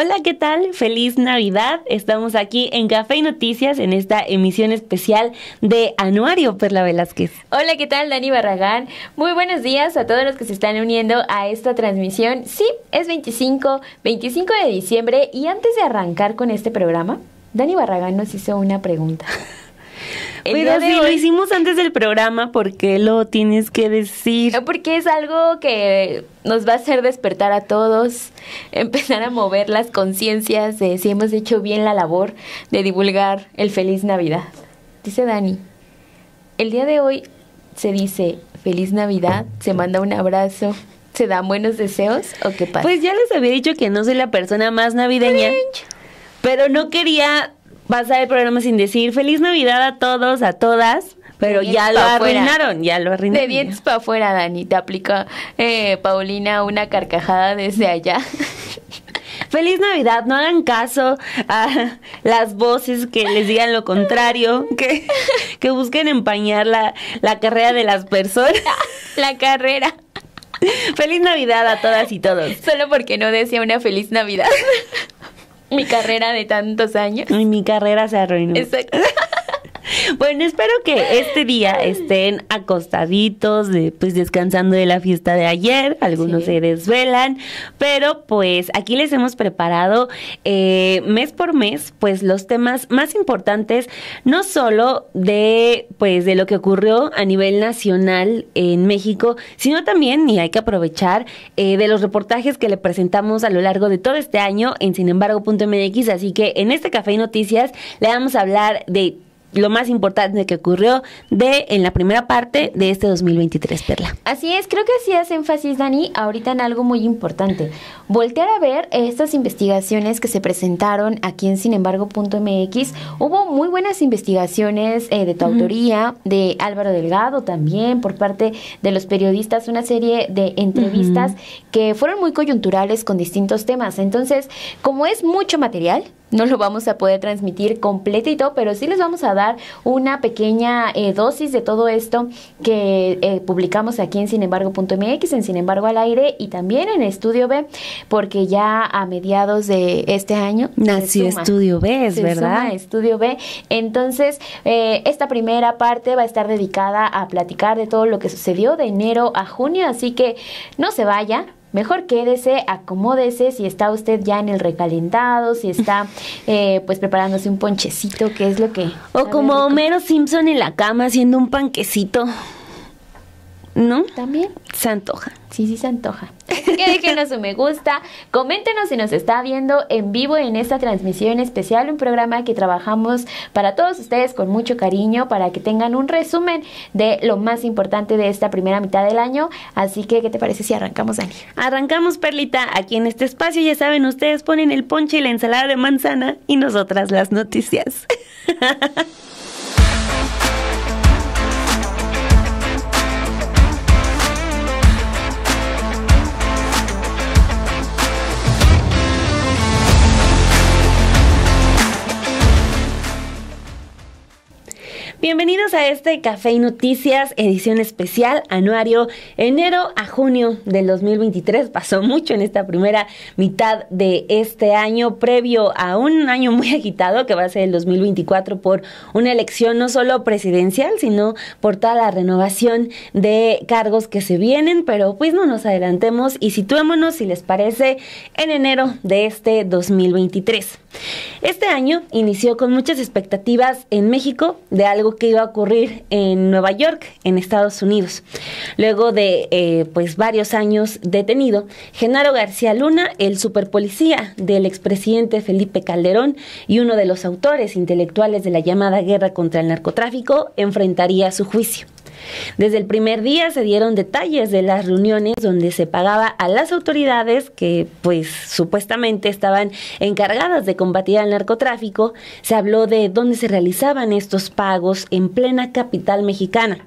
Hola, ¿qué tal? Feliz Navidad. Estamos aquí en Café y Noticias en esta emisión especial de Anuario Perla Velázquez. Hola, ¿qué tal? Dani Barragán. Muy buenos días a todos los que se están uniendo a esta transmisión. Sí, es 25, 25 de diciembre y antes de arrancar con este programa, Dani Barragán nos hizo una pregunta. Pero si lo hicimos antes del programa, ¿por qué lo tienes que decir? Porque es algo que nos va a hacer despertar a todos, empezar a mover las conciencias de si hemos hecho bien la labor de divulgar el feliz Navidad. Dice Dani, el día de hoy se dice feliz Navidad, se manda un abrazo, se dan buenos deseos o qué pasa? Pues ya les había dicho que no soy la persona más navideña. Pero no quería pasar el programa sin decir feliz Navidad a todos, a todas. Pero ya lo arruinaron, ya lo arruinaron. De dientes para afuera, Dani. Te aplica eh, Paulina una carcajada desde allá. Feliz Navidad, no hagan caso a las voces que les digan lo contrario, que, que busquen empañar la, la carrera de las personas. La carrera. Feliz Navidad a todas y todos. Solo porque no decía una feliz Navidad. Mi carrera de tantos años. Y mi carrera se arruinó. Exacto. Bueno, espero que este día estén acostaditos, de, pues descansando de la fiesta de ayer. Algunos se desvelan, pero pues aquí les hemos preparado eh, mes por mes, pues los temas más importantes, no solo de pues de lo que ocurrió a nivel nacional en México, sino también y hay que aprovechar eh, de los reportajes que le presentamos a lo largo de todo este año en Sin embargo.mx. Así que en este café y noticias le vamos a hablar de lo más importante que ocurrió de en la primera parte de este 2023, Perla. Así es, creo que sí hace énfasis, Dani, ahorita en algo muy importante. Voltear a ver estas investigaciones que se presentaron aquí en Sin embargo.mx. Hubo muy buenas investigaciones eh, de tu autoría, de Álvaro Delgado también, por parte de los periodistas, una serie de entrevistas que fueron muy coyunturales con distintos temas. Entonces, como es mucho material, no lo vamos a poder transmitir completito, pero sí les vamos a dar una pequeña eh, dosis de todo esto que eh, publicamos aquí en sinembargo.mx, en Sin embargo al aire y también en Estudio B, porque ya a mediados de este año nació Estudio B, es verdad. Estudio B. Entonces, eh, esta primera parte va a estar dedicada a platicar de todo lo que sucedió de enero a junio, así que no se vaya, Mejor quédese, acomódese si está usted ya en el recalentado, si está eh, pues preparándose un ponchecito, que es lo que... O como Homero Simpson en la cama haciendo un panquecito. ¿No? También. Se antoja. Sí, sí se antoja. que déjenos su me gusta, coméntenos si nos está viendo en vivo en esta transmisión especial, un programa que trabajamos para todos ustedes con mucho cariño, para que tengan un resumen de lo más importante de esta primera mitad del año. Así que, ¿qué te parece si arrancamos, Dani? Arrancamos, Perlita, aquí en este espacio, ya saben, ustedes ponen el ponche y la ensalada de manzana y nosotras las noticias. Bienvenidos a este Café y Noticias, edición especial, anuario, enero a junio del 2023. Pasó mucho en esta primera mitad de este año, previo a un año muy agitado que va a ser el 2024 por una elección no solo presidencial, sino por toda la renovación de cargos que se vienen, pero pues no nos adelantemos y situémonos, si les parece, en enero de este 2023. Este año inició con muchas expectativas en México de algo que iba a ocurrir en Nueva York, en Estados Unidos. Luego de eh, pues varios años detenido, Genaro García Luna, el superpolicía del expresidente Felipe Calderón y uno de los autores intelectuales de la llamada guerra contra el narcotráfico, enfrentaría su juicio. Desde el primer día se dieron detalles de las reuniones donde se pagaba a las autoridades que pues supuestamente estaban encargadas de combatir al narcotráfico, se habló de dónde se realizaban estos pagos en plena capital mexicana.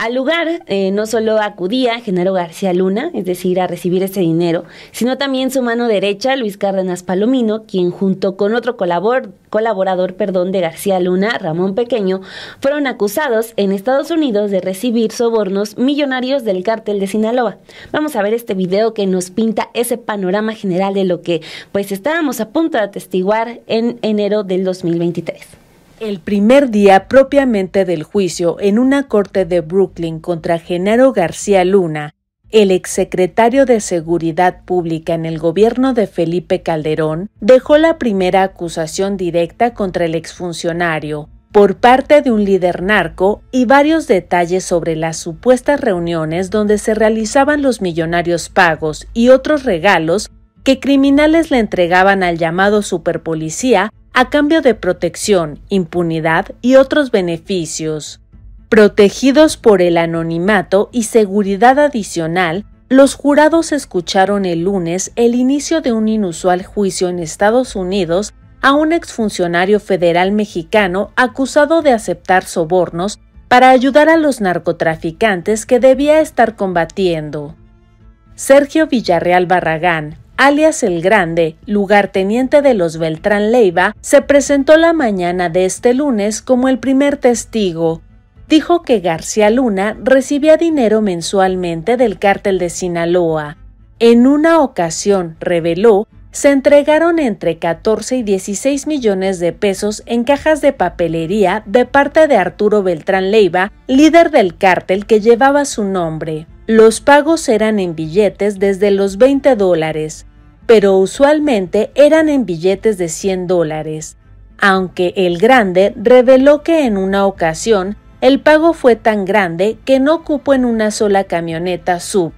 Al lugar eh, no solo acudía Genaro García Luna, es decir, a recibir ese dinero, sino también su mano derecha, Luis Cárdenas Palomino, quien junto con otro colaborador, perdón, de García Luna, Ramón Pequeño, fueron acusados en Estados Unidos de recibir sobornos millonarios del cártel de Sinaloa. Vamos a ver este video que nos pinta ese panorama general de lo que pues estábamos a punto de atestiguar en enero del 2023. El primer día propiamente del juicio en una corte de Brooklyn contra Genaro García Luna, el exsecretario de Seguridad Pública en el gobierno de Felipe Calderón dejó la primera acusación directa contra el exfuncionario por parte de un líder narco y varios detalles sobre las supuestas reuniones donde se realizaban los millonarios pagos y otros regalos que criminales le entregaban al llamado superpolicía a cambio de protección, impunidad y otros beneficios. Protegidos por el anonimato y seguridad adicional, los jurados escucharon el lunes el inicio de un inusual juicio en Estados Unidos a un exfuncionario federal mexicano acusado de aceptar sobornos para ayudar a los narcotraficantes que debía estar combatiendo. Sergio Villarreal Barragán, alias El Grande, lugarteniente de los Beltrán Leiva, se presentó la mañana de este lunes como el primer testigo, dijo que García Luna recibía dinero mensualmente del cártel de Sinaloa. En una ocasión, reveló, se entregaron entre 14 y 16 millones de pesos en cajas de papelería de parte de Arturo Beltrán Leiva, líder del cártel que llevaba su nombre. Los pagos eran en billetes desde los 20 dólares, pero usualmente eran en billetes de 100 dólares, aunque el grande reveló que en una ocasión el pago fue tan grande que no cupo en una sola camioneta sub,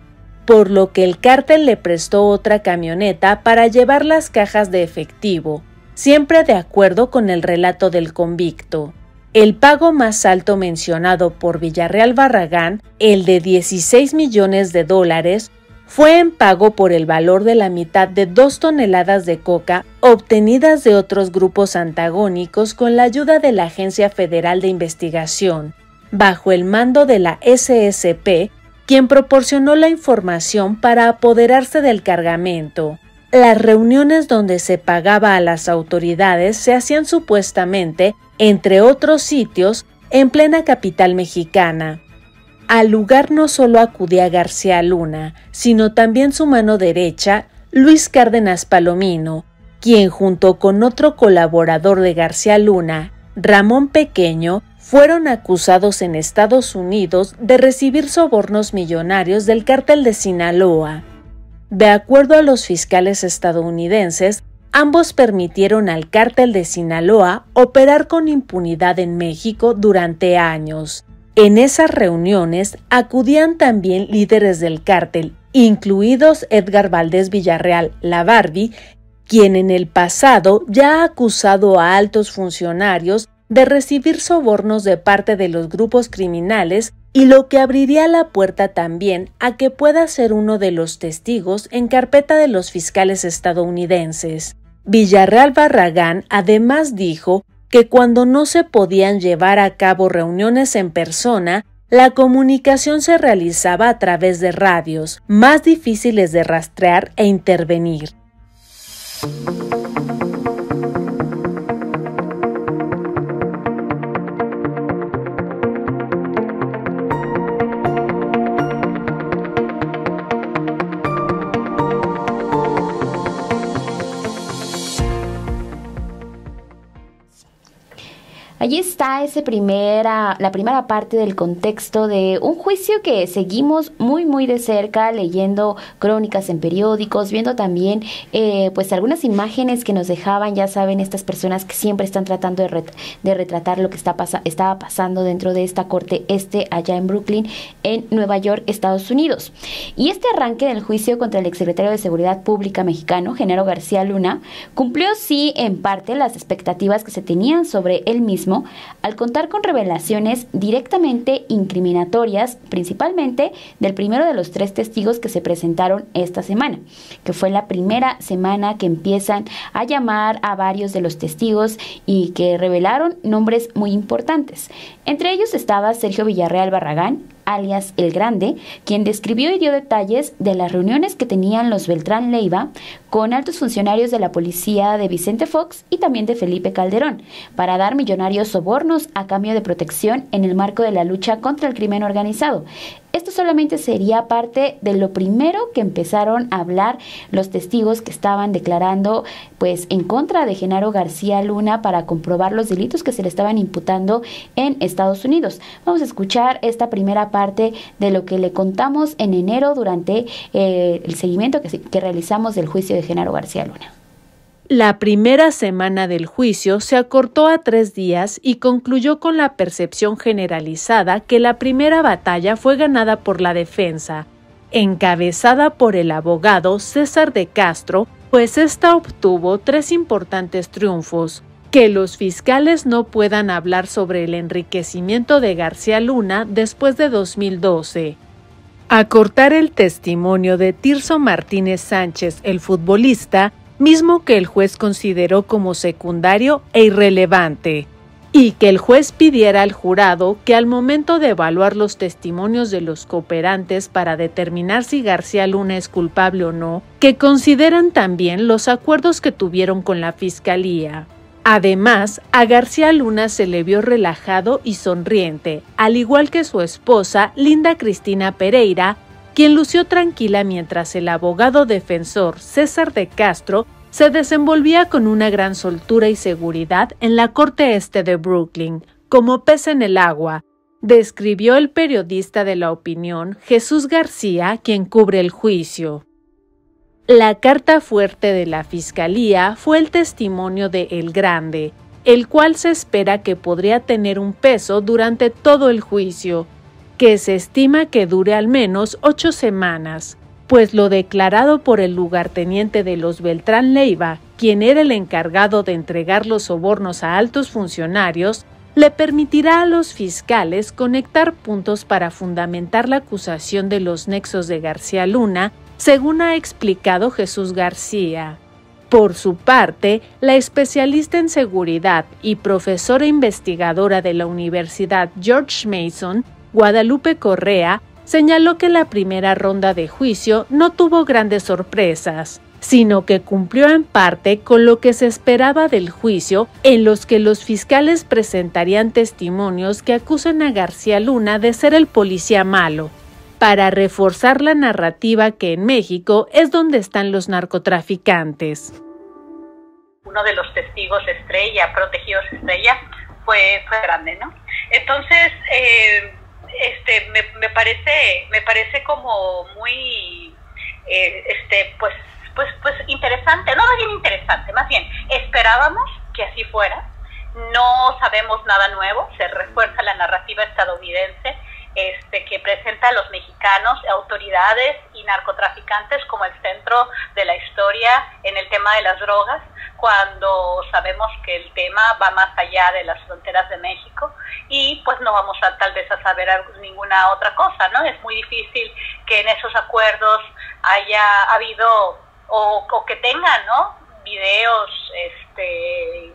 por lo que el cártel le prestó otra camioneta para llevar las cajas de efectivo, siempre de acuerdo con el relato del convicto. El pago más alto mencionado por Villarreal Barragán, el de 16 millones de dólares, fue en pago por el valor de la mitad de dos toneladas de coca obtenidas de otros grupos antagónicos con la ayuda de la Agencia Federal de Investigación, bajo el mando de la SSP, quien proporcionó la información para apoderarse del cargamento. Las reuniones donde se pagaba a las autoridades se hacían supuestamente, entre otros sitios, en plena capital mexicana. Al lugar no solo acudía García Luna, sino también su mano derecha, Luis Cárdenas Palomino, quien junto con otro colaborador de García Luna, Ramón Pequeño, fueron acusados en Estados Unidos de recibir sobornos millonarios del cártel de Sinaloa. De acuerdo a los fiscales estadounidenses, ambos permitieron al cártel de Sinaloa operar con impunidad en México durante años. En esas reuniones acudían también líderes del cártel, incluidos Edgar Valdés Villarreal, la Barbie, quien en el pasado ya ha acusado a altos funcionarios de recibir sobornos de parte de los grupos criminales y lo que abriría la puerta también a que pueda ser uno de los testigos en carpeta de los fiscales estadounidenses. Villarreal Barragán además dijo que cuando no se podían llevar a cabo reuniones en persona, la comunicación se realizaba a través de radios, más difíciles de rastrear e intervenir. Allí está ese primera, la primera parte del contexto de un juicio que seguimos muy muy de cerca, leyendo crónicas en periódicos, viendo también eh, pues algunas imágenes que nos dejaban, ya saben, estas personas que siempre están tratando de, de retratar lo que está estaba pasando dentro de esta corte este allá en Brooklyn, en Nueva York, Estados Unidos. Y este arranque del juicio contra el exsecretario de Seguridad Pública mexicano, Genaro García Luna, cumplió sí en parte las expectativas que se tenían sobre él mismo al contar con revelaciones directamente incriminatorias, principalmente del primero de los tres testigos que se presentaron esta semana, que fue la primera semana que empiezan a llamar a varios de los testigos y que revelaron nombres muy importantes. Entre ellos estaba Sergio Villarreal Barragán, alias El Grande, quien describió y dio detalles de las reuniones que tenían los Beltrán Leiva con altos funcionarios de la policía de Vicente Fox y también de Felipe Calderón, para dar millonarios sobornos a cambio de protección en el marco de la lucha contra el crimen organizado. Esto solamente sería parte de lo primero que empezaron a hablar los testigos que estaban declarando pues en contra de Genaro García Luna para comprobar los delitos que se le estaban imputando en Estados Unidos. Vamos a escuchar esta primera parte de lo que le contamos en enero durante eh, el seguimiento que, que realizamos del juicio de Genaro García Luna. La primera semana del juicio se acortó a tres días y concluyó con la percepción generalizada que la primera batalla fue ganada por la defensa, encabezada por el abogado César de Castro, pues ésta obtuvo tres importantes triunfos. Que los fiscales no puedan hablar sobre el enriquecimiento de García Luna después de 2012. Acortar el testimonio de Tirso Martínez Sánchez, el futbolista, mismo que el juez consideró como secundario e irrelevante, y que el juez pidiera al jurado que al momento de evaluar los testimonios de los cooperantes para determinar si García Luna es culpable o no, que consideran también los acuerdos que tuvieron con la Fiscalía. Además, a García Luna se le vio relajado y sonriente, al igual que su esposa, Linda Cristina Pereira, quien lució tranquila mientras el abogado defensor César de Castro se desenvolvía con una gran soltura y seguridad en la corte este de Brooklyn, como pez en el agua, describió el periodista de la opinión Jesús García, quien cubre el juicio. La carta fuerte de la Fiscalía fue el testimonio de El Grande, el cual se espera que podría tener un peso durante todo el juicio, que se estima que dure al menos ocho semanas, pues lo declarado por el lugarteniente de los Beltrán Leiva, quien era el encargado de entregar los sobornos a altos funcionarios, le permitirá a los fiscales conectar puntos para fundamentar la acusación de los nexos de García Luna, según ha explicado Jesús García. Por su parte, la especialista en seguridad y profesora investigadora de la Universidad George Mason Guadalupe Correa señaló que la primera ronda de juicio no tuvo grandes sorpresas, sino que cumplió en parte con lo que se esperaba del juicio en los que los fiscales presentarían testimonios que acusan a García Luna de ser el policía malo, para reforzar la narrativa que en México es donde están los narcotraficantes. Uno de los testigos estrella, protegidos estrella, fue, fue grande, ¿no? Entonces, eh, este, me, me, parece, me parece como muy, eh, este, pues, pues, pues interesante, no más bien interesante, más bien esperábamos que así fuera. No sabemos nada nuevo, se refuerza la narrativa estadounidense este, que presenta a los mexicanos, autoridades y narcotraficantes como el centro de la historia en el tema de las drogas, cuando sabemos que el tema va más allá de las fronteras de México y pues no vamos a tal vez a saber ninguna otra cosa, ¿no? Es muy difícil que en esos acuerdos haya habido o, o que tengan, ¿no? Videos, este,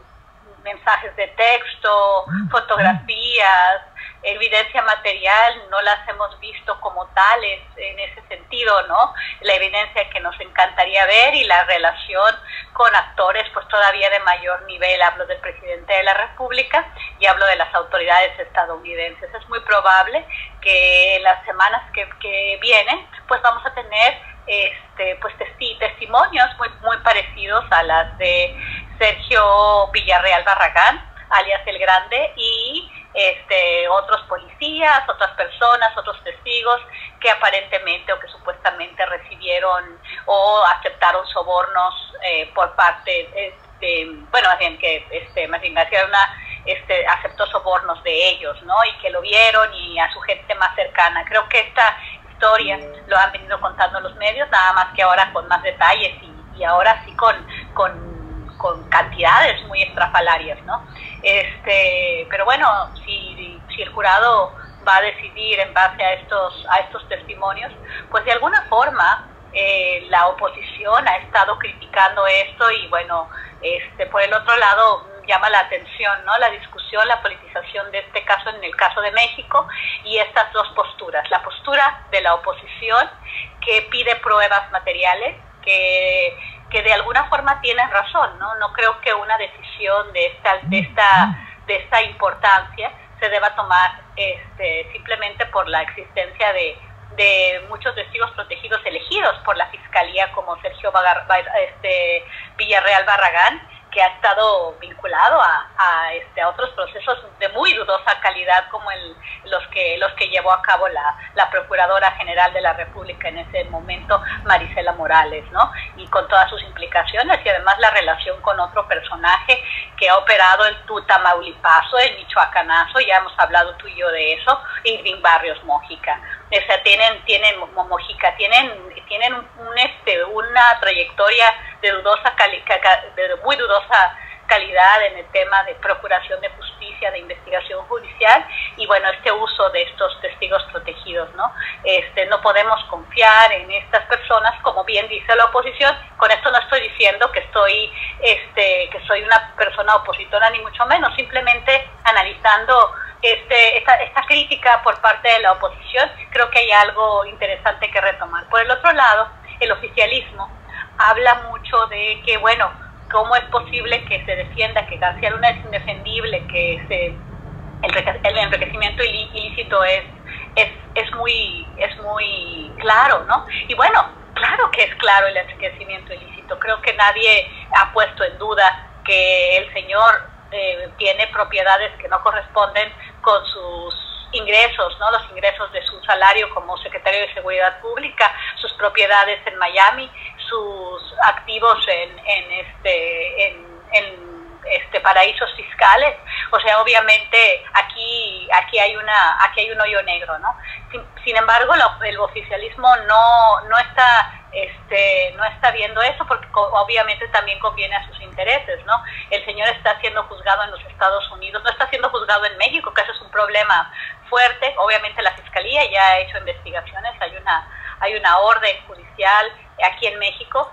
mensajes de texto, mm, fotografías, evidencia material, no las hemos visto como tales en ese sentido, ¿no? La evidencia que nos encantaría ver y la relación con actores pues todavía de mayor nivel, hablo del presidente de la República y hablo de las autoridades estadounidenses. Es muy probable que las semanas que, vienen pues vamos a tener este, pues testimonios muy, muy parecidos a las de Sergio Villarreal Barragán, alias El Grande, y este, otros policías, otras personas, otros testigos que aparentemente o que supuestamente recibieron o aceptaron sobornos eh, por parte, este, bueno, más bien que este, más bien una, este, aceptó sobornos de ellos, ¿no? Y que lo vieron y a su gente más cercana. Creo que esta historia lo han venido contando los medios, nada más que ahora con más detalles y, y ahora sí con, con con cantidades muy estrafalarias, ¿no? Este, pero bueno, si, el jurado va a decidir en base a estos, a estos testimonios, pues de alguna forma eh, la oposición ha estado criticando esto y bueno, este, por el otro lado, llama la atención, ¿no? La discusión, la politización de este caso en el caso de México y estas dos posturas. La postura de la oposición que pide pruebas materiales, que, que de alguna forma tienen razón, ¿no? No creo que una decisión de esta, de esta, de esta importancia se deba tomar este, simplemente por la existencia de, de muchos testigos protegidos elegidos por la Fiscalía como Sergio este, Villarreal Barragán que ha estado vinculado a, este, a otros procesos de muy dudosa calidad como el, los, que, los que llevó a cabo la, la Procuradora General de la República en ese momento, Marisela Morales, ¿no? Y con todas sus implicaciones y además la relación con otro personaje que ha operado el Tutamaulipaso, el Michoacanazo, ya hemos hablado tú y yo de eso, Irving Barrios Mójica. O sea, tienen, tienen Mojica, tienen, tienen un, este, una trayectoria de dudosa de muy dudosa calidad en el tema de procuración de justicia, de investigación judicial y bueno, este uso de estos testigos protegidos, ¿no? Este, no podemos confiar en estas personas, como bien dice la oposición, con esto no estoy diciendo que estoy, este, que soy una persona opositora ni mucho menos, simplemente analizando este, esta, esta crítica por parte de la oposición, creo que hay algo interesante que retomar. Por el otro lado, el oficialismo habla mucho de que, bueno, ¿cómo es posible que se defienda que García Luna es indefendible, que se, el, enriquecimiento ilícito es, es, es, muy, es muy claro, ¿no? Y bueno, claro que es claro el enriquecimiento ilícito. Creo que nadie ha puesto en duda que el señor eh, tiene propiedades que no corresponden con sus ingresos, ¿no? Los ingresos de su salario como secretario de Seguridad Pública, sus propiedades en Miami, sus activos en, en este en, en este paraísos fiscales o sea obviamente aquí aquí hay una aquí hay un hoyo negro no sin, embargo el oficialismo no no está este, no está viendo eso porque obviamente también conviene a sus intereses, ¿no? El señor está siendo juzgado en los Estados Unidos, no está siendo juzgado en México, que eso es un problema fuerte. Obviamente la fiscalía ya ha hecho investigaciones, hay una hay una orden judicial aquí en México.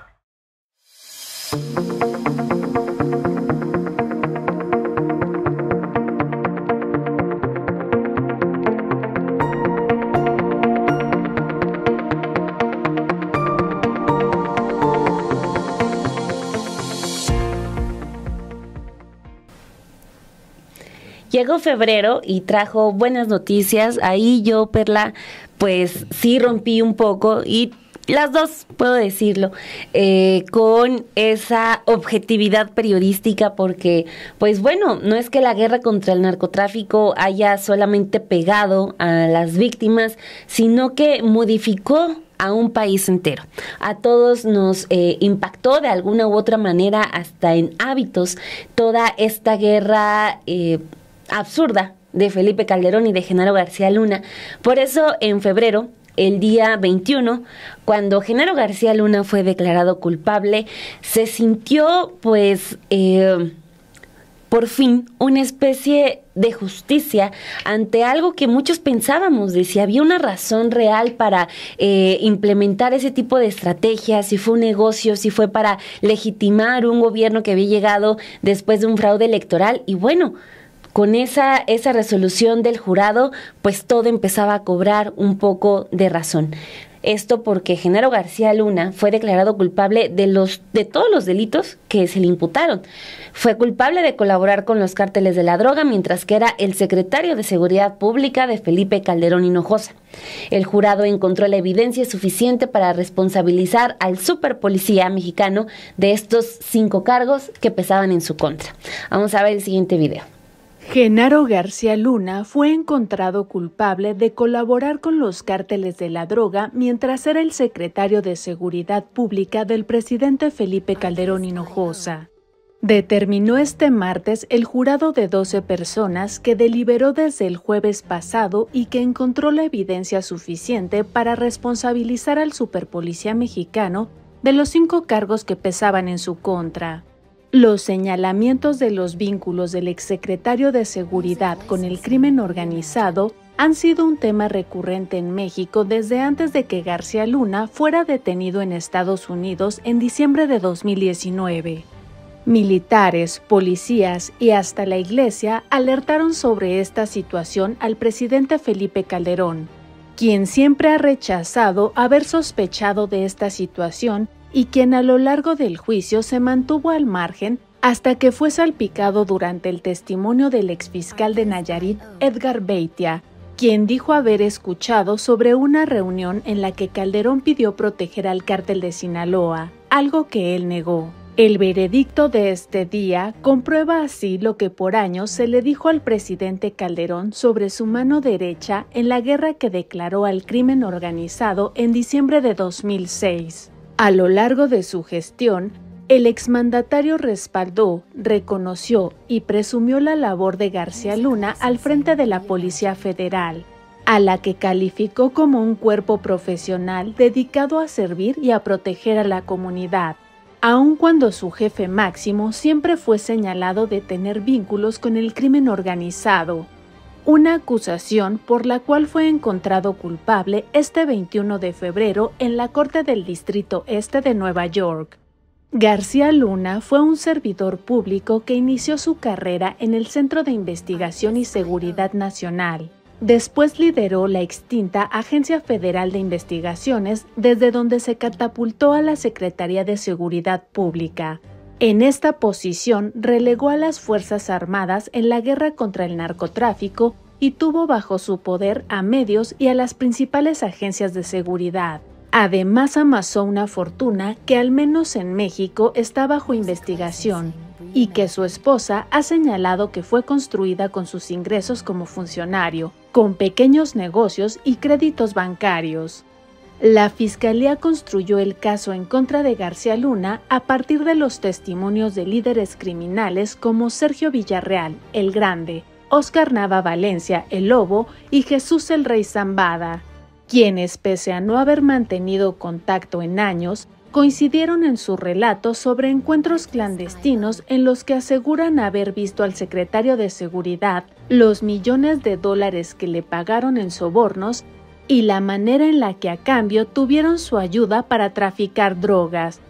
Llegó febrero y trajo buenas noticias. Ahí yo, Perla, pues sí rompí un poco y las dos, puedo decirlo, eh, con esa objetividad periodística, porque, pues bueno, no es que la guerra contra el narcotráfico haya solamente pegado a las víctimas, sino que modificó a un país entero. A todos nos eh, impactó de alguna u otra manera, hasta en hábitos, toda esta guerra. Eh, absurda de Felipe Calderón y de Genaro García Luna. Por eso, en febrero, el día 21, cuando Genaro García Luna fue declarado culpable, se sintió, pues, eh, por fin, una especie de justicia ante algo que muchos pensábamos de si había una razón real para eh, implementar ese tipo de estrategias, si fue un negocio, si fue para legitimar un gobierno que había llegado después de un fraude electoral. Y bueno, con esa, esa resolución del jurado, pues todo empezaba a cobrar un poco de razón. Esto porque Genaro García Luna fue declarado culpable de los de todos los delitos que se le imputaron. Fue culpable de colaborar con los cárteles de la droga, mientras que era el secretario de Seguridad Pública de Felipe Calderón Hinojosa. El jurado encontró la evidencia suficiente para responsabilizar al superpolicía mexicano de estos cinco cargos que pesaban en su contra. Vamos a ver el siguiente video. Genaro García Luna fue encontrado culpable de colaborar con los cárteles de la droga mientras era el secretario de Seguridad Pública del presidente Felipe Calderón Hinojosa. Determinó este martes el jurado de 12 personas que deliberó desde el jueves pasado y que encontró la evidencia suficiente para responsabilizar al superpolicía mexicano de los cinco cargos que pesaban en su contra. Los señalamientos de los vínculos del exsecretario de Seguridad con el crimen organizado han sido un tema recurrente en México desde antes de que García Luna fuera detenido en Estados Unidos en diciembre de 2019. Militares, policías y hasta la iglesia alertaron sobre esta situación al presidente Felipe Calderón, quien siempre ha rechazado haber sospechado de esta situación y quien a lo largo del juicio se mantuvo al margen hasta que fue salpicado durante el testimonio del exfiscal de Nayarit, Edgar Beitia, quien dijo haber escuchado sobre una reunión en la que Calderón pidió proteger al cártel de Sinaloa, algo que él negó. El veredicto de este día comprueba así lo que por años se le dijo al presidente Calderón sobre su mano derecha en la guerra que declaró al crimen organizado en diciembre de 2006. A lo largo de su gestión, el exmandatario respaldó, reconoció y presumió la labor de García Luna al frente de la Policía Federal, a la que calificó como un cuerpo profesional dedicado a servir y a proteger a la comunidad aun cuando su jefe máximo siempre fue señalado de tener vínculos con el crimen organizado, una acusación por la cual fue encontrado culpable este 21 de febrero en la Corte del Distrito Este de Nueva York. García Luna fue un servidor público que inició su carrera en el Centro de Investigación y Seguridad Nacional, Después lideró la extinta Agencia Federal de Investigaciones, desde donde se catapultó a la Secretaría de Seguridad Pública. En esta posición relegó a las Fuerzas Armadas en la guerra contra el narcotráfico y tuvo bajo su poder a medios y a las principales agencias de seguridad. Además amasó una fortuna que al menos en México está bajo investigación y que su esposa ha señalado que fue construida con sus ingresos como funcionario, con pequeños negocios y créditos bancarios. La Fiscalía construyó el caso en contra de García Luna a partir de los testimonios de líderes criminales como Sergio Villarreal, el Grande, Oscar Nava Valencia, el Lobo y Jesús el Rey Zambada, quienes, pese a no haber mantenido contacto en años, coincidieron en su relato sobre encuentros clandestinos en los que aseguran haber visto al secretario de Seguridad los millones de dólares que le pagaron en sobornos y la manera en la que a cambio tuvieron su ayuda para traficar drogas.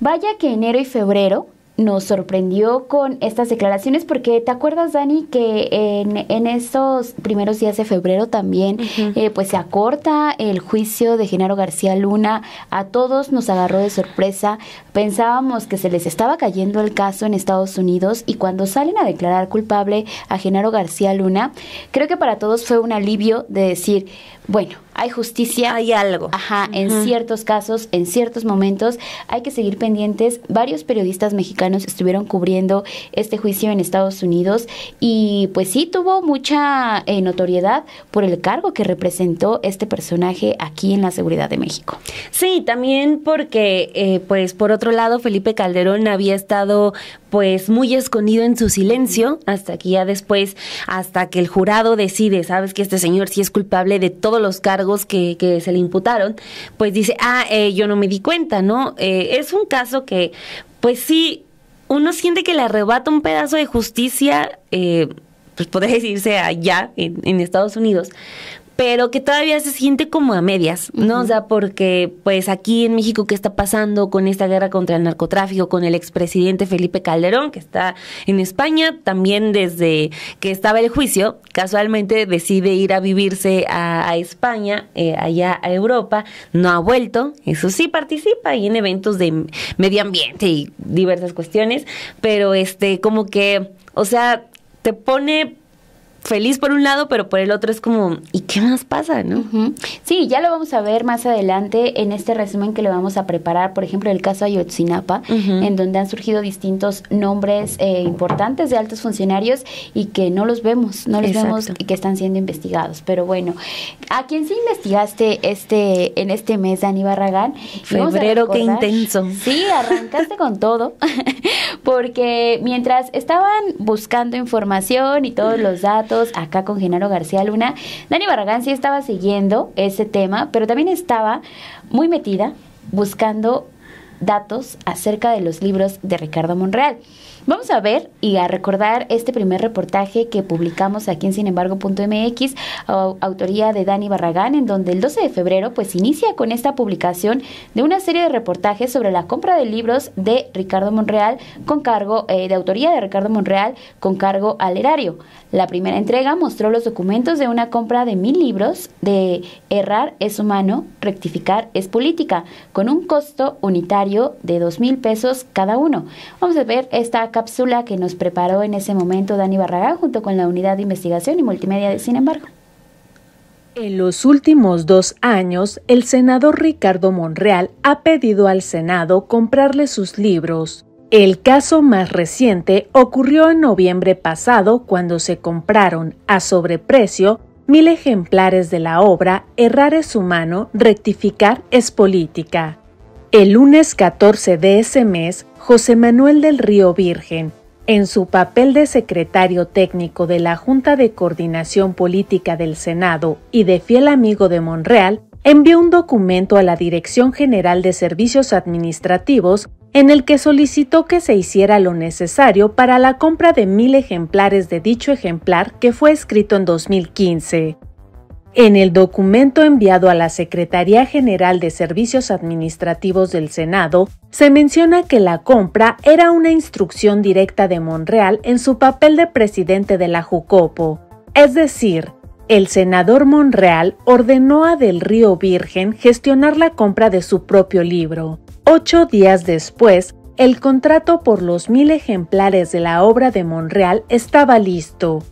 Vaya que enero y febrero nos sorprendió con estas declaraciones porque te acuerdas Dani que en, en estos primeros días de febrero también eh, pues se acorta el juicio de Genaro García Luna a todos nos agarró de sorpresa pensábamos que se les estaba cayendo el caso en Estados Unidos y cuando salen a declarar culpable a Genaro García Luna creo que para todos fue un alivio de decir bueno hay justicia. Hay algo. Ajá, en ciertos casos, en ciertos momentos, hay que seguir pendientes. Varios periodistas mexicanos estuvieron cubriendo este juicio en Estados Unidos y pues sí tuvo mucha eh, notoriedad por el cargo que representó este personaje aquí en la seguridad de México. Sí, también porque, eh, pues por otro lado, Felipe Calderón había estado pues muy escondido en su silencio hasta que ya después, hasta que el jurado decide, sabes que este señor sí es culpable de todos los cargos que, que se le imputaron, pues dice, ah, eh, yo no me di cuenta, ¿no? Eh, es un caso que, pues sí, uno siente que le arrebata un pedazo de justicia, eh, pues podría decirse allá en, en Estados Unidos, pero que todavía se siente como a medias, ¿no? O sea, porque pues aquí en México, ¿qué está pasando con esta guerra contra el narcotráfico, con el expresidente Felipe Calderón, que está en España, también desde que estaba el juicio, casualmente decide ir a vivirse a, España, eh, allá a Europa, no ha vuelto, eso sí participa y en eventos de medio ambiente y diversas cuestiones, pero este, como que, o sea, te pone feliz por un lado, pero por el otro es como, ¿y qué más pasa, no? Sí, ya lo vamos a ver más adelante en este resumen que le vamos a preparar, por ejemplo, el caso Ayotzinapa, en donde han surgido distintos nombres eh, importantes de altos funcionarios y que no los vemos, no los vemos que están siendo investigados. Pero bueno, ¿a quién sí investigaste este en este mes, Dani Barragán? Febrero, qué intenso. Sí, arrancaste con todo, porque mientras estaban buscando información y todos los datos, acá con Genaro García Luna. Dani Barragán sí estaba siguiendo ese tema, pero también estaba muy metida buscando datos acerca de los libros de Ricardo Monreal. Vamos a ver y a recordar este primer reportaje que publicamos aquí en sinembargo.mx, autoría de Dani Barragán, en donde el 12 de febrero pues inicia con esta publicación de una serie de reportajes sobre la compra de libros de Ricardo Monreal con cargo, eh, de autoría de Ricardo Monreal con cargo al erario. La primera entrega mostró los documentos de una compra de mil libros de Errar es humano, rectificar es política, con un costo unitario de dos mil pesos cada uno. Vamos a ver esta cápsula que nos preparó en ese momento Dani Barragán junto con la Unidad de Investigación y Multimedia de Sin embargo. En los últimos dos años, el senador Ricardo Monreal ha pedido al Senado comprarle sus libros. El caso más reciente ocurrió en noviembre pasado cuando se compraron a sobreprecio mil ejemplares de la obra Errar es humano, rectificar es política. El lunes 14 de ese mes, José Manuel del Río Virgen, en su papel de secretario técnico de la Junta de Coordinación Política del Senado y de fiel amigo de Monreal, envió un documento a la Dirección General de Servicios Administrativos en el que solicitó que se hiciera lo necesario para la compra de mil ejemplares de dicho ejemplar que fue escrito en 2015. En el documento enviado a la Secretaría General de Servicios Administrativos del Senado, se menciona que la compra era una instrucción directa de Monreal en su papel de presidente de la Jucopo. Es decir, el senador Monreal ordenó a Del Río Virgen gestionar la compra de su propio libro. Ocho días después, el contrato por los mil ejemplares de la obra de Monreal estaba listo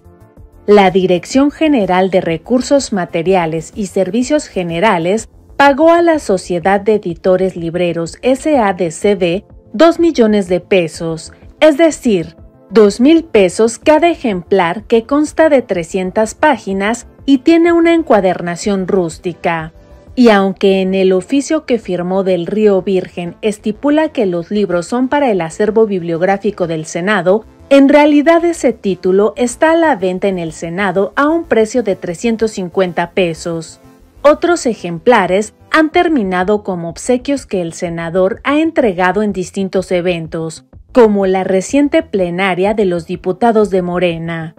la Dirección General de Recursos Materiales y Servicios Generales pagó a la Sociedad de Editores Libreros SADCB 2 millones de pesos, es decir, 2 mil pesos cada ejemplar que consta de 300 páginas y tiene una encuadernación rústica. Y aunque en el oficio que firmó del Río Virgen estipula que los libros son para el acervo bibliográfico del Senado, en realidad ese título está a la venta en el Senado a un precio de 350 pesos. Otros ejemplares han terminado como obsequios que el senador ha entregado en distintos eventos, como la reciente plenaria de los diputados de Morena.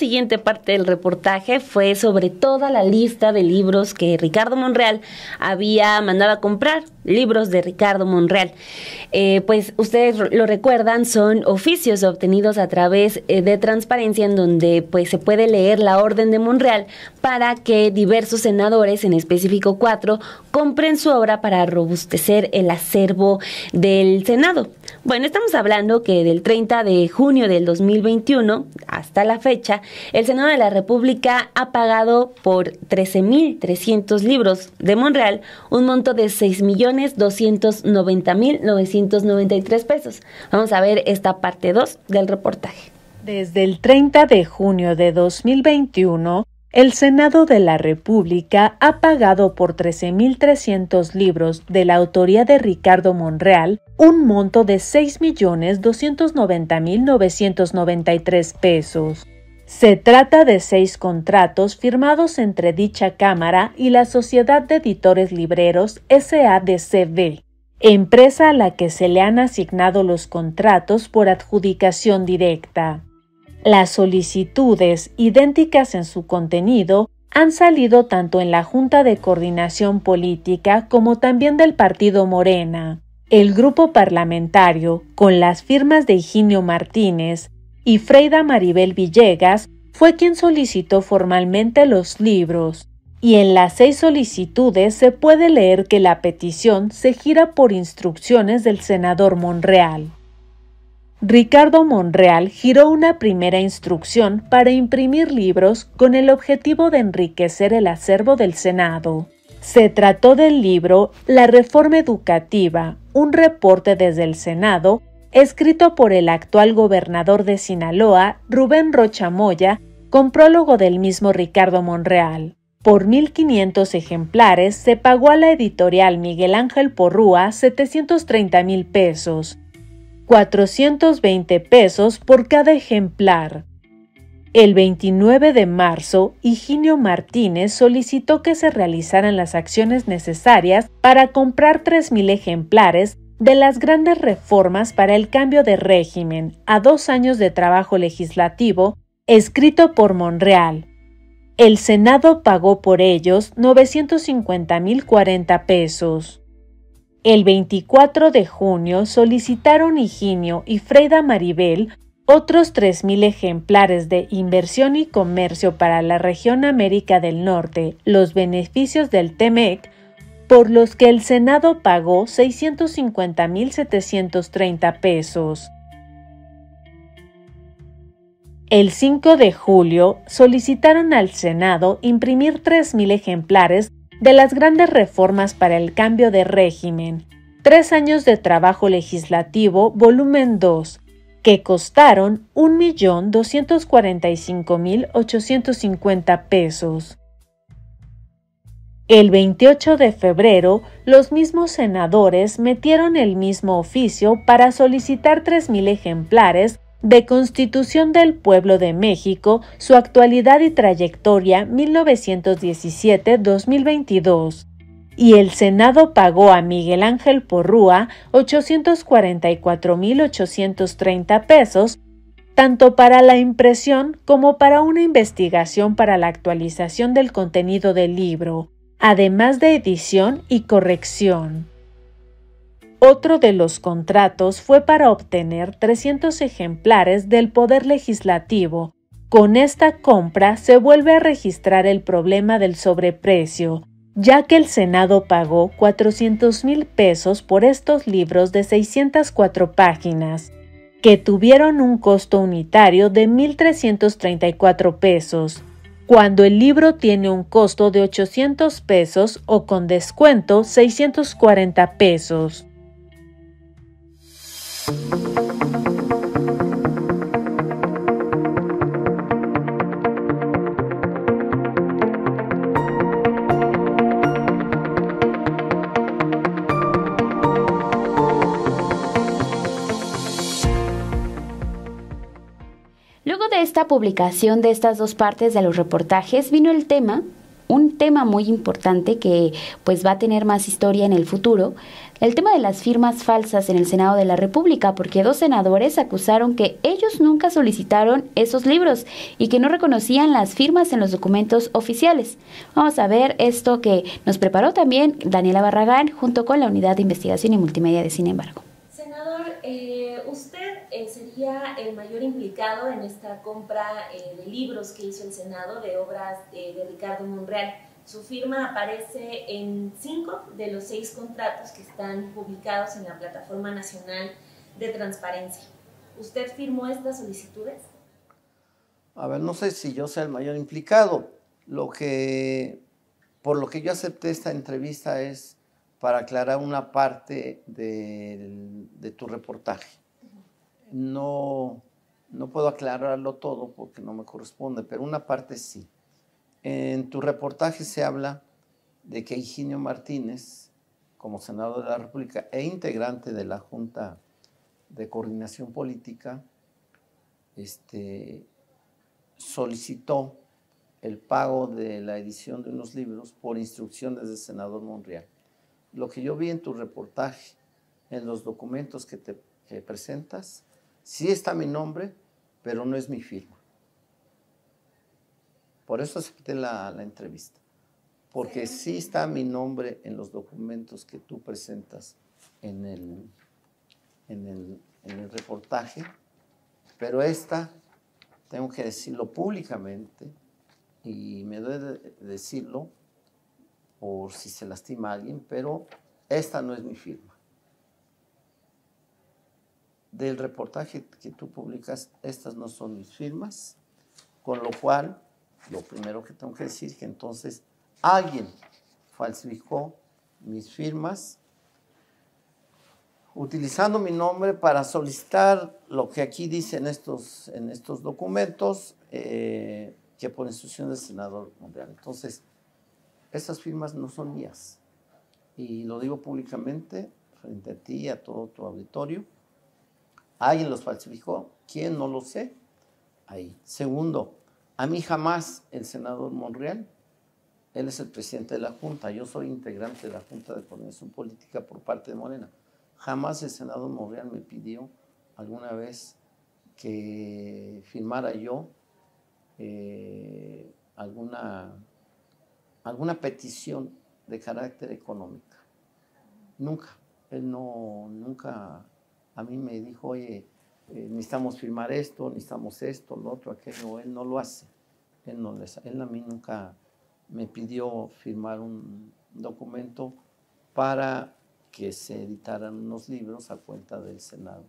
Siguiente parte del reportaje fue sobre toda la lista de libros que Ricardo Monreal había mandado a comprar, libros de Ricardo Monreal. Eh, pues ustedes lo recuerdan, son oficios obtenidos a través eh, de transparencia en donde pues se puede leer la orden de Monreal para que diversos senadores, en específico cuatro, compren su obra para robustecer el acervo del Senado. Bueno, estamos hablando que del 30 de junio del 2021 hasta la fecha, el Senado de la República ha pagado por 13.300 libros de Monreal un monto de 6.290.993 pesos. Vamos a ver esta parte 2 del reportaje. Desde el 30 de junio de 2021, el Senado de la República ha pagado por 13.300 libros de la autoría de Ricardo Monreal un monto de 6.290.993 pesos. Se trata de seis contratos firmados entre dicha Cámara y la Sociedad de Editores Libreros SADCB, empresa a la que se le han asignado los contratos por adjudicación directa. Las solicitudes, idénticas en su contenido, han salido tanto en la Junta de Coordinación Política como también del Partido Morena. El grupo parlamentario, con las firmas de Higinio Martínez y Freida Maribel Villegas, fue quien solicitó formalmente los libros. Y en las seis solicitudes se puede leer que la petición se gira por instrucciones del senador Monreal. Ricardo Monreal giró una primera instrucción para imprimir libros con el objetivo de enriquecer el acervo del Senado. Se trató del libro La Reforma Educativa, un reporte desde el Senado, escrito por el actual gobernador de Sinaloa, Rubén Rocha Moya, con prólogo del mismo Ricardo Monreal. Por 1.500 ejemplares se pagó a la editorial Miguel Ángel Porrúa 730 mil pesos, 420 pesos por cada ejemplar. El 29 de marzo, Higinio Martínez solicitó que se realizaran las acciones necesarias para comprar 3.000 ejemplares de las grandes reformas para el cambio de régimen a dos años de trabajo legislativo escrito por Monreal. El Senado pagó por ellos 950.040 pesos. El 24 de junio solicitaron Higinio y Freida Maribel otros 3.000 ejemplares de Inversión y Comercio para la región América del Norte, los beneficios del TEMEC, por los que el Senado pagó 650.730 pesos. El 5 de julio solicitaron al Senado imprimir 3.000 ejemplares de las grandes reformas para el cambio de régimen, Tres años de trabajo legislativo, volumen 2, que costaron 1.245.850 pesos. El 28 de febrero, los mismos senadores metieron el mismo oficio para solicitar 3.000 ejemplares de Constitución del Pueblo de México, su actualidad y trayectoria 1917-2022. Y el Senado pagó a Miguel Ángel Porrúa 844.830 pesos, tanto para la impresión como para una investigación para la actualización del contenido del libro, además de edición y corrección. Otro de los contratos fue para obtener 300 ejemplares del Poder Legislativo. Con esta compra se vuelve a registrar el problema del sobreprecio, ya que el Senado pagó 400 mil pesos por estos libros de 604 páginas, que tuvieron un costo unitario de 1.334 pesos, cuando el libro tiene un costo de 800 pesos o con descuento 640 pesos. Luego de esta publicación de estas dos partes de los reportajes vino el tema un tema muy importante que pues va a tener más historia en el futuro, el tema de las firmas falsas en el Senado de la República, porque dos senadores acusaron que ellos nunca solicitaron esos libros y que no reconocían las firmas en los documentos oficiales. Vamos a ver esto que nos preparó también Daniela Barragán junto con la Unidad de Investigación y Multimedia de Sin embargo. Eh, usted eh, sería el mayor implicado en esta compra eh, de libros que hizo el Senado de obras de Ricardo Monreal. Su firma aparece en cinco de los seis contratos que están publicados en la Plataforma Nacional de Transparencia. ¿Usted firmó estas solicitudes? A ver, no sé si yo sea el mayor implicado. Lo que, por lo que yo acepté esta entrevista es para aclarar una parte de, tu reportaje. No, no puedo aclararlo todo porque no me corresponde, pero una parte sí. En tu reportaje se habla de que Higinio Martínez, como senador de la República e integrante de la Junta de Coordinación Política, este, solicitó el pago de la edición de unos libros por instrucciones del senador Monreal. Lo que yo vi en tu reportaje, en los documentos que te presentas, sí está mi nombre, pero no es mi firma. Por eso acepté la, la entrevista. Porque sí está mi nombre en los documentos que tú presentas en el, en el, en el reportaje, pero esta, tengo que decirlo públicamente, y me de decirlo por si se lastima a alguien, pero esta no es mi firma. Del reportaje que tú publicas, estas no son mis firmas, con lo cual lo primero que tengo que decir es que entonces alguien falsificó mis firmas utilizando mi nombre para solicitar lo que aquí dicen estos, en estos documentos, eh, que por instrucción del senador Monreal. Entonces, esas firmas no son mías. Y lo digo públicamente, frente a ti y a todo tu auditorio. ¿Alguien los falsificó? ¿Quién? No lo sé. Ahí. Segundo, a mí jamás el senador Monreal, él es el presidente de la Junta, yo soy integrante de la Junta de Coordinación Política por parte de Morena. Jamás el senador Monreal me pidió alguna vez que firmara yo eh, alguna, alguna petición de carácter económico. Nunca. Él no, nunca a mí me dijo, oye, eh, necesitamos firmar esto, necesitamos esto, lo otro, aquello, él no lo hace. Él, no les, él a mí nunca me pidió firmar un documento para que se editaran unos libros a cuenta del Senado.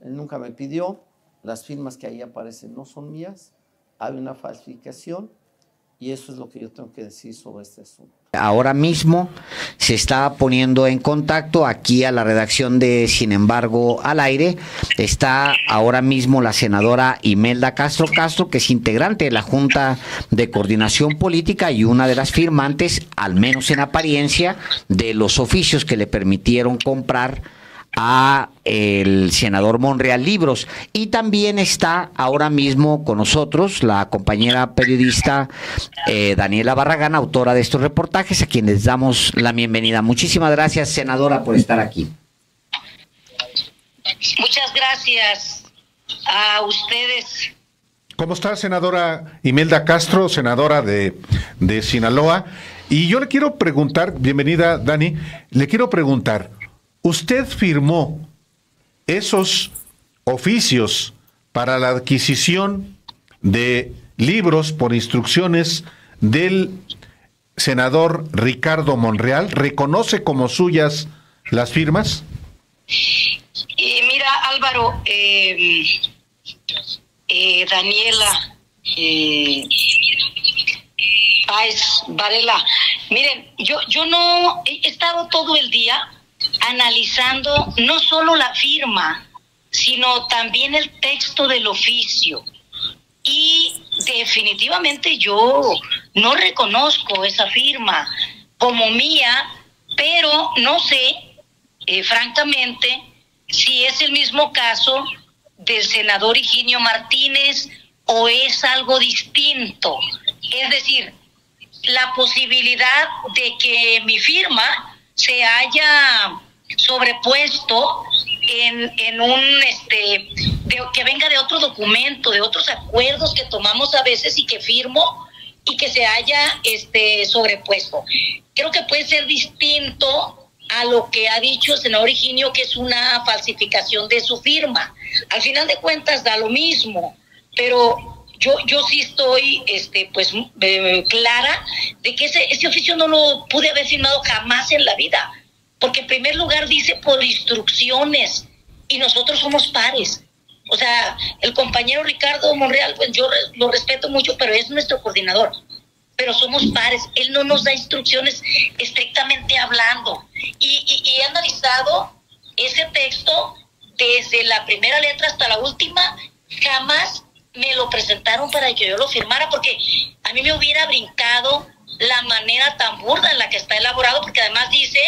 Él nunca me pidió, las firmas que ahí aparecen no son mías, hay una falsificación y eso es lo que yo tengo que decir sobre este asunto. Ahora mismo se está poniendo en contacto aquí a la redacción de Sin embargo al aire. Está ahora mismo la senadora Imelda Castro Castro, que es integrante de la Junta de Coordinación Política y una de las firmantes, al menos en apariencia, de los oficios que le permitieron comprar a el senador Monreal Libros y también está ahora mismo con nosotros la compañera periodista eh, Daniela Barragán, autora de estos reportajes, a quienes damos la bienvenida. Muchísimas gracias, senadora, por estar aquí. Muchas gracias a ustedes. ¿Cómo está, senadora Imelda Castro, senadora de, de Sinaloa? Y yo le quiero preguntar, bienvenida Dani, le quiero preguntar, usted firmó esos oficios para la adquisición de libros por instrucciones del senador Ricardo Monreal? ¿Reconoce como suyas las firmas? Mira, Álvaro, eh, eh, Daniela, eh, Varela, miren, yo, yo no he estado todo el día analizando no solo la firma, sino también el texto del oficio. Y definitivamente yo no reconozco esa firma como mía, pero no sé, eh, francamente, si es el mismo caso del senador Higinio Martínez o es algo distinto. Es decir, la posibilidad de que mi firma se haya sobrepuesto en, en un este que venga de otro documento, de otros acuerdos que tomamos a veces y que firmo y que se haya este sobrepuesto. Creo que puede ser distinto a lo que ha dicho el senador Higinio, que es una falsificación de su firma. Al final de cuentas da lo mismo, pero yo, yo sí estoy este, pues, eh, clara de que ese, ese oficio no lo pude haber firmado jamás en la vida porque en primer lugar dice por instrucciones y nosotros somos pares. O sea, el compañero Ricardo Monreal, pues yo lo respeto mucho, pero es nuestro coordinador. Pero somos pares, él no nos da instrucciones estrictamente hablando. Y, y he analizado ese texto desde la primera letra hasta la última, jamás me lo presentaron para que yo lo firmara, porque a mí me hubiera brincado la manera tan burda en la que está elaborado, porque además dice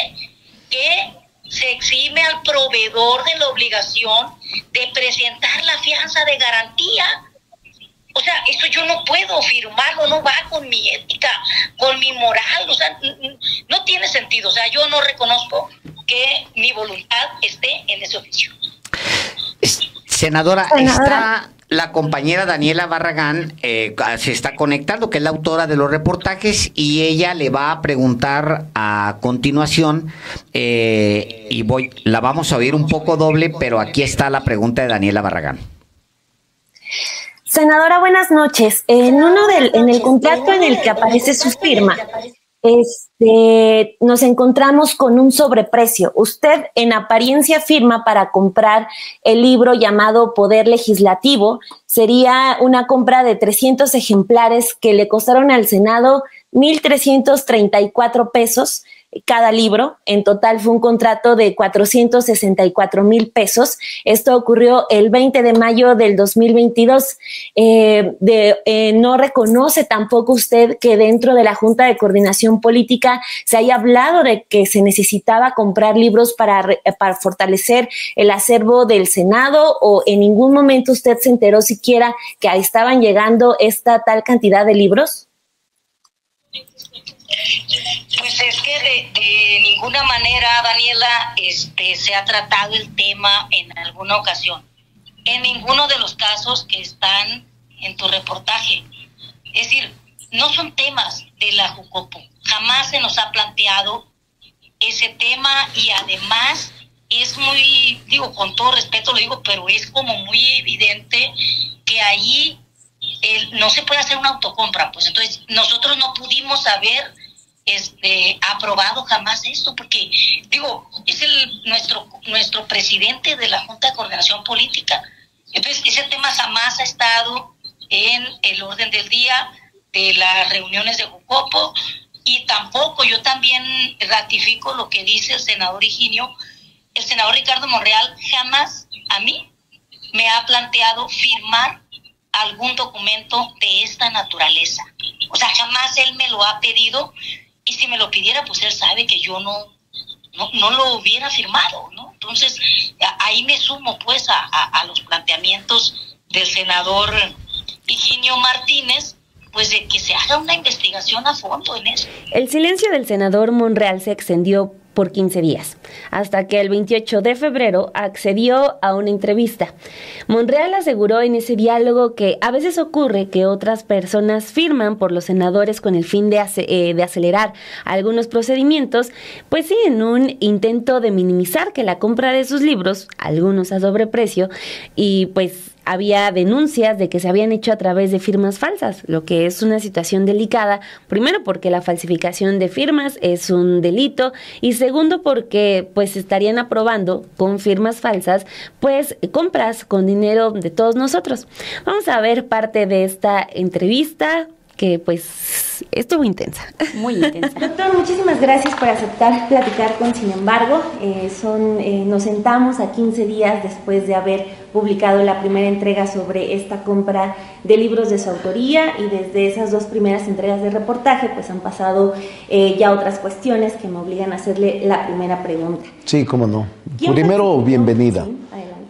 que se exime al proveedor de la obligación de presentar la fianza de garantía. O sea, eso yo no puedo firmarlo, no va con mi ética, con mi moral, o sea, no tiene sentido. O sea, yo no reconozco que mi voluntad esté en ese oficio. Senadora, está la compañera Daniela Barragán eh, se está conectando, que es la autora de los reportajes, y ella le va a preguntar a continuación, eh, y voy, la vamos a oír un poco doble, pero aquí está la pregunta de Daniela Barragán. Senadora, buenas noches. En uno del, en el contrato en el que aparece su firma, este, nos encontramos con un sobreprecio. Usted en apariencia firma para comprar el libro llamado Poder Legislativo. Sería una compra de 300 ejemplares que le costaron al Senado 1.334 pesos. Cada libro. En total fue un contrato de 464 mil pesos. Esto ocurrió el 20 de mayo del 2022. Eh, de, eh, no reconoce tampoco usted que dentro de la Junta de Coordinación Política se haya hablado de que se necesitaba comprar libros para, para fortalecer el acervo del Senado o en ningún momento usted se enteró siquiera que estaban llegando esta tal cantidad de libros. Pues es que de, ninguna manera, Daniela, este, se ha tratado el tema en alguna ocasión. En ninguno de los casos que están en tu reportaje. Es decir, no son temas de la Jucopo. Jamás se nos ha planteado ese tema y además es muy, digo, con todo respeto lo digo, pero es como muy evidente que allí no se puede hacer una autocompra. Pues entonces nosotros no pudimos haber este, aprobado jamás esto, porque digo, es el, nuestro, nuestro presidente de la Junta de Coordinación Política. Entonces, ese tema jamás ha estado en el orden del día de las reuniones de Jucopo y tampoco yo también ratifico lo que dice el senador Higinio. El senador Ricardo Monreal jamás a mí me ha planteado firmar algún documento de esta naturaleza. O sea, jamás él me lo ha pedido y si me lo pidiera, pues él sabe que yo no, no, lo hubiera firmado, ¿no? Entonces, ahí me sumo pues a, a los planteamientos del senador Higinio Martínez, pues de que se haga una investigación a fondo en eso. El silencio del senador Monreal se extendió por 15 días, hasta que el 28 de febrero accedió a una entrevista. Monreal aseguró en ese diálogo que a veces ocurre que otras personas firman por los senadores con el fin de, eh, de acelerar algunos procedimientos, pues sí, en un intento de minimizar que la compra de sus libros, algunos a sobreprecio, y pues había denuncias de que se habían hecho a través de firmas falsas, lo que es una situación delicada, primero porque la falsificación de firmas es un delito y segundo porque pues estarían aprobando con firmas falsas pues compras con dinero de todos nosotros. Vamos a ver parte de esta entrevista que pues estuvo intensa. Muy intensa. Doctor, muchísimas gracias por aceptar platicar con Sin embargo. Eh, son, eh, nos sentamos a 15 días después de haber publicado la primera entrega sobre esta compra de libros de su autoría y desde esas dos primeras entregas de reportaje pues han pasado eh, ya otras cuestiones que me obligan a hacerle la primera pregunta. Sí, cómo no. Primero, bienvenida.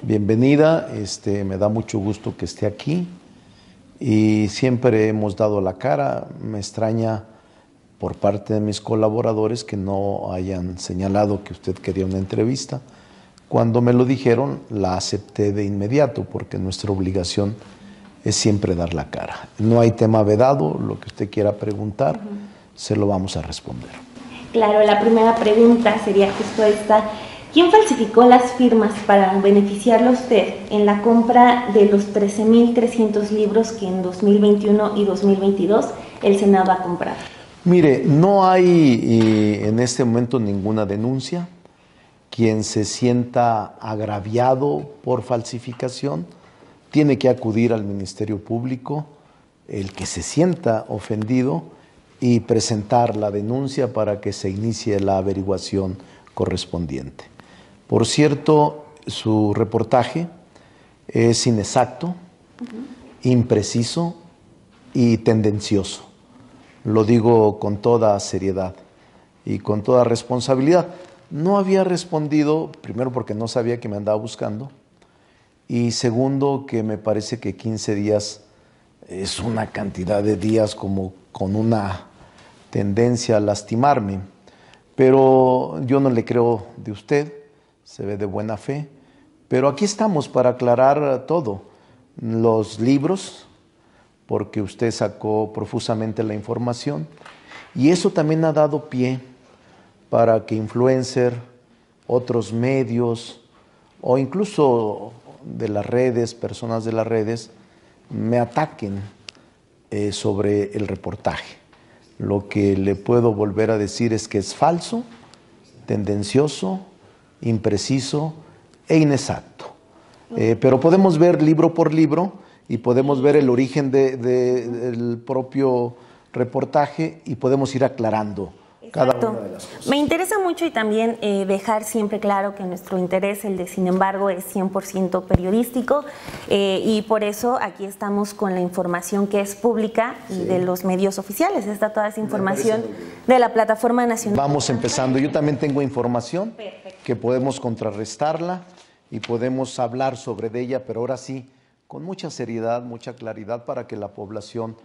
bienvenida, este, me da mucho gusto que esté aquí y siempre hemos dado la cara. Me extraña por parte de mis colaboradores que no hayan señalado que usted quería una entrevista. Cuando me lo dijeron, la acepté de inmediato porque nuestra obligación es siempre dar la cara. No hay tema vedado, lo que usted quiera preguntar, se lo vamos a responder. Claro, la primera pregunta sería justo esta. ¿Quién falsificó las firmas para beneficiarlo a usted en la compra de los 13.300 libros que en 2021 y 2022 el Senado ha comprado? Mire, no hay eh, en este momento ninguna denuncia. Quien se sienta agraviado por falsificación tiene que acudir al Ministerio Público, el que se sienta ofendido y presentar la denuncia para que se inicie la averiguación correspondiente. Por cierto, su reportaje es inexacto, impreciso y tendencioso. Lo digo con toda seriedad y con toda responsabilidad. No había respondido, primero porque no sabía que me andaba buscando, y segundo que me parece que 15 días es una cantidad de días como con una tendencia a lastimarme. Pero yo no le creo de usted, se ve de buena fe, pero aquí estamos para aclarar todo. Los libros, porque usted sacó profusamente la información, y eso también ha dado pie para que influencer, otros medios o incluso de las redes, personas de las redes, me ataquen eh, sobre el reportaje. Lo que le puedo volver a decir es que es falso, tendencioso, impreciso e inexacto. Eh, pero podemos ver libro por libro y podemos ver el origen del propio reportaje y podemos ir aclarando cada una de las cosas. Me interesa mucho y también eh, dejar siempre claro que nuestro interés, el de sin embargo, es 100% periodístico eh, y por eso aquí estamos con la información que es pública y de los medios oficiales. Está toda esa información de la plataforma nacional. Vamos empezando. Yo también tengo información que podemos contrarrestarla y podemos hablar sobre ella, pero ahora sí, con mucha seriedad, mucha claridad para que la población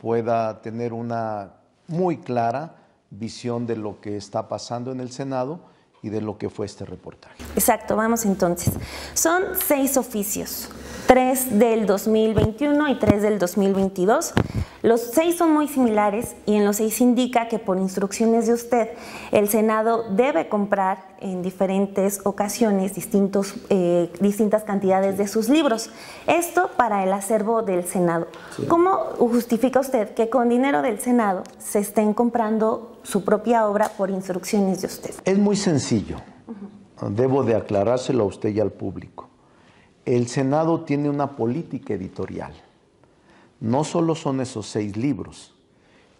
pueda tener una muy clara visión de lo que está pasando en el Senado y de lo que fue este reportaje. Exacto, vamos entonces. Son seis oficios, tres del 2021 y tres del 2022. Los seis son muy similares y en los seis indica que por instrucciones de usted el Senado debe comprar en diferentes ocasiones distintos, eh, distintas cantidades de sus libros. Esto para el acervo del Senado. ¿Cómo justifica usted que con dinero del Senado se estén comprando su propia obra por instrucciones de usted? Es muy sencillo. Debo de aclarárselo a usted y al público. El Senado tiene una política editorial. No solo son esos seis libros.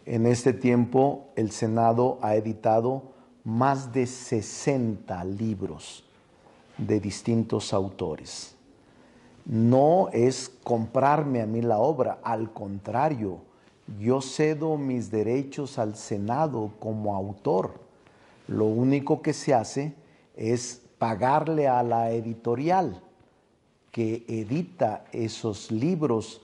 En este tiempo el Senado ha editado más de 60 libros de distintos autores. No es comprarme a mí la obra, al contrario, yo cedo mis derechos al Senado como autor. Lo único que se hace es pagarle a la editorial que edita esos libros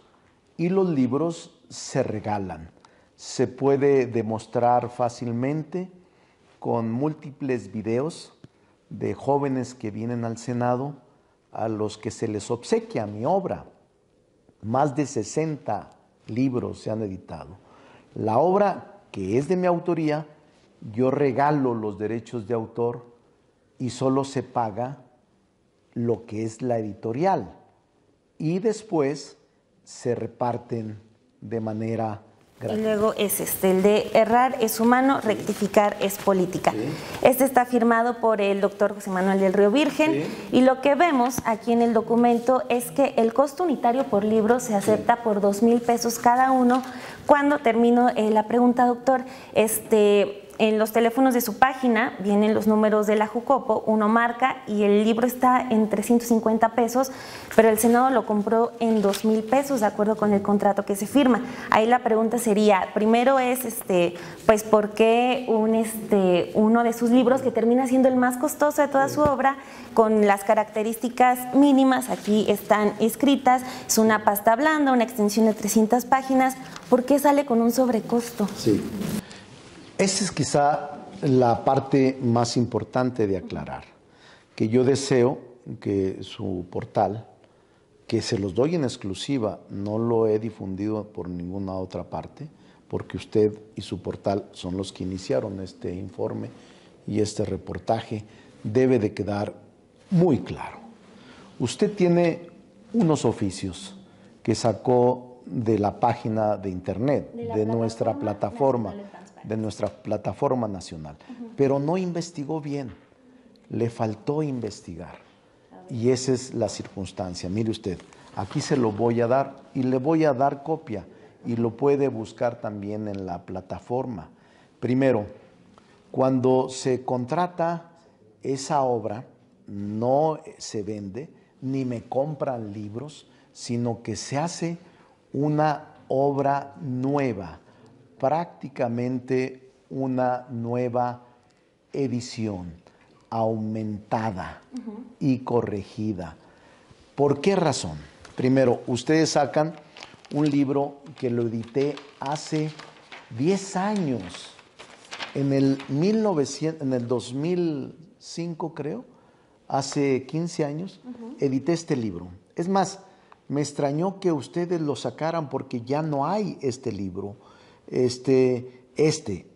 y los libros se regalan. Se puede demostrar fácilmente con múltiples videos de jóvenes que vienen al Senado a los que se les obsequia mi obra. Más de 60 libros se han editado. La obra que es de mi autoría, yo regalo los derechos de autor y solo se paga lo que es la editorial. Y después se reparten de manera y luego es este, el de errar es humano, rectificar es política. Este está firmado por el doctor José Manuel del Río Virgen. Y lo que vemos aquí en el documento es que el costo unitario por libro se acepta por dos mil pesos cada uno. Cuando termino eh, la pregunta, doctor, este, en los teléfonos de su página vienen los números de la Jucopo, uno marca y el libro está en 350 pesos, pero el Senado lo compró en 2 mil pesos de acuerdo con el contrato que se firma. Ahí la pregunta sería, primero es, este, pues, ¿por qué un, este, uno de sus libros que termina siendo el más costoso de toda su obra, con las características mínimas, aquí están escritas, es una pasta blanda, una extensión de 300 páginas, ¿por qué sale con un sobrecosto? Sí. Esa es quizá la parte más importante de aclarar, que yo deseo que su portal, que se los doy en exclusiva, no lo he difundido por ninguna otra parte, porque usted y su portal son los que iniciaron este informe y este reportaje, debe de quedar muy claro. Usted tiene unos oficios que sacó de la página de internet, de, nuestra plataforma de nuestra plataforma nacional, pero no investigó bien, le faltó investigar. Y esa es la circunstancia. Mire usted, aquí se lo voy a dar y le voy a dar copia y lo puede buscar también en la plataforma. Primero, cuando se contrata esa obra, no se vende ni me compran libros, sino que se hace una obra nueva prácticamente una nueva edición, aumentada y corregida. ¿Por qué razón? Primero, ustedes sacan un libro que lo edité hace 10 años, en el, 1900, en el 2005 creo, hace 15 años, edité este libro. Es más, me extrañó que ustedes lo sacaran porque ya no hay este libro este, este,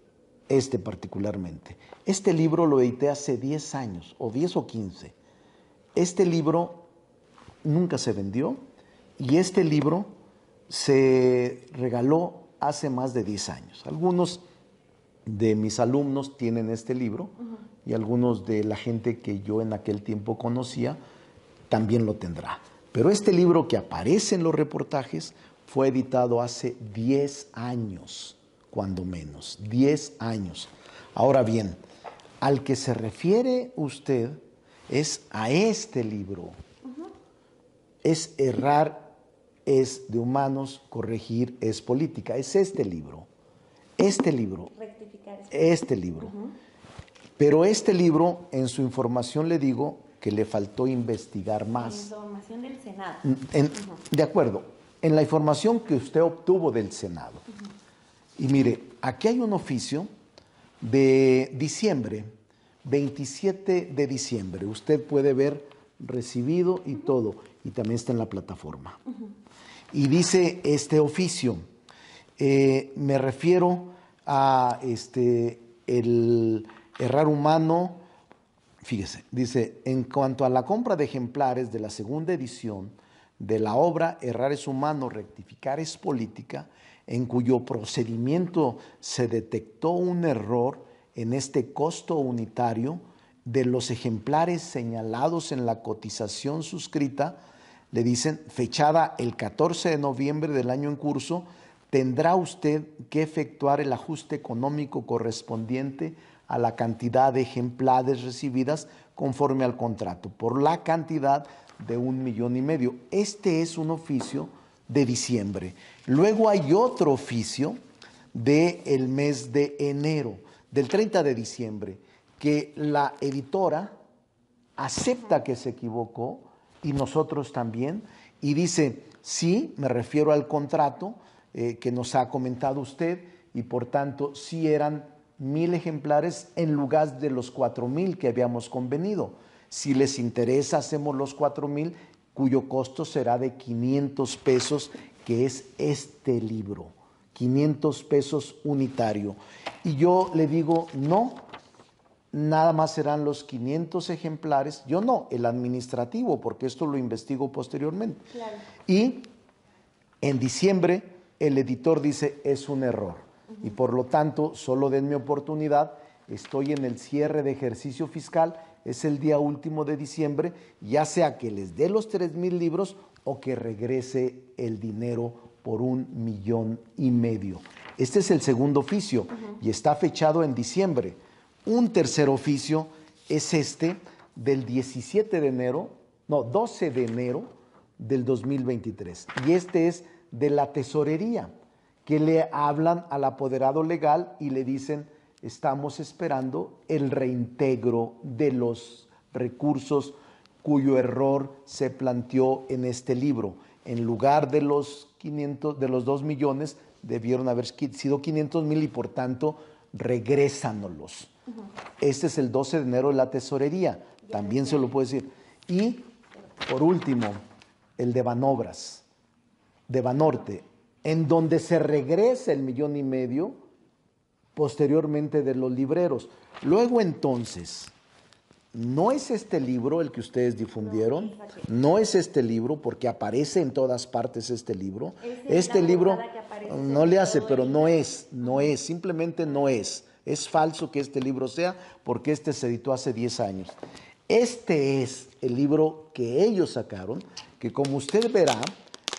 este particularmente. Este libro lo edité hace 10 años, o 10 o 15. Este libro nunca se vendió y este libro se regaló hace más de 10 años. Algunos de mis alumnos tienen este libro y algunos de la gente que yo en aquel tiempo conocía también lo tendrá. Pero este libro que aparece en los reportajes fue editado hace 10 años, cuando menos, 10 años. Ahora bien, al que se refiere usted es a este libro. Es errar, es de humanos, corregir es política. Es este libro. Este libro. Este libro. Pero este libro, en su información le digo que le faltó investigar más. Información del Senado. De acuerdo, en la información que usted obtuvo del Senado. Y mire, aquí hay un oficio de diciembre, 27 de diciembre. Usted puede ver recibido y todo, y también está en la plataforma. Y dice este oficio, eh, me refiero a este, el errar humano, fíjese, dice, en cuanto a la compra de ejemplares de la segunda edición de la obra Errar es humano, rectificar es política, en cuyo procedimiento se detectó un error en este costo unitario de los ejemplares señalados en la cotización suscrita, le dicen, fechada el 14 de noviembre del año en curso, tendrá usted que efectuar el ajuste económico correspondiente a la cantidad de ejemplares recibidas conforme al contrato, por la cantidad de un millón y medio. Este es un oficio de diciembre. Luego hay otro oficio del el mes de enero, del 30 de diciembre, que la editora acepta que se equivocó y nosotros también, y dice, sí, me refiero al contrato eh, que nos ha comentado usted, y por tanto, sí eran mil ejemplares en lugar de los cuatro mil que habíamos convenido. Si les interesa, hacemos los cuatro mil, cuyo costo será de 500 pesos, que es este libro. 500 pesos unitario. Y yo le digo, no, nada más serán los 500 ejemplares. Yo no, el administrativo, porque esto lo investigo posteriormente. Y en diciembre el editor dice, es un error y por lo tanto solo denme oportunidad, estoy en el cierre de ejercicio fiscal, es el día último de diciembre, ya sea que les dé los tres mil libros o que regrese el dinero por un millón y medio. Este es el segundo oficio y está fechado en diciembre. Un tercer oficio es este del 17 de enero, no, 12 de enero del 2023. Y este es de la tesorería que le hablan al apoderado legal y le dicen, estamos esperando el reintegro de los recursos cuyo error se planteó en este libro. En lugar de los 500, de los 2 millones, debieron haber sido 500 mil y por tanto regrésanos. Este es el 12 de enero de la tesorería, también se lo puedo decir. Y por último, el de Banobras, de Banorte, en donde se regresa el millón y medio posteriormente de los libreros. Luego entonces, no es este libro el que ustedes difundieron, no es este libro porque aparece en todas partes este libro. Este libro no le hace, pero no es, no es, simplemente no es. Es falso que este libro sea porque este se editó hace 10 años. Este es el libro que ellos sacaron, que como usted verá,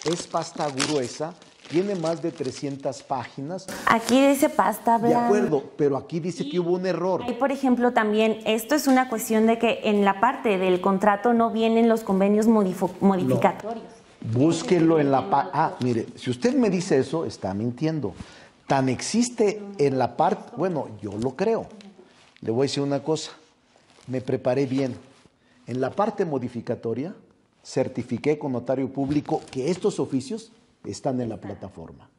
es pasta gruesa, tiene más de 300 páginas. Aquí dice pasta blanca. De acuerdo, pero aquí dice que hubo un error. Y por ejemplo, también esto es una cuestión de que en la parte del contrato no vienen los convenios modificatorios. Búsquelo en la parte. Ah, mire, si usted me dice eso, está mintiendo. Tan existe en la parte. Bueno, yo lo creo. Le voy a decir una cosa. Me preparé bien. En la parte modificatoria, certifiqué con notario público que estos oficios están en la plataforma.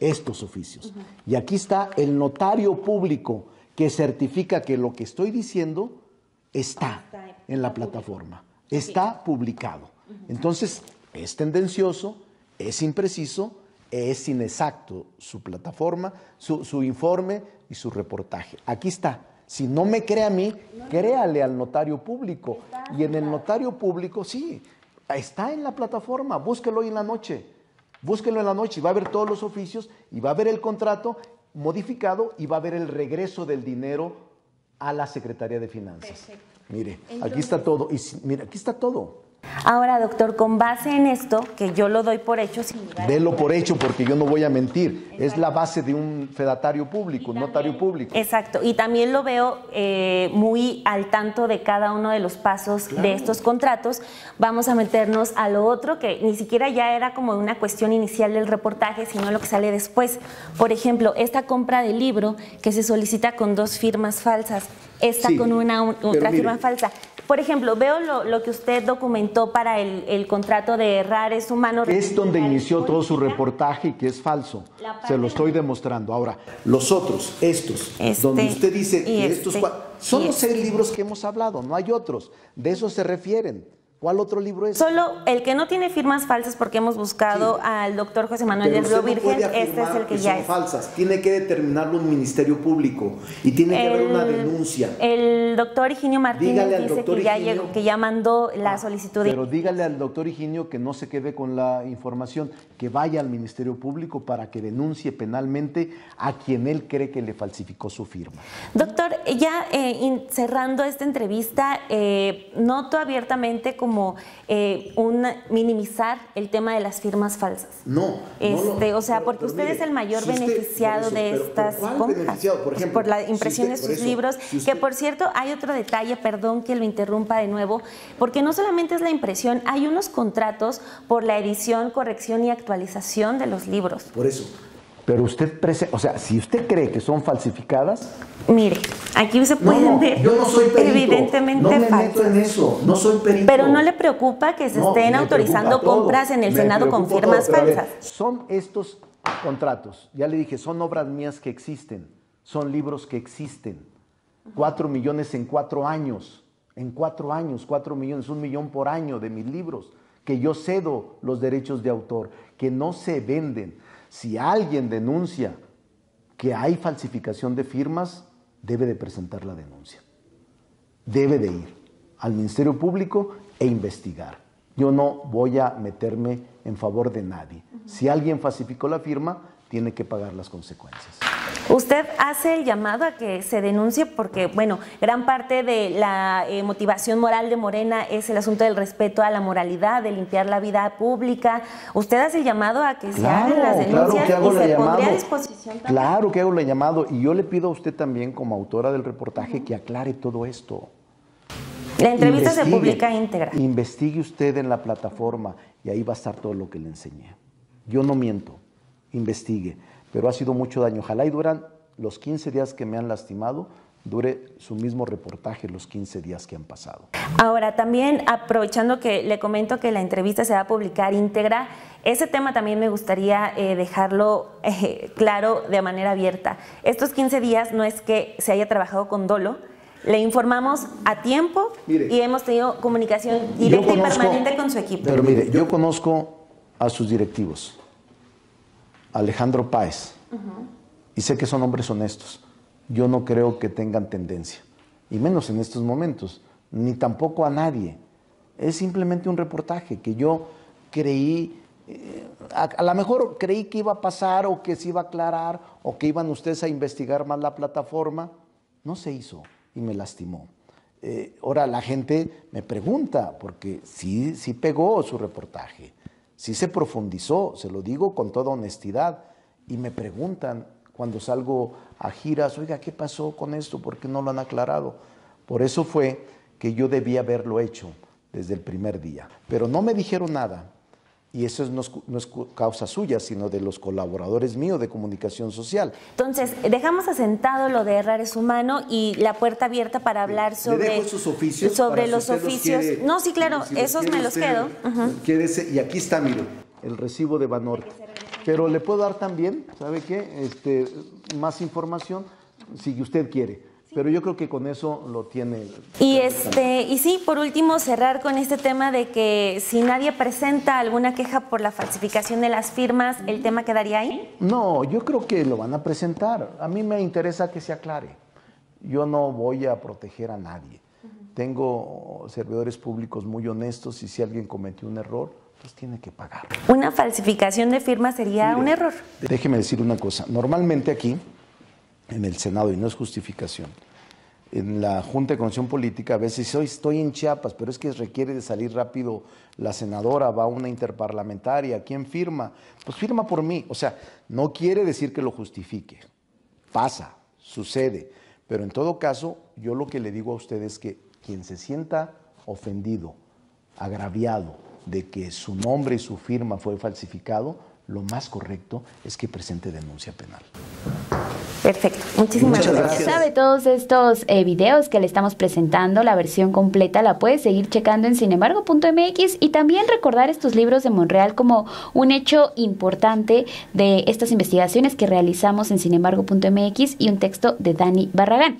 Estos oficios. Y aquí está el notario público que certifica que lo que estoy diciendo está en la plataforma. Está publicado. Entonces, es tendencioso, es impreciso, es inexacto su plataforma, su, su, informe y su reportaje. Aquí está. Si no me cree a mí, créale al notario público. Y en el notario público, sí, está en la plataforma, búsquelo hoy en la noche. Búsquenlo en la noche y va a ver todos los oficios y va a ver el contrato modificado y va a ver el regreso del dinero a la Secretaría de Finanzas. Mire, aquí está todo. Y mire, aquí está todo. Ahora, doctor, con base en esto, que yo lo doy por hecho sin duda. Delo por hecho porque yo no voy a mentir. Es la base de un fedatario público, un notario público. Exacto. Y también lo veo eh, muy al tanto de cada uno de los pasos de estos contratos. Vamos a meternos a lo otro, que ni siquiera ya era como una cuestión inicial del reportaje, sino lo que sale después. Por ejemplo, esta compra de libro que se solicita con dos firmas falsas, esta con una otra firma falsa. Por ejemplo, veo lo, que usted documentó para el, contrato de Rares Humanos. Es donde inició todo su reportaje y que es falso. Se lo estoy demostrando. Ahora, los otros, estos, este donde usted dice que estos este son los seis este. libros que hemos hablado, no hay otros. De eso se refieren. ¿Cuál otro libro es? Solo el que no tiene firmas falsas porque hemos buscado al doctor José Manuel del Río Virgen, este es el que, ya son falsas. Tiene que determinarlo un ministerio público y tiene que haber una denuncia. El doctor Higinio Martínez dice que, ya que ya mandó la ah, solicitud. Pero dígale al doctor Higinio que no se quede con la información, que vaya al ministerio público para que denuncie penalmente a quien él cree que le falsificó su firma. Doctor, ya eh, cerrando esta entrevista, eh, noto abiertamente como eh, un minimizar el tema de las firmas falsas. No. Este, o sea, porque usted es el mayor beneficiado de estas compras. Por, ejemplo, por la impresión de sus libros. que por cierto, hay otro detalle, perdón que lo interrumpa de nuevo, porque no solamente es la impresión, hay unos contratos por la edición, corrección y actualización de los libros. Por eso. Pero usted, o sea, si usted cree que son falsificadas... Mire, aquí se pueden ver yo no soy perito, evidentemente no me meto en eso, no soy perito. Pero no le preocupa que se estén autorizando compras en el Senado con firmas falsas. son estos contratos, ya le dije, son obras mías que existen, son libros que existen. Cuatro millones en cuatro años, en cuatro años, cuatro millones, un millón por año de mis libros, que yo cedo los derechos de autor, que no se venden si alguien denuncia que hay falsificación de firmas, debe de presentar la denuncia. Debe de ir al Ministerio Público e investigar. Yo no voy a meterme en favor de nadie. Si alguien falsificó la firma, tiene que pagar las consecuencias. Usted hace el llamado a que se denuncie porque, bueno, gran parte de la eh, motivación moral de Morena es el asunto del respeto a la moralidad, de limpiar la vida pública. Usted hace el llamado a que se hagan las denuncias claro y se pondría a disposición también. Claro que hago el llamado y yo le pido a usted también como autora del reportaje que aclare todo esto. La entrevista se publica íntegra. Investigue usted en la plataforma y ahí va a estar todo lo que le enseñé. Yo no miento, investigue pero ha sido mucho daño. Ojalá y duran los 15 días que me han lastimado, dure su mismo reportaje los 15 días que han pasado. Ahora, también aprovechando que le comento que la entrevista se va a publicar íntegra, ese tema también me gustaría eh, dejarlo eh, claro de manera abierta. Estos 15 días no es que se haya trabajado con dolo, le informamos a tiempo y hemos tenido comunicación directa y permanente con su equipo. Pero mire, yo conozco a sus directivos Alejandro Páez. Y sé que son hombres honestos. Yo no creo que tengan tendencia, y menos en estos momentos, ni tampoco a nadie. Es simplemente un reportaje que yo creí, eh, a, lo mejor creí que iba a pasar o que se iba a aclarar o que iban ustedes a investigar más la plataforma. No se hizo y me lastimó. Eh, ahora la gente me pregunta, porque sí, sí pegó su reportaje sí se profundizó, se lo digo con toda honestidad, y me preguntan cuando salgo a giras, oiga, ¿qué pasó con esto? ¿Por qué no lo han aclarado? Por eso fue que yo debía haberlo hecho desde el primer día. Pero no me dijeron nada. Y eso no es, causa suya, sino de los colaboradores míos de comunicación social. Entonces, dejamos asentado lo de errar es humano y la puerta abierta para hablar sobre, oficios sobre los oficios. no, sí, claro, esos me los quedo. y aquí está, mire, el recibo de Banorte. Pero le puedo dar también, ¿sabe qué? Este, más información, si usted quiere pero yo creo que con eso lo tiene. Y este y sí, por último cerrar con este tema de que si nadie presenta alguna queja por la falsificación de las firmas, el tema quedaría ahí. No, yo creo que lo van a presentar. A mí me interesa que se aclare. Yo no voy a proteger a nadie. Tengo servidores públicos muy honestos y si alguien cometió un error, pues tiene que pagar. Una falsificación de firma sería un error. Déjeme decir una cosa. Normalmente aquí, en el Senado, y no es justificación, en la Junta de Constitución Política, a veces hoy estoy en Chiapas, pero es que requiere de salir rápido la senadora, va a una interparlamentaria, ¿quién firma? Pues firma por mí. O sea, no quiere decir que lo justifique. Pasa, sucede. Pero en todo caso, yo lo que le digo a ustedes es que quien se sienta ofendido, agraviado de que su nombre y su firma fue falsificado, lo más correcto es que presente denuncia penal. Perfecto, muchísimas gracias. Sabe todos estos eh, videos que le estamos presentando, la versión completa la puede seguir checando en sinembargo.mx y también recordar estos libros de Monreal como un hecho importante de estas investigaciones que realizamos en sinembargo.mx y un texto de Dani Barragán.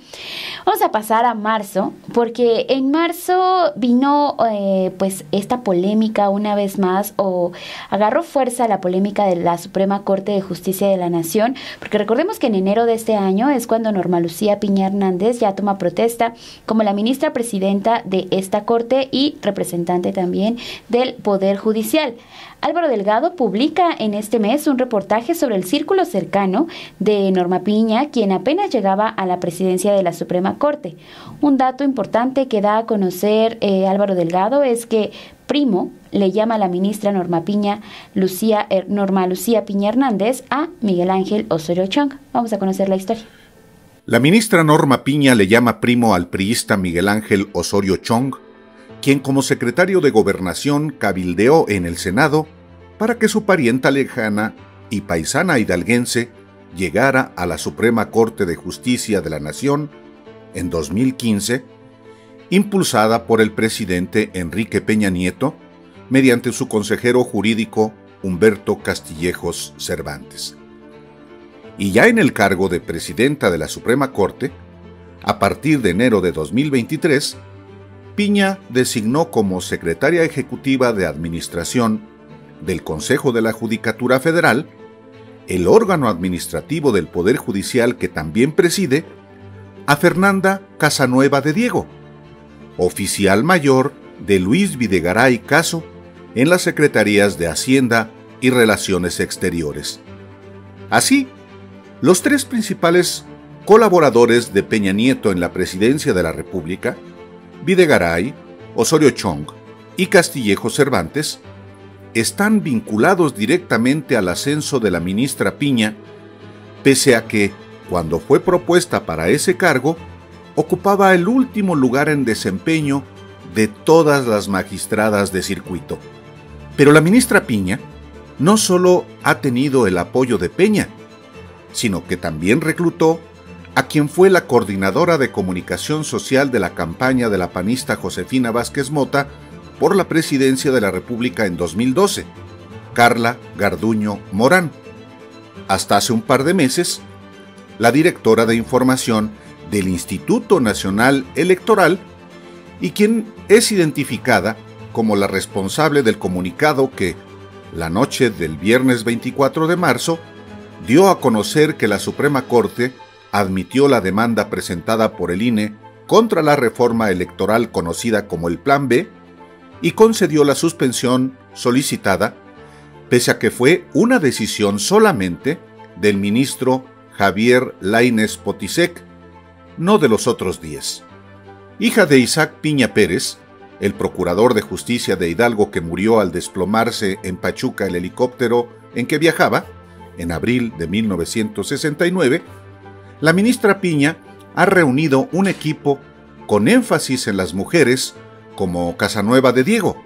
Vamos a pasar a marzo, porque en marzo vino eh, pues esta polémica una vez más o agarró fuerza la polémica de la Suprema Corte de Justicia de la Nación, porque recordemos que en enero de este año es cuando Norma Lucía Piña Hernández ya toma protesta como la ministra presidenta de esta Corte y representante también del Poder Judicial. Álvaro Delgado publica en este mes un reportaje sobre el círculo cercano de Norma Piña, quien apenas llegaba a la presidencia de la Suprema Corte. Un dato importante que da a conocer eh, Álvaro Delgado es que Primo le llama la ministra Norma Piña, Lucía, Norma Lucía Piña Hernández a Miguel Ángel Osorio Chong. Vamos a conocer la historia. La ministra Norma Piña le llama primo al priista Miguel Ángel Osorio Chong, quien como secretario de Gobernación cabildeó en el Senado para que su parienta lejana y paisana hidalguense llegara a la Suprema Corte de Justicia de la Nación en 2015, impulsada por el presidente Enrique Peña Nieto, mediante su consejero jurídico Humberto Castillejos Cervantes. Y ya en el cargo de presidenta de la Suprema Corte, a partir de enero de 2023, Piña designó como secretaria ejecutiva de Administración del Consejo de la Judicatura Federal, el órgano administrativo del Poder Judicial que también preside, a Fernanda Casanueva de Diego, oficial mayor de Luis Videgaray Caso en las Secretarías de Hacienda y Relaciones Exteriores. Así, los tres principales colaboradores de Peña Nieto en la presidencia de la República, Videgaray, Osorio Chong y Castillejo Cervantes, están vinculados directamente al ascenso de la ministra Piña, pese a que, cuando fue propuesta para ese cargo, ocupaba el último lugar en desempeño de todas las magistradas de circuito. Pero la ministra Piña no solo ha tenido el apoyo de Peña, sino que también reclutó a quien fue la coordinadora de comunicación social de la campaña de la panista Josefina Vázquez Mota por la presidencia de la República en 2012, Carla Garduño Morán. Hasta hace un par de meses, la directora de información del Instituto Nacional Electoral y quien es identificada como la responsable del comunicado que, la noche del viernes 24 de marzo, dio a conocer que la Suprema Corte admitió la demanda presentada por el INE contra la reforma electoral conocida como el Plan B y concedió la suspensión solicitada, pese a que fue una decisión solamente del ministro Javier Laines Potisek, no de los otros diez. Hija de Isaac Piña Pérez, el procurador de justicia de Hidalgo que murió al desplomarse en Pachuca el helicóptero en que viajaba, en abril de 1969, la ministra Piña ha reunido un equipo con énfasis en las mujeres como Casanueva de Diego,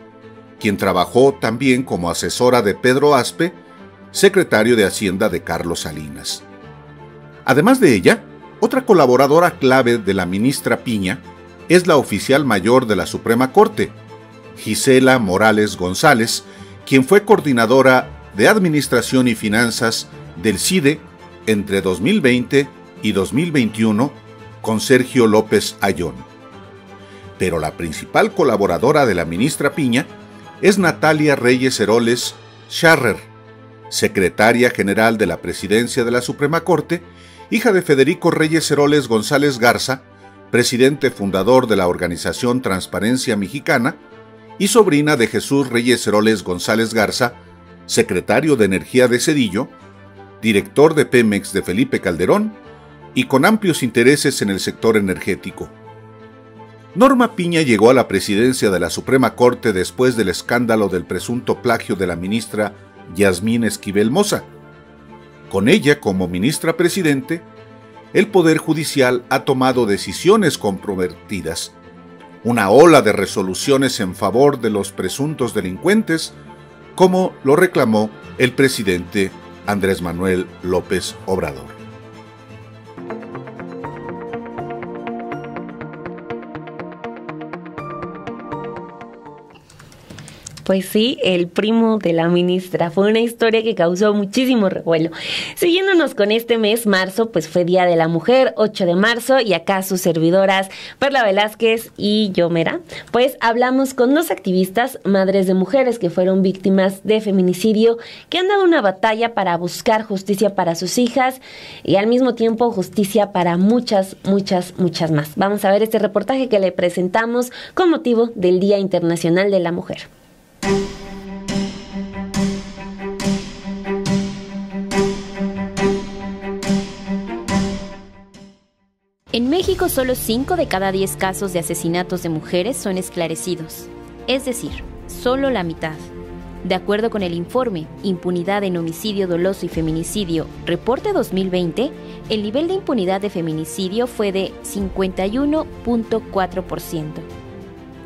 quien trabajó también como asesora de Pedro Aspe, secretario de Hacienda de Carlos Salinas. Además de ella, otra colaboradora clave de la ministra Piña es la oficial mayor de la Suprema Corte, Gisela Morales González, quien fue coordinadora de Administración y Finanzas del CIDE entre 2020 y 2021 con Sergio López Ayón. Pero la principal colaboradora de la ministra Piña es Natalia Reyes Heroles Scharrer, secretaria general de la Presidencia de la Suprema Corte, hija de Federico Reyes Heroles González Garza, presidente fundador de la organización Transparencia Mexicana, y sobrina de Jesús Reyes Heroles González Garza, secretario de Energía de Cedillo, director de Pemex de Felipe Calderón y con amplios intereses en el sector energético. Norma Piña llegó a la presidencia de la Suprema Corte después del escándalo del presunto plagio de la ministra Yasmín Esquivel Moza. Con ella como ministra presidente, el Poder Judicial ha tomado decisiones comprometidas, una ola de resoluciones en favor de los presuntos delincuentes, como lo reclamó el presidente Andrés Manuel López Obrador. Pues sí, el primo de la ministra. Fue una historia que causó muchísimo revuelo. Siguiéndonos con este mes, marzo, pues fue Día de la Mujer, 8 de marzo, y acá sus servidoras, Perla Velázquez y Yomera, pues hablamos con dos activistas, madres de mujeres que fueron víctimas de feminicidio, que han dado una batalla para buscar justicia para sus hijas y al mismo tiempo justicia para muchas, muchas, muchas más. Vamos a ver este reportaje que le presentamos con motivo del Día Internacional de la Mujer. En México solo 5 de cada 10 casos de asesinatos de mujeres son esclarecidos, es decir, solo la mitad. De acuerdo con el informe Impunidad en Homicidio Doloso y Feminicidio, reporte 2020, el nivel de impunidad de feminicidio fue de 51.4%.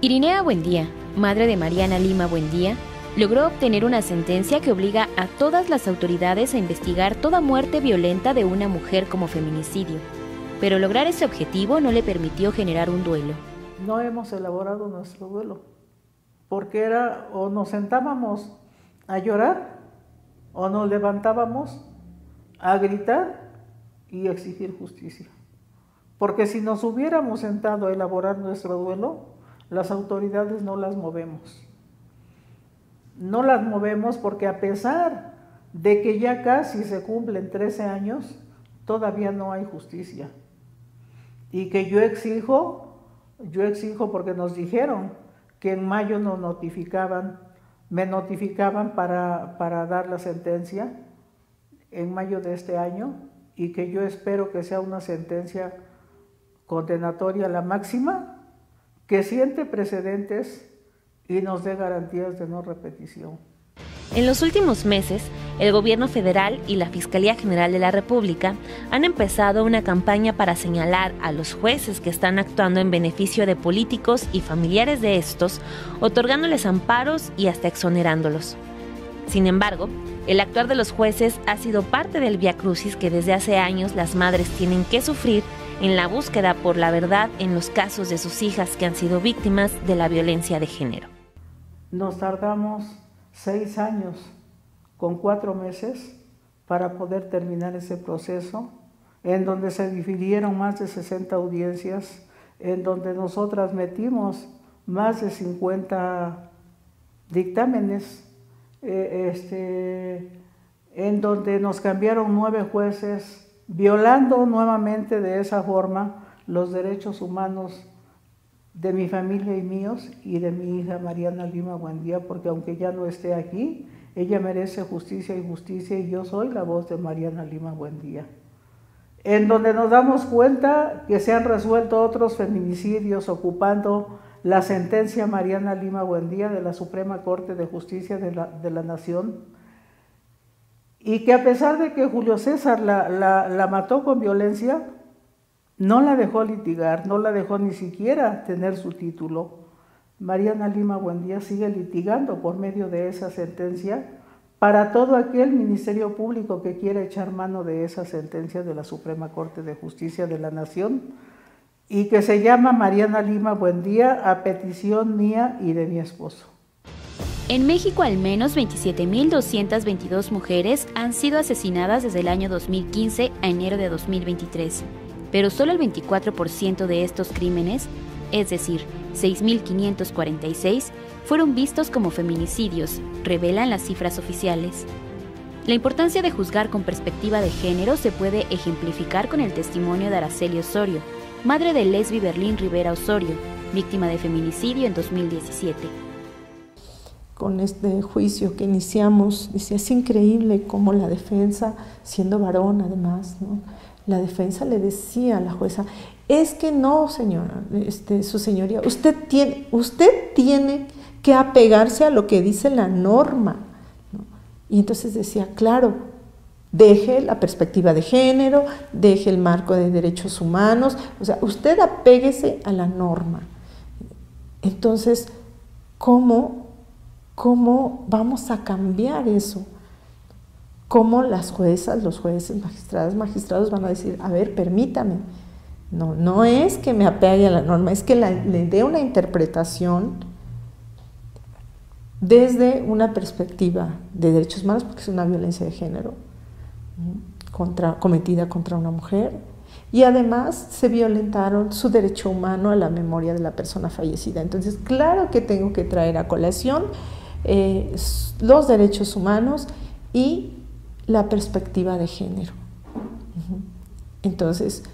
Irinea Buendía, madre de Mariana Lima Buendía, logró obtener una sentencia que obliga a todas las autoridades a investigar toda muerte violenta de una mujer como feminicidio. Pero lograr ese objetivo no le permitió generar un duelo. No hemos elaborado nuestro duelo, porque era o nos sentábamos a llorar o nos levantábamos a gritar y exigir justicia. Porque si nos hubiéramos sentado a elaborar nuestro duelo, las autoridades no las movemos. No las movemos porque a pesar de que ya casi se cumplen 13 años, todavía no hay justicia. Y que yo exijo, yo exijo porque nos dijeron que en mayo nos notificaban, me notificaban para, para dar la sentencia en mayo de este año y que yo espero que sea una sentencia condenatoria la máxima que siente precedentes y nos dé garantías de no repetición. En los últimos meses, el gobierno federal y la Fiscalía General de la República han empezado una campaña para señalar a los jueces que están actuando en beneficio de políticos y familiares de estos, otorgándoles amparos y hasta exonerándolos. Sin embargo, el actuar de los jueces ha sido parte del via crucis que desde hace años las madres tienen que sufrir en la búsqueda por la verdad en los casos de sus hijas que han sido víctimas de la violencia de género. Nos tardamos seis años con cuatro meses para poder terminar ese proceso, en donde se difirieron más de 60 audiencias, en donde nosotras metimos más de 50 dictámenes, eh, este, en donde nos cambiaron nueve jueces violando nuevamente de esa forma los derechos humanos de mi familia y míos y de mi hija Mariana Lima Buendía, porque aunque ya no esté aquí, ella merece justicia y justicia y yo soy la voz de Mariana Lima Buendía. En donde nos damos cuenta que se han resuelto otros feminicidios ocupando la sentencia Mariana Lima Buendía de la Suprema Corte de Justicia de la, de la Nación, y que a pesar de que Julio César la, mató con violencia, no la dejó litigar, no la dejó ni siquiera tener su título. Mariana Lima Buendía sigue litigando por medio de esa sentencia para todo aquel Ministerio Público que quiera echar mano de esa sentencia de la Suprema Corte de Justicia de la Nación y que se llama Mariana Lima Buendía a petición mía y de mi esposo. En México al menos 27.222 mujeres han sido asesinadas desde el año 2015 a enero de 2023, pero solo el 24% de estos crímenes, es decir, 6.546, fueron vistos como feminicidios, revelan las cifras oficiales. La importancia de juzgar con perspectiva de género se puede ejemplificar con el testimonio de Araceli Osorio, madre de Lesbi Berlín Rivera Osorio, víctima de feminicidio en 2017 con este juicio que iniciamos, es increíble cómo la defensa, siendo varón además, La defensa le decía a la jueza, es que no, señora, este, su señoría, usted tiene, usted tiene que apegarse a lo que dice la norma. Y entonces decía, claro, deje la perspectiva de género, deje el marco de derechos humanos, o sea, usted apéguese a la norma. Entonces, ¿cómo, cómo vamos a cambiar eso? ¿Cómo las juezas, los jueces, magistradas, magistrados van a decir, a ver, permítame, no, no es que me apegue a la norma, es que le dé una interpretación desde una perspectiva de derechos humanos, porque es una violencia de género contra, cometida contra una mujer, y además se violentaron su derecho humano a la memoria de la persona fallecida. Entonces, claro que tengo que traer a colación eh, los derechos humanos y la perspectiva de género. Entonces,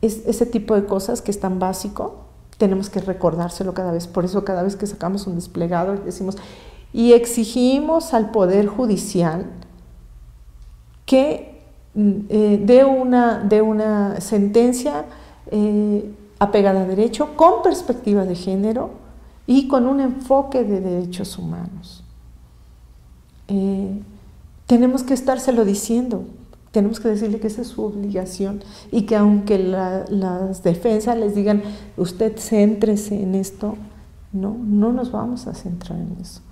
es ese tipo de cosas que es tan básico, tenemos que recordárselo cada vez. Por eso cada vez que sacamos un desplegado decimos, y exigimos al Poder Judicial que mm, eh, dé, una, una sentencia eh, apegada a derecho con perspectiva de género y con un enfoque de derechos humanos. Eh, tenemos que estárselo diciendo, tenemos que decirle que esa es su obligación y que aunque las defensas les digan, usted céntrese en esto, no, no nos vamos a centrar en eso.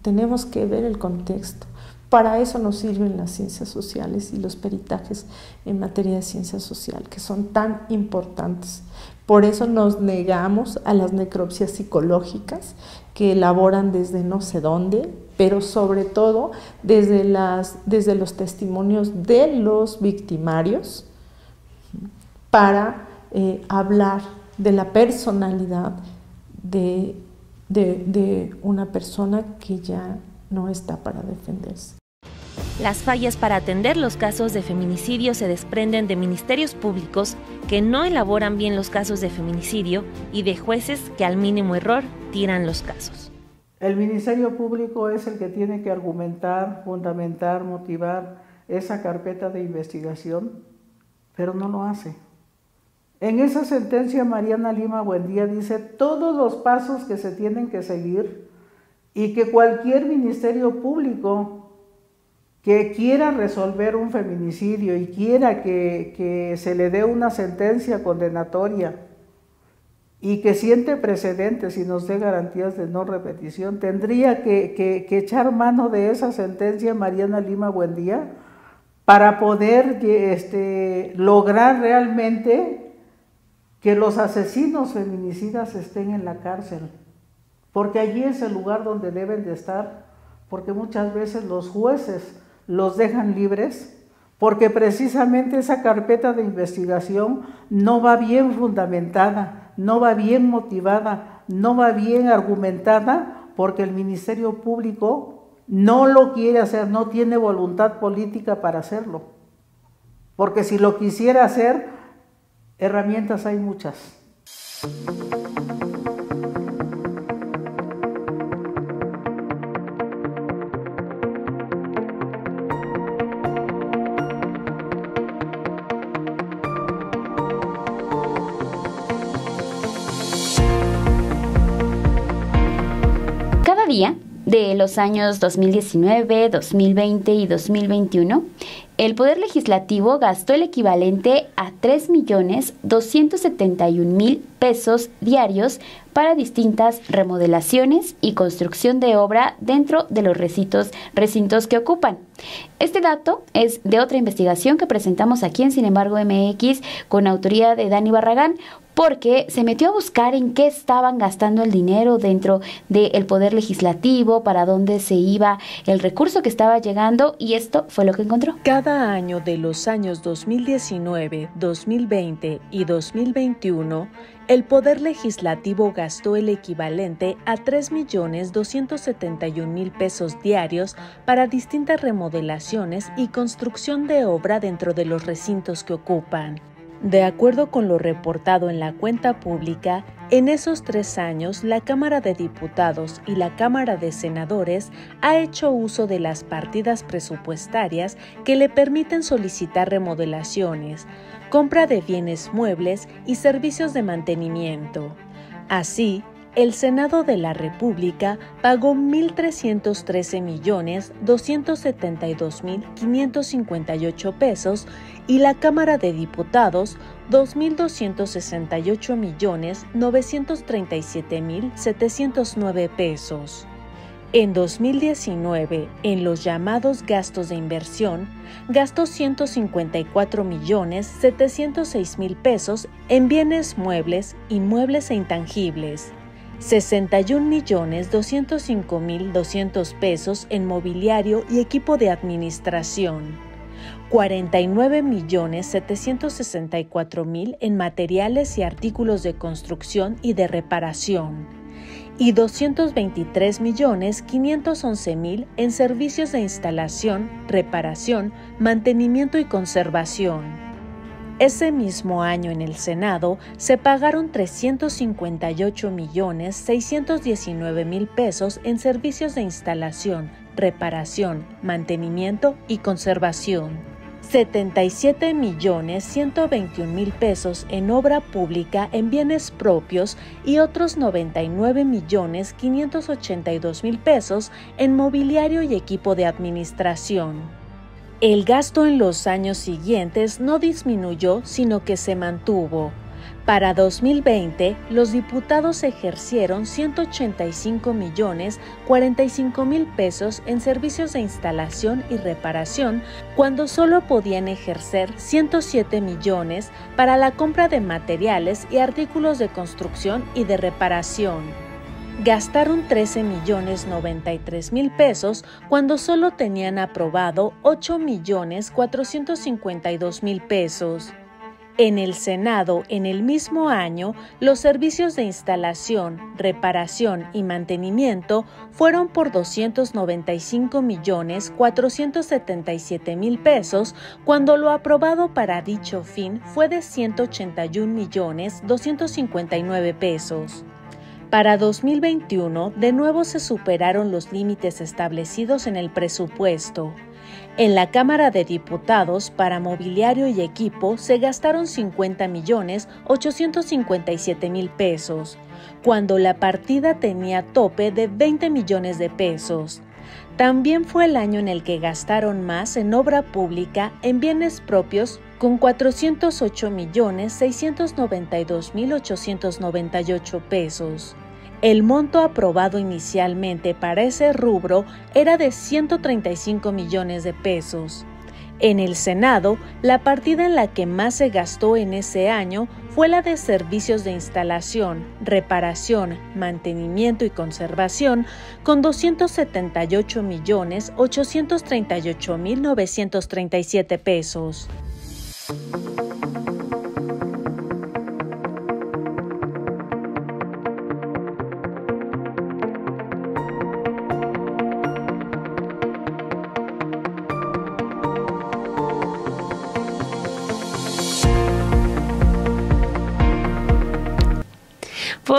Tenemos que ver el contexto. Para eso nos sirven las ciencias sociales y los peritajes en materia de ciencia social, que son tan importantes. Por eso nos negamos a las necropsias psicológicas que elaboran desde no sé dónde, pero sobre todo desde, las, desde los testimonios de los victimarios para eh, hablar de la personalidad de, de una persona que ya no está para defenderse. Las fallas para atender los casos de feminicidio se desprenden de ministerios públicos que no elaboran bien los casos de feminicidio y de jueces que al mínimo error tiran los casos. El Ministerio Público es el que tiene que argumentar, fundamentar, motivar esa carpeta de investigación, pero no lo hace. En esa sentencia, Mariana Lima Buendía dice todos los pasos que se tienen que seguir y que cualquier ministerio público que quiera resolver un feminicidio y quiera que, que se le dé una sentencia condenatoria, y que siente precedentes y nos dé garantías de no repetición, tendría que, echar mano de esa sentencia Mariana Lima Buendía para poder este, lograr realmente que los asesinos feminicidas estén en la cárcel, porque allí es el lugar donde deben de estar, porque muchas veces los jueces los dejan libres porque precisamente esa carpeta de investigación no va bien fundamentada, no va bien motivada, no va bien argumentada, porque el Ministerio Público no lo quiere hacer, no tiene voluntad política para hacerlo. Porque si lo quisiera hacer, herramientas hay muchas. De los años 2019, 2020 y 2021, el Poder Legislativo gastó el equivalente a 3.271.000 pesos diarios para distintas remodelaciones y construcción de obra dentro de los recintos, recintos que ocupan. Este dato es de otra investigación que presentamos aquí en Sin embargo MX con autoría de Dani Barragán, porque se metió a buscar en qué estaban gastando el dinero dentro del poder legislativo, para dónde se iba el recurso que estaba llegando y esto fue lo que encontró. Cada año de los años 2019, 2020 y 2021, el Poder Legislativo gastó el equivalente a 3.271.000 pesos diarios para distintas remodelaciones y construcción de obra dentro de los recintos que ocupan. De acuerdo con lo reportado en la cuenta pública, en esos tres años la Cámara de Diputados y la Cámara de Senadores ha hecho uso de las partidas presupuestarias que le permiten solicitar remodelaciones, compra de bienes muebles y servicios de mantenimiento. Así, el Senado de la República pagó 1.313.272.558 pesos y la Cámara de Diputados 2.268.937.709 pesos. En 2019, en los llamados gastos de inversión, gastó 154 millones mil pesos en bienes muebles, inmuebles e intangibles, 61 millones 205 mil 200 pesos en mobiliario y equipo de administración, 49 millones 764 mil en materiales y artículos de construcción y de reparación, y 223 millones 511 mil en servicios de instalación, reparación, mantenimiento y conservación. Ese mismo año en el Senado se pagaron 358 millones 619 mil pesos en servicios de instalación, reparación, mantenimiento y conservación. 77 millones 121 mil pesos en obra pública en bienes propios y otros 99 millones 582 mil pesos en mobiliario y equipo de administración. El gasto en los años siguientes no disminuyó, sino que se mantuvo. Para 2020, los diputados ejercieron 185 millones 45 mil pesos en servicios de instalación y reparación, cuando solo podían ejercer 107 millones para la compra de materiales y artículos de construcción y de reparación gastaron 13 millones 93 mil pesos cuando solo tenían aprobado 8 millones 452 mil pesos. En el Senado, en el mismo año, los servicios de instalación, reparación y mantenimiento fueron por 295 millones 477 mil pesos, cuando lo aprobado para dicho fin fue de 181 millones 259 pesos. Para 2021, de nuevo se superaron los límites establecidos en el presupuesto. En la Cámara de Diputados, para mobiliario y equipo, se gastaron 50 millones 857 mil pesos, cuando la partida tenía tope de 20 millones de pesos. También fue el año en el que gastaron más en obra pública en bienes propios con 408 millones 692 mil 898 pesos. El monto aprobado inicialmente para ese rubro era de 135 millones de pesos. En el Senado, la partida en la que más se gastó en ese año fue la de servicios de instalación, reparación, mantenimiento y conservación, con 278 millones 838 mil 937 pesos.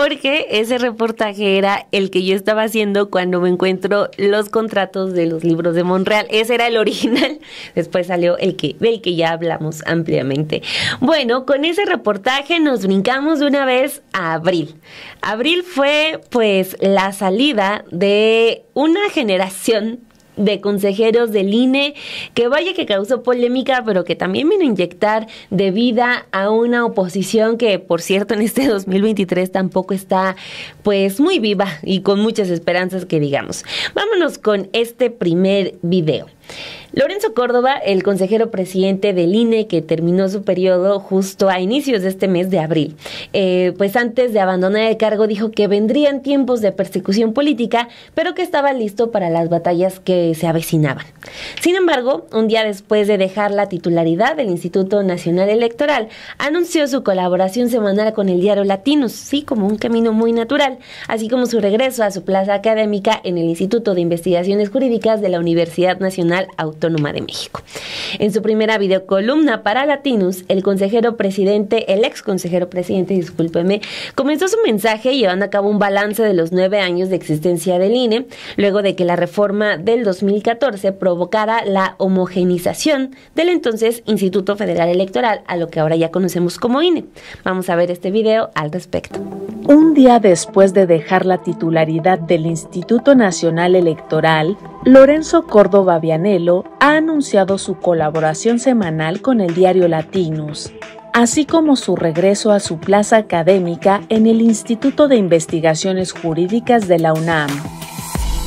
Porque ese reportaje era el que yo estaba haciendo cuando me encuentro los contratos de los libros de Monreal. Ese era el original. Después salió el que, del que ya hablamos ampliamente. Bueno, con ese reportaje nos brincamos de una vez a abril. Abril fue pues la salida de una generación de consejeros del INE, que vaya que causó polémica, pero que también vino a inyectar de vida a una oposición que, por cierto, en este 2023 tampoco está pues muy viva y con muchas esperanzas que digamos. Vámonos con este primer video. Lorenzo Córdoba, el consejero presidente del INE que terminó su periodo justo a inicios de este mes de abril, eh, pues antes de abandonar el cargo dijo que vendrían tiempos de persecución política, pero que estaba listo para las batallas que se avecinaban. Sin embargo, un día después de dejar la titularidad del Instituto Nacional Electoral, anunció su colaboración semanal con el diario Latinos, sí, como un camino muy natural, así como su regreso a su plaza académica en el Instituto de Investigaciones Jurídicas de la Universidad Nacional Autónoma Autónoma de México. En su primera videocolumna para Latinus, el consejero presidente, el ex consejero presidente, discúlpeme, comenzó su mensaje llevando a cabo un balance de los nueve años de existencia del INE, luego de que la reforma del 2014 provocara la homogenización del entonces Instituto Federal Electoral, a lo que ahora ya conocemos como INE. Vamos a ver este video al respecto. Un día después de dejar la titularidad del Instituto Nacional Electoral, Lorenzo Córdoba Vianello ha anunciado su colaboración semanal con el diario Latinus, así como su regreso a su plaza académica en el Instituto de Investigaciones Jurídicas de la UNAM.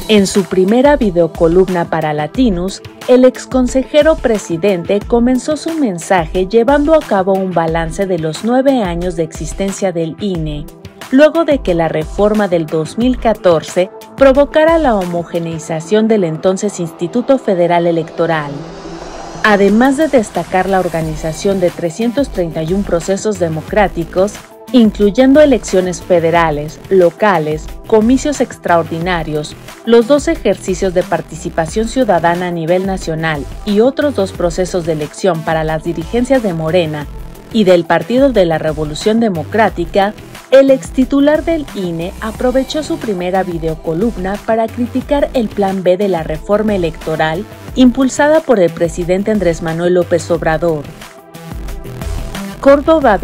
En su primera videocolumna para Latinus, el exconsejero presidente comenzó su mensaje llevando a cabo un balance de los nueve años de existencia del INE, luego de que la reforma del 2014 provocara la homogeneización del entonces Instituto Federal Electoral. Además de destacar la organización de 331 procesos democráticos, incluyendo elecciones federales, locales, comicios extraordinarios, los dos ejercicios de participación ciudadana a nivel nacional y otros dos procesos de elección para las dirigencias de Morena y del Partido de la Revolución Democrática, el ex titular del INE aprovechó su primera videocolumna para criticar el Plan B de la reforma electoral impulsada por el presidente Andrés Manuel López Obrador. Córdoba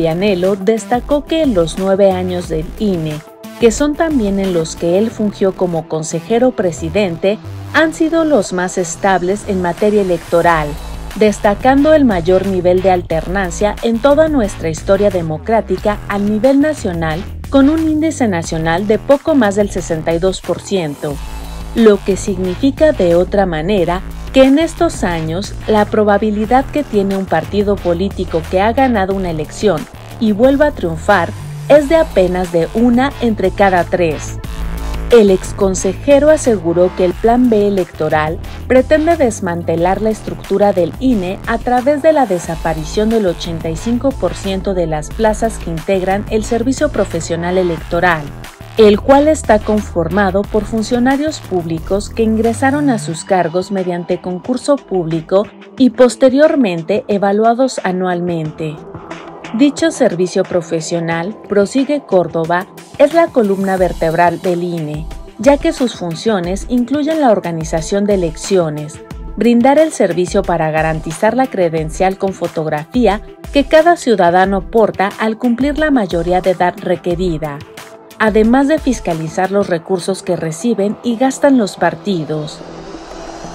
destacó que en los nueve años del INE, que son también en los que él fungió como consejero presidente, han sido los más estables en materia electoral, destacando el mayor nivel de alternancia en toda nuestra historia democrática a nivel nacional con un índice nacional de poco más del 62%, lo que significa de otra manera que en estos años la probabilidad que tiene un partido político que ha ganado una elección y vuelva a triunfar es de apenas de una entre cada tres. El exconsejero aseguró que el Plan B electoral pretende desmantelar la estructura del INE a través de la desaparición del 85% de las plazas que integran el servicio profesional electoral, el cual está conformado por funcionarios públicos que ingresaron a sus cargos mediante concurso público y posteriormente evaluados anualmente. Dicho servicio profesional, prosigue Córdoba, es la columna vertebral del INE, ya que sus funciones incluyen la organización de elecciones, brindar el servicio para garantizar la credencial con fotografía que cada ciudadano porta al cumplir la mayoría de edad requerida, además de fiscalizar los recursos que reciben y gastan los partidos.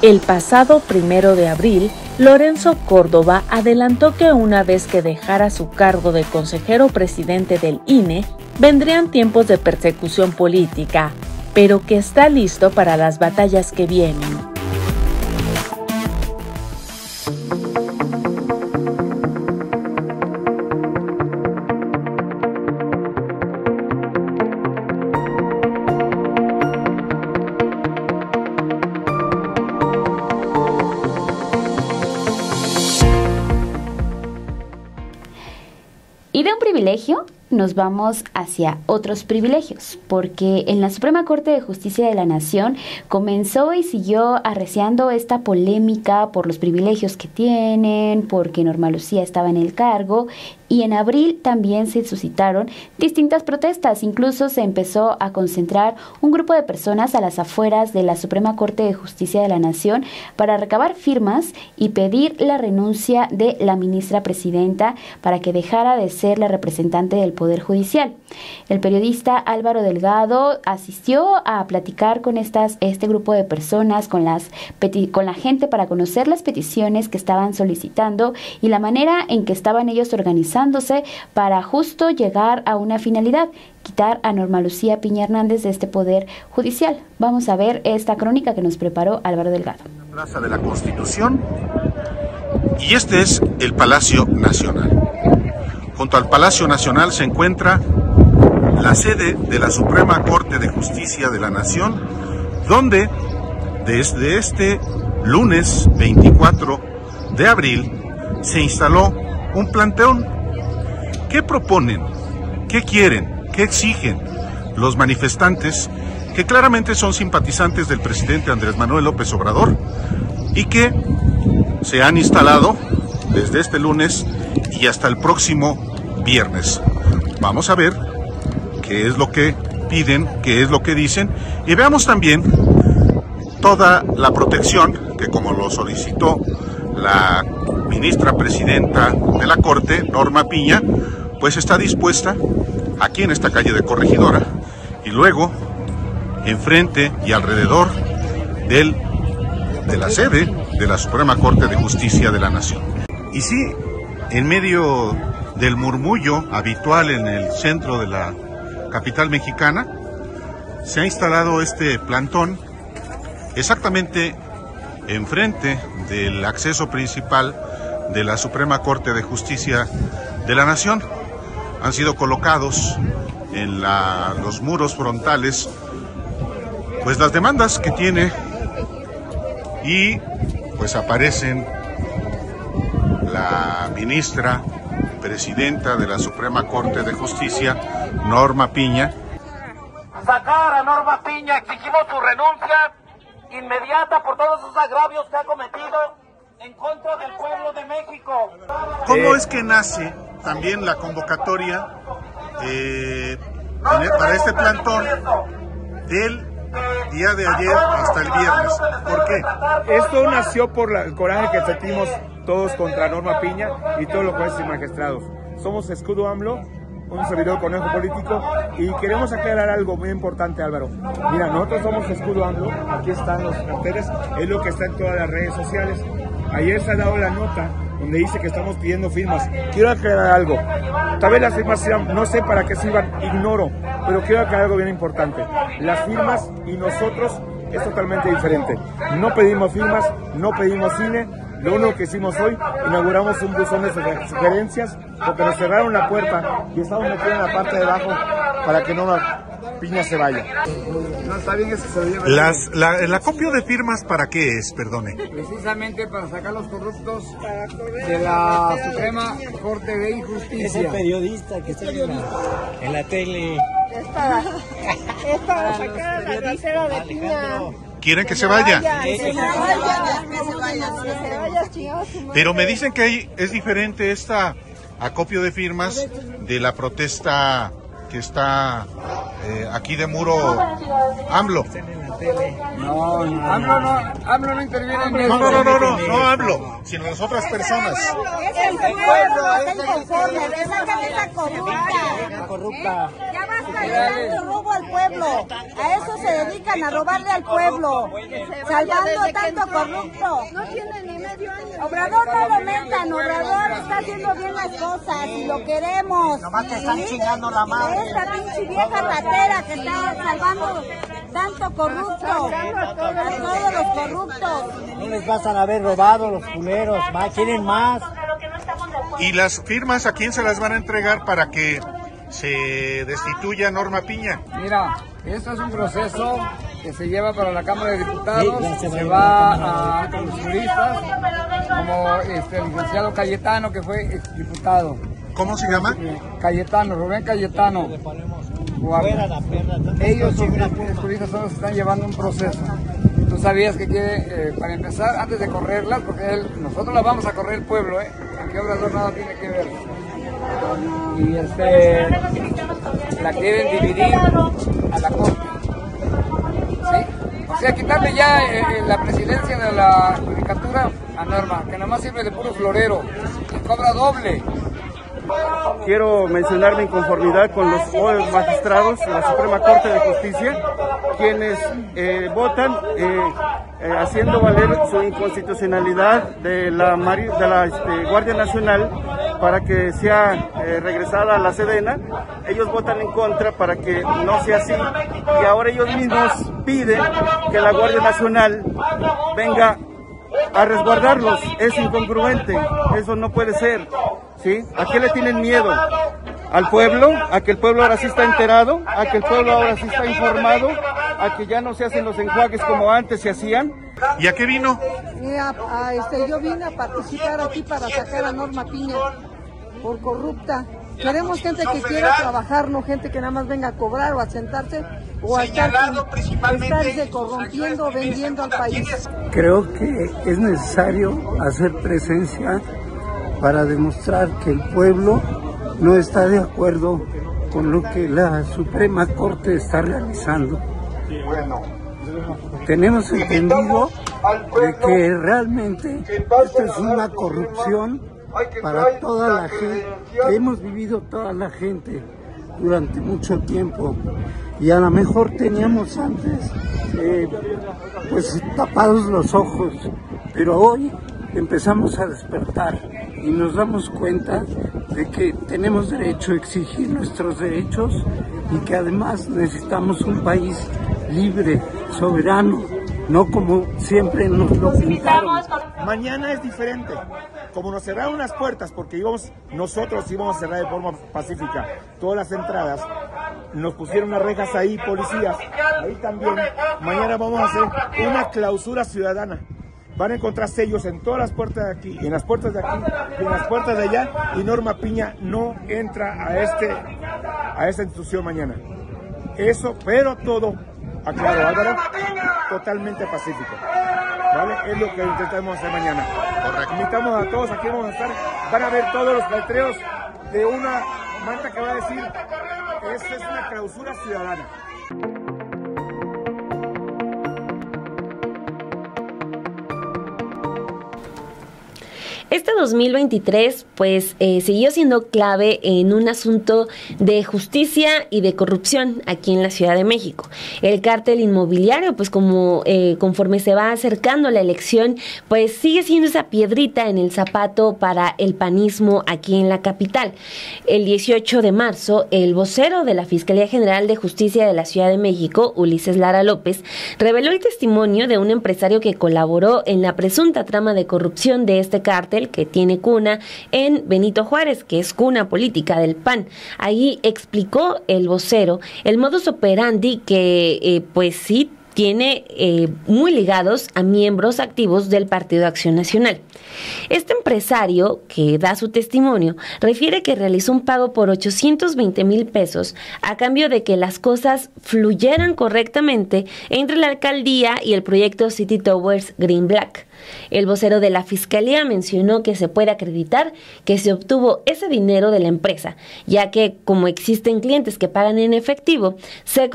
El pasado primero de abril, Lorenzo Córdoba adelantó que una vez que dejara su cargo de consejero presidente del INE, vendrían tiempos de persecución política, pero que está listo para las batallas que vienen. De un privilegio nos vamos hacia otros privilegios, porque en la Suprema Corte de Justicia de la Nación comenzó y siguió arreciando esta polémica por los privilegios que tienen, porque Norma Lucía estaba en el cargo y en abril también se suscitaron distintas protestas. Incluso se empezó a concentrar un grupo de personas a las afueras de la Suprema Corte de Justicia de la Nación para recabar firmas y pedir la renuncia de la ministra presidenta para que dejara de ser la representante del Poder Judicial. El periodista Álvaro Delgado asistió a platicar con estas, este grupo de personas, con, las, con la gente para conocer las peticiones que estaban solicitando y la manera en que estaban ellos para justo llegar a una finalidad, quitar a Norma Lucía Piña Hernández de este Poder Judicial. Vamos a ver esta crónica que nos preparó Álvaro Delgado. Plaza de la Constitución y este es el Palacio Nacional. Junto al Palacio Nacional se encuentra la sede de la Suprema Corte de Justicia de la Nación, donde desde este lunes 24 de abril se instaló un planteón. ¿Qué proponen? ¿Qué quieren? ¿Qué exigen los manifestantes que claramente son simpatizantes del presidente Andrés Manuel López Obrador y que se han instalado desde este lunes y hasta el próximo viernes. Vamos a ver qué es lo que piden, qué es lo que dicen y veamos también toda la protección que como lo solicitó la ministra presidenta de la Corte, Norma Piña, pues está dispuesta aquí en esta calle de Corregidora y luego enfrente y alrededor del, de la sede de la Suprema Corte de Justicia de la Nación. Y sí, en medio del murmullo habitual en el centro de la capital mexicana, se ha instalado este plantón exactamente enfrente del acceso principal de la Suprema Corte de Justicia de la Nación. Han sido colocados en los muros frontales pues las demandas que tiene y pues aparecen la ministra presidenta de la Suprema Corte de Justicia, Norma Piña. Sacar a Norma Piña, exigimos su renuncia inmediata por todos esos agravios que ha cometido en contra del pueblo de México. ¿Cómo es que nace también la convocatoria eh, para este plantón del día de ayer hasta el viernes? ¿Por qué? Esto nació por el coraje que sentimos todos contra Norma Piña y todos los jueces y magistrados. Somos Escudo AMLO un servidor conejo político y queremos aclarar algo muy importante Álvaro. Mira, nosotros somos Escudo AMLO, aquí están los carteles, es lo que está en todas las redes sociales. Ayer se ha dado la nota donde dice que estamos pidiendo firmas. Quiero aclarar algo. Tal vez las firmas sean, no sé para qué sirvan, ignoro, pero quiero aclarar algo bien importante. Las firmas y nosotros es totalmente diferente. No pedimos firmas, no pedimos cine, lo único que hicimos hoy, inauguramos un buzón de sugerencias porque nos cerraron la puerta y estamos metiendo en la parte de abajo para que no la piña se vaya. No, está bien eso se Las, la, ¿El acopio de firmas para qué es, perdone? Precisamente para sacar los corruptos de la Suprema Corte de Injusticia. Es el periodista que está en la, en la tele. Es para, es para sacar la trasera de piña. ¿Quieren que se vaya? Pero me dicen que es diferente esta acopio de firmas de la protesta que está eh, aquí de muro AMLO. No, AMLO no, AMLO no interviene en eso. No, no, no, no, no AMLO, sino las otras personas. Es el pueblo, es el conforme, esa corrupta. corrupta. Ya basta de robo al pueblo. A eso se dedican, a robarle al pueblo. Salvando tanto corrupto. No tiene ni medio año. Obrador no lo metan, Obrador está haciendo bien las cosas y lo queremos. Nomás te están chingando la madre. Esta pinche vieja ratera que está salvando tanto corrupto, a todos los corruptos. No les vas a haber robado los culeros, más, quieren más. ¿Y las firmas a quién se las van a entregar para que se destituya Norma Piña? Mira, esto es un proceso que se lleva para la Cámara de Diputados, se va a los juristas, como este, el licenciado Cayetano, que fue diputado. ¿Cómo se llama? Cayetano, Rubén Cayetano. Ellos son los juristas son los que están llevando un proceso. Tú sabías que quiere, eh, para empezar, antes de correrlas, porque él, nosotros las vamos a correr el pueblo, ¿eh? Aunque Obrador nada tiene que ver. Y este, la quieren dividir a la corte. ¿Sí? O sea, quitarle ya eh, eh, la presidencia de la judicatura a Norma, que nada más sirve de puro florero, y cobra doble. Quiero mencionar mi inconformidad con los magistrados de la Suprema Corte de Justicia, quienes eh, votan eh, eh, haciendo valer su inconstitucionalidad de la, de la este, Guardia Nacional para que sea regresada a la Sedena. Ellos votan en contra para que no sea así y ahora ellos mismos piden que la Guardia Nacional venga a resguardarlos. Es incongruente, eso no puede ser. ¿Sí? ¿A qué le tienen miedo? ¿Al pueblo? ¿A que el pueblo ahora sí está enterado? ¿A que el pueblo ahora sí está informado? ¿A que ya no se hacen los enjuagues como antes se hacían? ¿Y a qué vino? este, yo vine a participar aquí para sacar a Norma Piña por corrupta. Queremos gente que quiera trabajar, no gente que nada más venga a cobrar o a sentarse o señalado principalmente estarse corrompiendo, vendiendo al país. Creo que es necesario hacer presencia para demostrar que el pueblo no está de acuerdo con lo que la Suprema Corte está realizando. Tenemos entendido de que realmente esto es una corrupción para toda la gente, que hemos vivido toda la gente durante mucho tiempo y a lo mejor teníamos antes eh, pues tapados los ojos, pero hoy empezamos a despertar y nos damos cuenta de que tenemos derecho a exigir nuestros derechos y que además necesitamos un país libre, soberano, no como siempre nos lo pintaron. Mañana es diferente. Como nos cerraron las puertas, porque íbamos, nosotros íbamos a cerrar de forma pacífica todas las entradas, nos pusieron unas rejas ahí, policías, ahí también. Mañana vamos a hacer una clausura ciudadana. Van a encontrar sellos en todas las puertas de aquí, en las puertas de aquí, y en las puertas de allá, y Norma Piña no entra a, este, a esta institución mañana. Eso, pero todo, aclaro Álvaro, totalmente pacífico. ¿Vale? Es lo que intentamos hacer mañana. Invitamos a todos, aquí vamos a estar, van a ver todos los letreros de una manta que va a decir, esta es una clausura ciudadana. Este 2023 pues eh, siguió siendo clave en un asunto de justicia y de corrupción aquí en la Ciudad de México. El cártel inmobiliario pues como eh, conforme se va acercando la elección pues sigue siendo esa piedrita en el zapato para el panismo aquí en la capital. El 18 de marzo el vocero de la Fiscalía General de Justicia de la Ciudad de México, Ulises Lara López, reveló el testimonio de un empresario que colaboró en la presunta trama de corrupción de este cártel que tiene cuna en Benito Juárez, que es cuna política del PAN. Ahí explicó el vocero el modus operandi que eh, pues sí tiene eh, muy ligados a miembros activos del Partido Acción Nacional. Este empresario, que da su testimonio, refiere que realizó un pago por 820 mil pesos a cambio de que las cosas fluyeran correctamente entre la alcaldía y el proyecto City Towers Green Black. El vocero de la Fiscalía mencionó que se puede acreditar que se obtuvo ese dinero de la empresa, ya que como existen clientes que pagan en efectivo, se,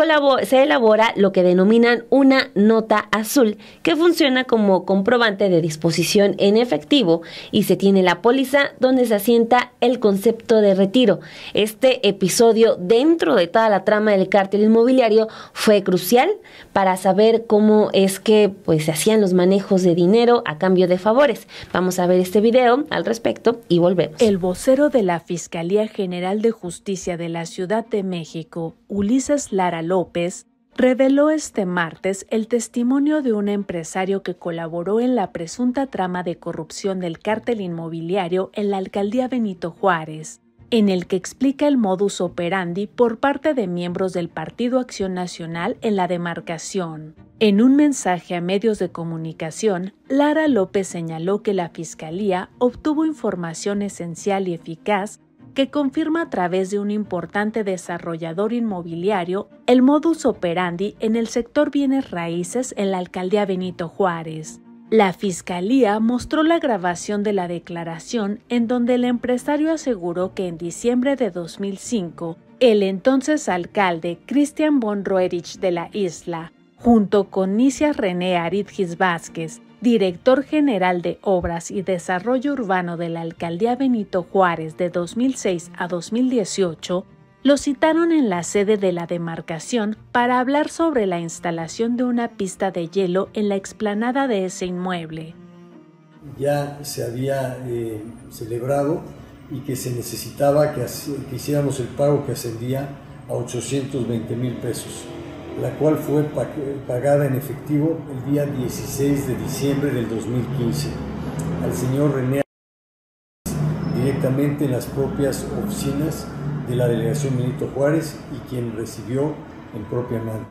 elabora lo que denominan una nota azul, que funciona como comprobante de disposición en efectivo y se tiene la póliza donde se asienta el concepto de retiro. Este episodio dentro de toda la trama del cártel inmobiliario fue crucial para saber cómo es que pues se hacían los manejos de dinero a cambio de favores. Vamos a ver este video al respecto y volvemos. El vocero de la Fiscalía General de Justicia de la Ciudad de México, Ulises Lara López, reveló este martes el testimonio de un empresario que colaboró en la presunta trama de corrupción del cártel inmobiliario en la alcaldía Benito Juárez en el que explica el modus operandi por parte de miembros del Partido Acción Nacional en la demarcación. En un mensaje a medios de comunicación, Lara López señaló que la Fiscalía obtuvo información esencial y eficaz que confirma a través de un importante desarrollador inmobiliario el modus operandi en el sector bienes raíces en la alcaldía Benito Juárez. La fiscalía mostró la grabación de la declaración en donde el empresario aseguró que en diciembre de 2005, el entonces alcalde Christian von Roerich de la isla, junto con Nicias René Aridgis Vázquez, director general de Obras y Desarrollo Urbano de la Alcaldía Benito Juárez de 2006 a 2018, lo citaron en la sede de la demarcación para hablar sobre la instalación de una pista de hielo en la explanada de ese inmueble. Ya se había eh, celebrado y que se necesitaba que, que, hiciéramos el pago que ascendía a 820 mil pesos, la cual fue pagada en efectivo el día 16 de diciembre del 2015 al señor René directamente en las propias oficinas de la delegación Benito Juárez y quien recibió en propia mano.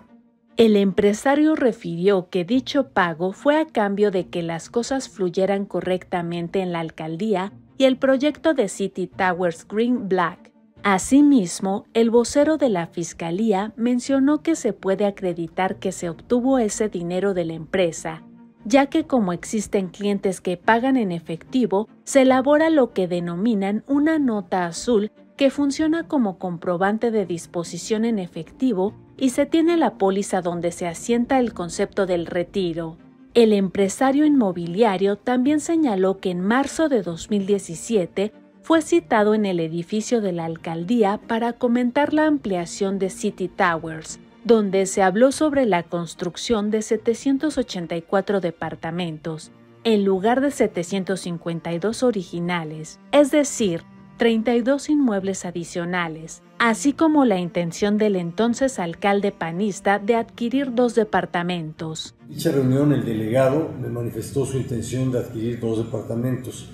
El empresario refirió que dicho pago fue a cambio de que las cosas fluyeran correctamente en la alcaldía y el proyecto de City Towers Green Black, Asimismo, el vocero de la Fiscalía mencionó que se puede acreditar que se obtuvo ese dinero de la empresa, ya que como existen clientes que pagan en efectivo, se elabora lo que denominan una nota azul que funciona como comprobante de disposición en efectivo y se tiene la póliza donde se asienta el concepto del retiro. El empresario inmobiliario también señaló que en marzo de 2017 fue citado en el edificio de la alcaldía para comentar la ampliación de City Towers, donde se habló sobre la construcción de 784 departamentos, en lugar de 752 originales, es decir, 32 inmuebles adicionales, así como la intención del entonces alcalde panista de adquirir dos departamentos. Dicha reunión el delegado me manifestó su intención de adquirir dos departamentos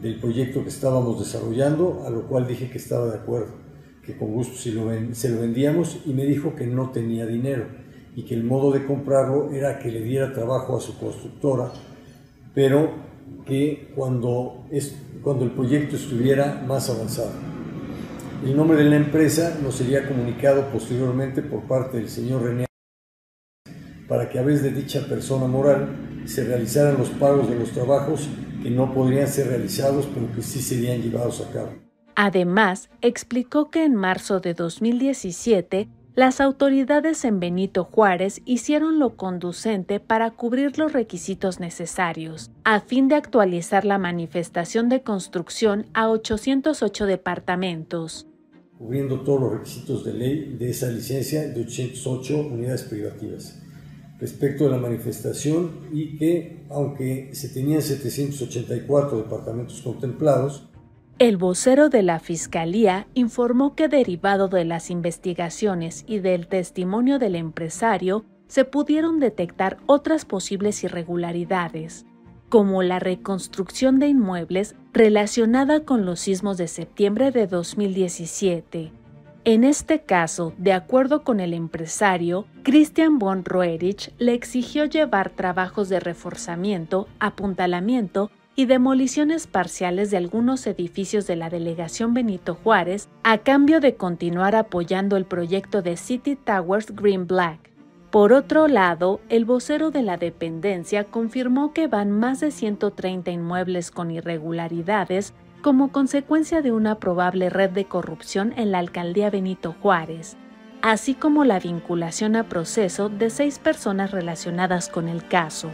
del proyecto que estábamos desarrollando, a lo cual dije que estaba de acuerdo, que con gusto lo, se lo vendíamos y me dijo que no tenía dinero y que el modo de comprarlo era que le diera trabajo a su constructora, pero que cuando, es, cuando el proyecto estuviera más avanzado. El nombre de la empresa nos sería comunicado posteriormente por parte del señor René para que a vez de dicha persona moral se realizaran los pagos de los trabajos que no podrían ser realizados pero que sí serían llevados a cabo. Además, explicó que en marzo de 2017 las autoridades en Benito Juárez hicieron lo conducente para cubrir los requisitos necesarios, a fin de actualizar la manifestación de construcción a 808 departamentos. Cubriendo todos los requisitos de ley de esa licencia de 808 unidades privativas. Respecto de la manifestación y que, aunque se tenían 784 departamentos contemplados, el vocero de la Fiscalía informó que derivado de las investigaciones y del testimonio del empresario, se pudieron detectar otras posibles irregularidades, como la reconstrucción de inmuebles relacionada con los sismos de septiembre de 2017. En este caso, de acuerdo con el empresario, Christian von Roerich le exigió llevar trabajos de reforzamiento, apuntalamiento y demoliciones parciales de algunos edificios de la delegación Benito Juárez a cambio de continuar apoyando el proyecto de City Towers Green Black. Por otro lado, el vocero de la dependencia confirmó que van más de 130 inmuebles con irregularidades como consecuencia de una probable red de corrupción en la alcaldía Benito Juárez, así como la vinculación a proceso de seis personas relacionadas con el caso.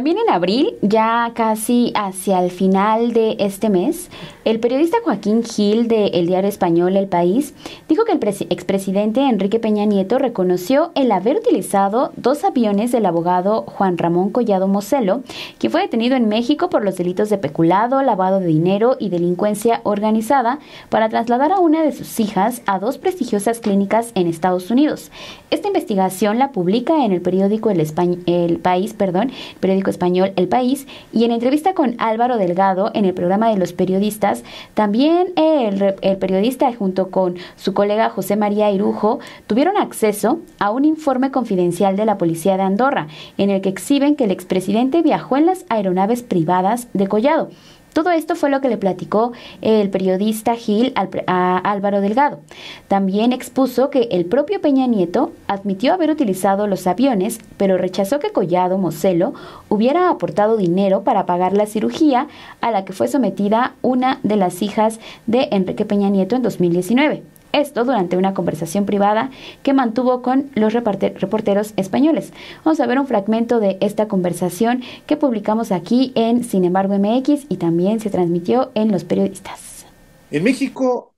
También en abril, ya casi hacia el final de este mes, el periodista Joaquín Gil de El Diario Español El País dijo que el expresidente Enrique Peña Nieto reconoció el haber utilizado dos aviones del abogado Juan Ramón Collado Moselo, quien fue detenido en México por los delitos de peculado, lavado de dinero y delincuencia organizada, para trasladar a una de sus hijas a dos prestigiosas clínicas en Estados Unidos. Esta investigación la publica en el periódico El, el País, perdón, periódico español El País, y en entrevista con Álvaro Delgado en el programa de los periodistas, también el, el periodista junto con su colega José María Irujo tuvieron acceso a un informe confidencial de la policía de Andorra, en el que exhiben que el expresidente viajó en las aeronaves privadas de Collado. Todo esto fue lo que le platicó el periodista Gil a Álvaro Delgado. También expuso que el propio Peña Nieto admitió haber utilizado los aviones, pero rechazó que Collado Moselo hubiera aportado dinero para pagar la cirugía a la que fue sometida una de las hijas de Enrique Peña Nieto en 2019. Esto durante una conversación privada que mantuvo con los reporteros españoles. Vamos a ver un fragmento de esta conversación que publicamos aquí en Sin embargo MX y también se transmitió en Los Periodistas. En México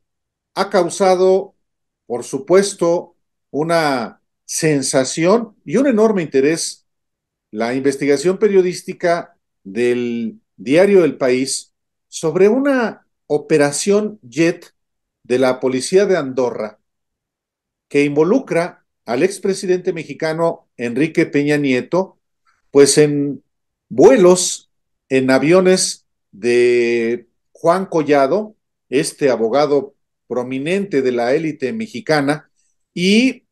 ha causado, por supuesto, una sensación y un enorme interés la investigación periodística del diario El País sobre una operación jet de la policía de Andorra que involucra al expresidente mexicano Enrique Peña Nieto, pues en vuelos en aviones de Juan Collado, este abogado prominente de la élite mexicana, y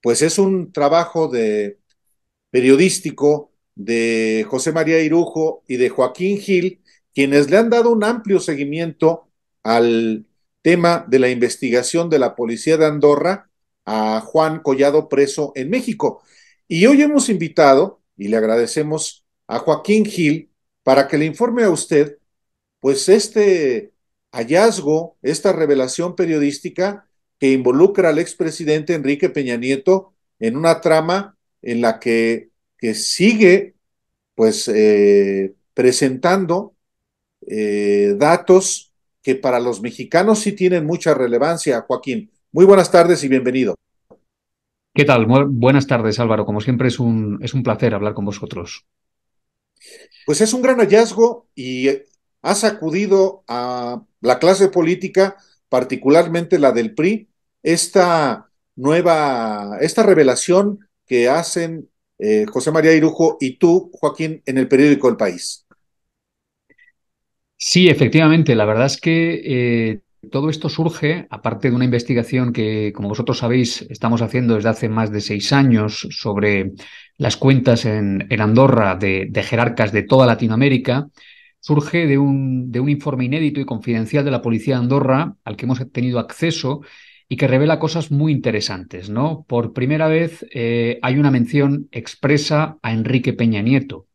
pues es un trabajo de periodístico de José María Irujo y de Joaquín Gil, quienes le han dado un amplio seguimiento al tema de la investigación de la policía de Andorra a Juan Collado preso en México. Y hoy hemos invitado, y le agradecemos a Joaquín Gil, para que le informe a usted, pues este hallazgo, esta revelación periodística que involucra al expresidente Enrique Peña Nieto en una trama en la que, que sigue pues eh, presentando eh, datos que para los mexicanos sí tienen mucha relevancia, Joaquín. Muy buenas tardes y bienvenido. ¿Qué tal? buenas tardes, Álvaro. Como siempre es un, es un placer hablar con vosotros. Pues es un gran hallazgo y ha sacudido a la clase política, particularmente la del PRI, esta nueva, esta revelación que hacen eh, José María Irujo y tú, Joaquín, en el periódico El País. Sí, efectivamente. La verdad es que eh, todo esto surge, aparte de una investigación que, como vosotros sabéis, estamos haciendo desde hace más de seis años sobre las cuentas en, Andorra de, jerarcas de toda Latinoamérica, surge de un, de un informe inédito y confidencial de la Policía de Andorra al que hemos tenido acceso y que revela cosas muy interesantes, ¿no? Por primera vez eh, hay una mención expresa a Enrique Peña Nieto,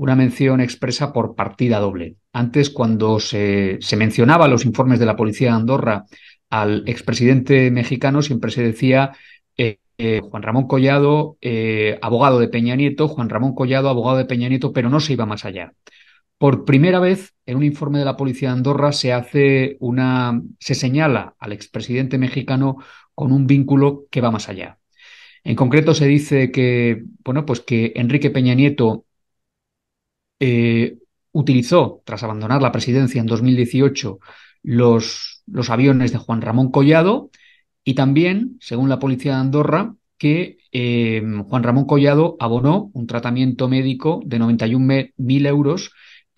una mención expresa por partida doble. Antes, cuando se, se mencionaba los informes de la policía de Andorra al expresidente mexicano, siempre se decía eh, eh, Juan Ramón Collado, abogado de Peña Nieto, Juan Ramón Collado, abogado de Peña Nieto, pero no se iba más allá. Por primera vez, en un informe de la policía de Andorra se hace una, se señala al expresidente mexicano con un vínculo que va más allá. En concreto, se dice que, bueno, pues que Enrique Peña Nieto eh, utilizó, tras abandonar la presidencia en 2018, los, los aviones de Juan Ramón Collado y también, según la policía de Andorra, que eh, Juan Ramón Collado abonó un tratamiento médico de 91.000 euros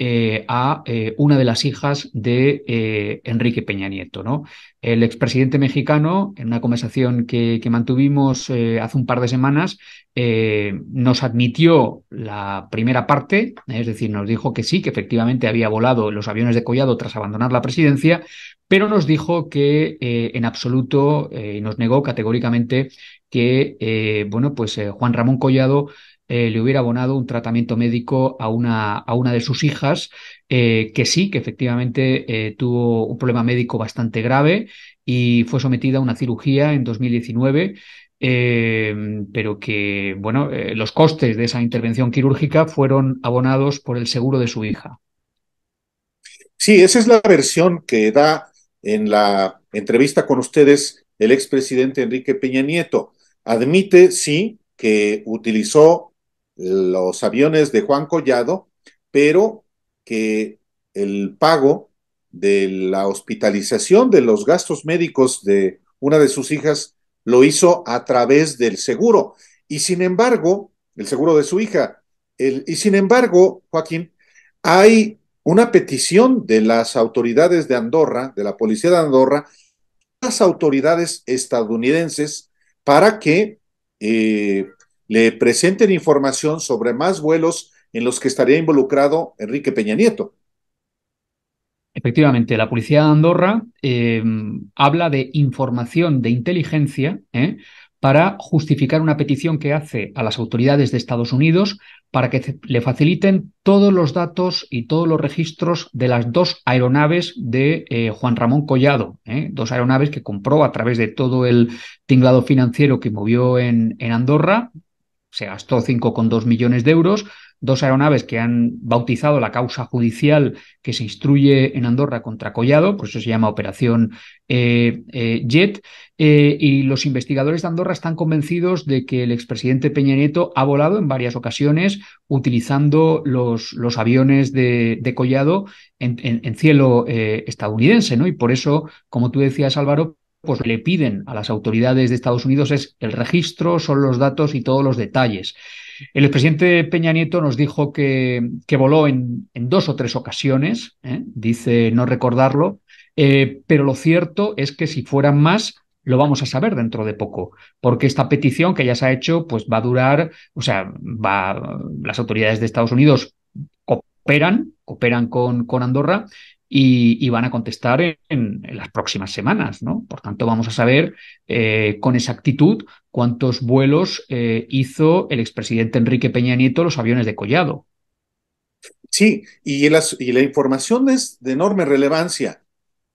eh, a eh, una de las hijas de eh, Enrique Peña Nieto. ¿no? El expresidente mexicano, en una conversación que, mantuvimos hace un par de semanas, nos admitió la primera parte, es decir, nos dijo que sí, que efectivamente había volado los aviones de Collado tras abandonar la presidencia, pero nos dijo que en absoluto y nos negó categóricamente que bueno, pues Juan Ramón Collado eh, le hubiera abonado un tratamiento médico a una, a una de sus hijas, eh, que sí, que efectivamente eh, tuvo un problema médico bastante grave y fue sometida a una cirugía en 2019. pero que, bueno, los costes de esa intervención quirúrgica fueron abonados por el seguro de su hija. Sí, esa es la versión que da en la entrevista con ustedes el expresidente Enrique Peña Nieto. Admite, sí, que utilizó los aviones de Juan Collado, pero que el pago de la hospitalización de los gastos médicos de una de sus hijas lo hizo a través del seguro. Y sin embargo, el seguro de su hija, y sin embargo, Joaquín, hay una petición de las autoridades de Andorra, de la policía de Andorra, las autoridades estadounidenses para que eh, le presenten información sobre más vuelos en los que estaría involucrado Enrique Peña Nieto. Efectivamente, la policía de Andorra eh, habla de información de inteligencia ¿eh? para justificar una petición que hace a las autoridades de Estados Unidos para que le faciliten todos los datos y todos los registros de las dos aeronaves de eh, Juan Ramón Collado, dos aeronaves que compró a través de todo el tinglado financiero que movió en, en Andorra, se gastó 5,2 millones de euros, dos aeronaves que han bautizado la causa judicial que se instruye en Andorra contra Collado, por eso se llama Operación eh, eh, Jet, eh, y los investigadores de Andorra están convencidos de que el expresidente Peña Nieto ha volado en varias ocasiones utilizando los, los aviones de, Collado en, cielo estadounidense, ¿no? Y por eso, como tú decías, Álvaro, pues le piden a las autoridades de Estados Unidos es el registro, son los datos y todos los detalles. El expresidente Peña Nieto nos dijo que, que voló en, en, dos o tres ocasiones, ¿eh? dice no recordarlo, eh, pero lo cierto es que si fueran más, lo vamos a saber dentro de poco, porque esta petición que ya se ha hecho, pues va a durar, o sea, va, las autoridades de Estados Unidos cooperan, cooperan con, con Andorra y, van a contestar en, las próximas semanas, ¿no? Por tanto, vamos a saber eh, con exactitud cuántos vuelos eh, hizo el expresidente Enrique Peña Nieto los aviones de Collado. Sí, y, y la información es de enorme relevancia.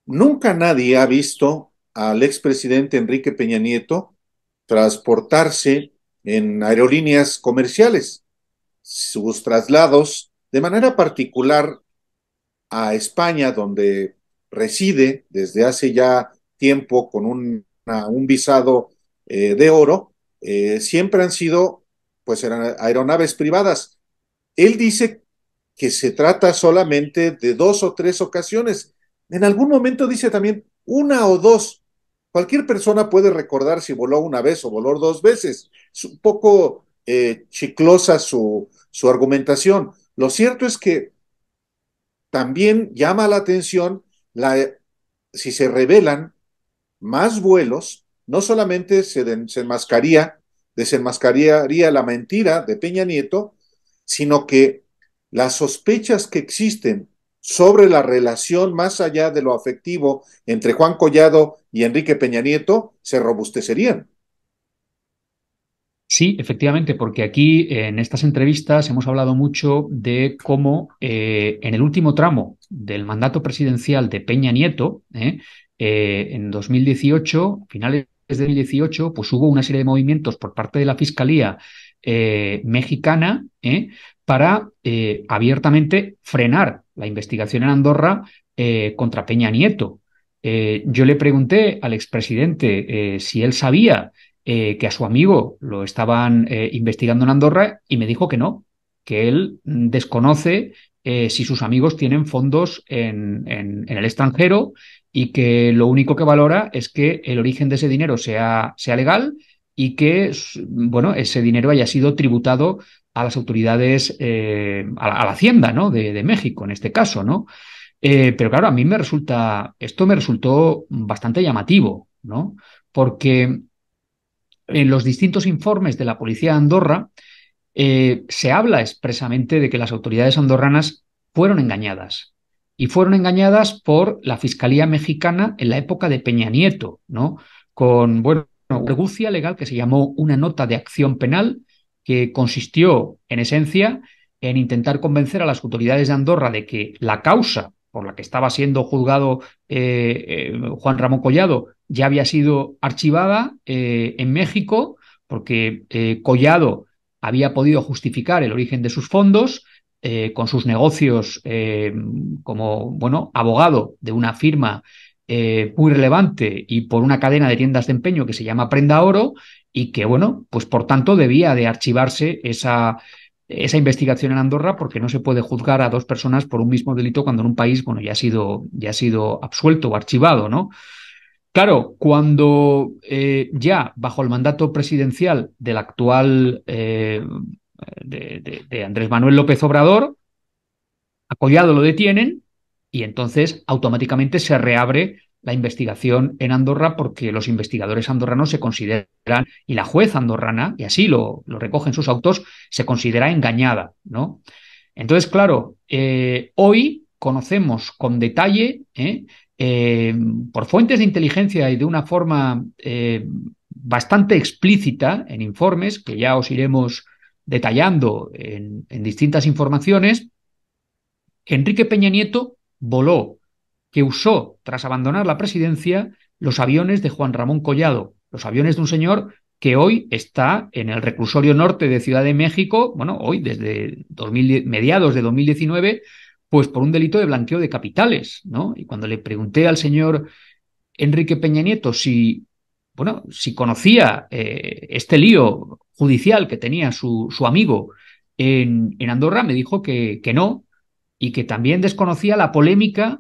Nunca nadie ha visto al expresidente Enrique Peña Nieto transportarse en aerolíneas comerciales. Sus traslados, de manera particular a España, donde reside desde hace ya tiempo con un, un visado eh, de oro, eh, siempre han sido pues aeronaves privadas. Él dice que se trata solamente de dos o tres ocasiones. En algún momento dice también una o dos. Cualquier persona puede recordar si voló una vez o voló dos veces. Es un poco eh, chiclosa su, su argumentación. Lo cierto es que también llama la atención la, si se revelan más vuelos, no solamente se desenmascaría, desenmascaría la mentira de Peña Nieto, sino que las sospechas que existen sobre la relación más allá de lo afectivo entre Juan Collado y Enrique Peña Nieto se robustecerían. Sí, efectivamente, porque aquí en estas entrevistas hemos hablado mucho de cómo eh, en el último tramo del mandato presidencial de Peña Nieto, eh, eh, en 2018, finales de 2018, pues hubo una serie de movimientos por parte de la Fiscalía eh, mexicana para abiertamente frenar la investigación en Andorra contra Peña Nieto. yo le pregunté al expresidente si él sabía eh, que a su amigo lo estaban eh, investigando en Andorra y me dijo que no, que él desconoce eh, si sus amigos tienen fondos en, en, el extranjero y que lo único que valora es que el origen de ese dinero sea, sea legal y que bueno, ese dinero haya sido tributado a las autoridades, a, a, la Hacienda ¿no? de, de, México, en este caso, ¿no? pero claro, a mí me resulta, esto me resultó bastante llamativo, ¿no? Porque en los distintos informes de la policía de Andorra eh, se habla expresamente de que las autoridades andorranas fueron engañadas. Y fueron engañadas por la Fiscalía Mexicana en la época de Peña Nieto, ¿no? Con, bueno, una argucia legal que se llamó una nota de acción penal, que consistió, en esencia, en intentar convencer a las autoridades de Andorra de que la causa por la que estaba siendo juzgado eh, eh, Juan Ramón Collado ya había sido archivada eh, en México porque Collado había podido justificar el origen de sus fondos con sus negocios como bueno abogado de una firma muy relevante y por una cadena de tiendas de empeño que se llama Prenda Oro y que bueno pues por tanto debía de archivarse esa esa investigación en Andorra porque no se puede juzgar a dos personas por un mismo delito cuando en un país bueno ya ha sido ya ha sido absuelto o archivado no Claro, cuando eh, ya bajo el mandato presidencial del actual eh, de, Andrés Manuel López Obrador, a Collado lo detienen y entonces automáticamente se reabre la investigación en Andorra porque los investigadores andorranos se consideran, y la juez andorrana, y así lo, lo recogen sus autos, se considera engañada, ¿no? Entonces, claro, eh, hoy conocemos con detalle ¿eh? eh, por fuentes de inteligencia y de una forma bastante explícita en informes, que ya os iremos detallando en, en distintas informaciones, Enrique Peña Nieto voló, que usó, tras abandonar la presidencia, los aviones de Juan Ramón Collado, los aviones de un señor que hoy está en el reclusorio norte de Ciudad de México, bueno, hoy desde 2000, mediados de 2019, pues por un delito de blanqueo de capitales, ¿no? Y cuando le pregunté al señor Enrique Peña Nieto si, bueno, si conocía eh, este lío judicial que tenía su, su amigo en, en, Andorra, me dijo que, que, no, y que también desconocía la polémica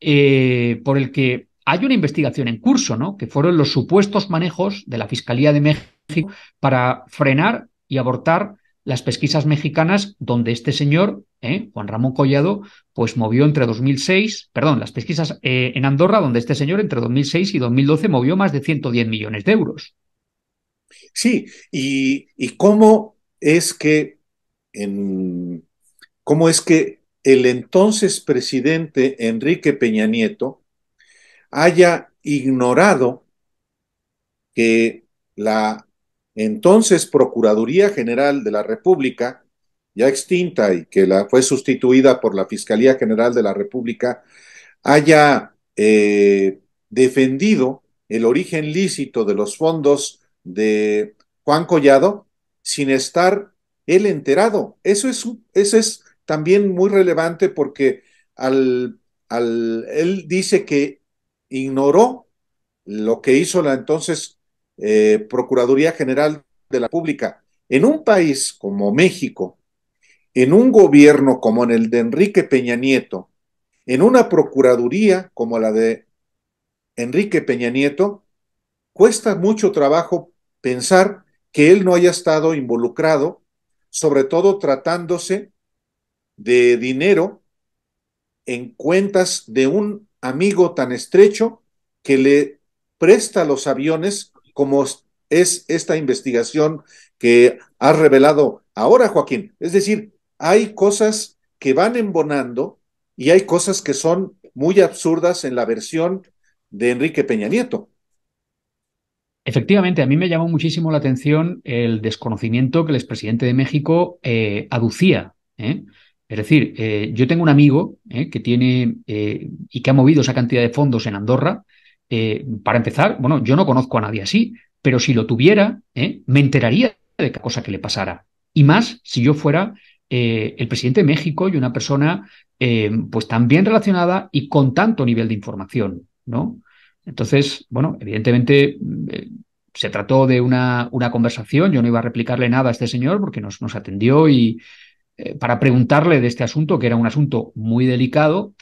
eh, por el que hay una investigación en curso, ¿no? Que fueron los supuestos manejos de la Fiscalía de México para frenar y abortar las pesquisas mexicanas donde este señor, ¿eh? Juan Ramón Collado, pues movió entre 2006, perdón, las pesquisas eh, en Andorra donde este señor entre 2006 y 2012 movió más de 110 millones de euros. Sí, y, y cómo es que en, cómo es que el entonces presidente Enrique Peña Nieto haya ignorado que la entonces Procuraduría General de la República, ya extinta y que la, fue sustituida por la Fiscalía General de la República, haya eh, defendido el origen lícito de los fondos de Juan Collado sin estar él enterado. Eso es, eso es también muy relevante porque al, al, él dice que ignoró lo que hizo la entonces eh, Procuraduría General de la República. En un país como México, en un gobierno como en el de Enrique Peña Nieto, en una Procuraduría como la de Enrique Peña Nieto, cuesta mucho trabajo pensar que él no haya estado involucrado, sobre todo tratándose de dinero en cuentas de un amigo tan estrecho que le presta los aviones como es esta investigación que ha revelado ahora, Joaquín. Es decir, hay cosas que van embonando y hay cosas que son muy absurdas en la versión de Enrique Peña Nieto. Efectivamente, a mí me llamó muchísimo la atención el desconocimiento que el expresidente de México eh, aducía. ¿eh? Es decir, eh, yo tengo un amigo que tiene y que ha movido esa cantidad de fondos en Andorra eh, para empezar, bueno, yo no conozco a nadie así, pero si lo tuviera, eh, me enteraría de cada cosa que le pasara. Y más si yo fuera eh, el presidente de México y una persona pues tan bien relacionada y con tanto nivel de información, ¿no? Entonces, bueno, evidentemente se trató de una, una, conversación, yo no iba a replicarle nada a este señor porque nos, nos atendió y para preguntarle de este asunto, que era un asunto muy delicado,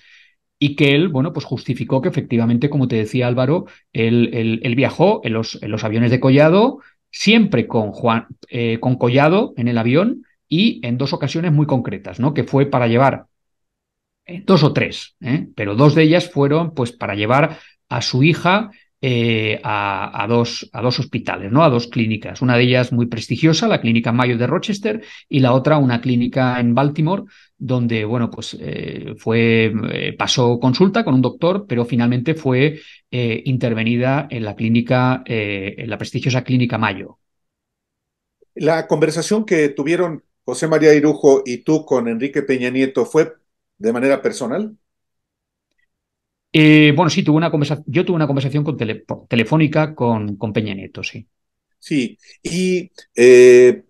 y que él, bueno, pues justificó que efectivamente, como te decía Álvaro, él, viajó en los, en los, aviones de Collado, siempre con, Juan, eh, con Collado en el avión y en dos ocasiones muy concretas, ¿no? Que fue para llevar eh, dos o tres, ¿eh? pero dos de ellas fueron pues para llevar a su hija eh, a, dos, a dos hospitales, ¿no? a dos clínicas. Una de ellas muy prestigiosa, la clínica Mayo de Rochester, y la otra una clínica en Baltimore, donde bueno, pues, eh, fue, eh, pasó consulta con un doctor, pero finalmente fue intervenida en la clínica, en la prestigiosa clínica Mayo. La conversación que tuvieron José María Irujo y tú con Enrique Peña Nieto fue de manera personal. Eh, bueno, sí, tuve una conversación, yo tuve una conversación con telefónica con, Peña Nieto, sí. Sí, y eh,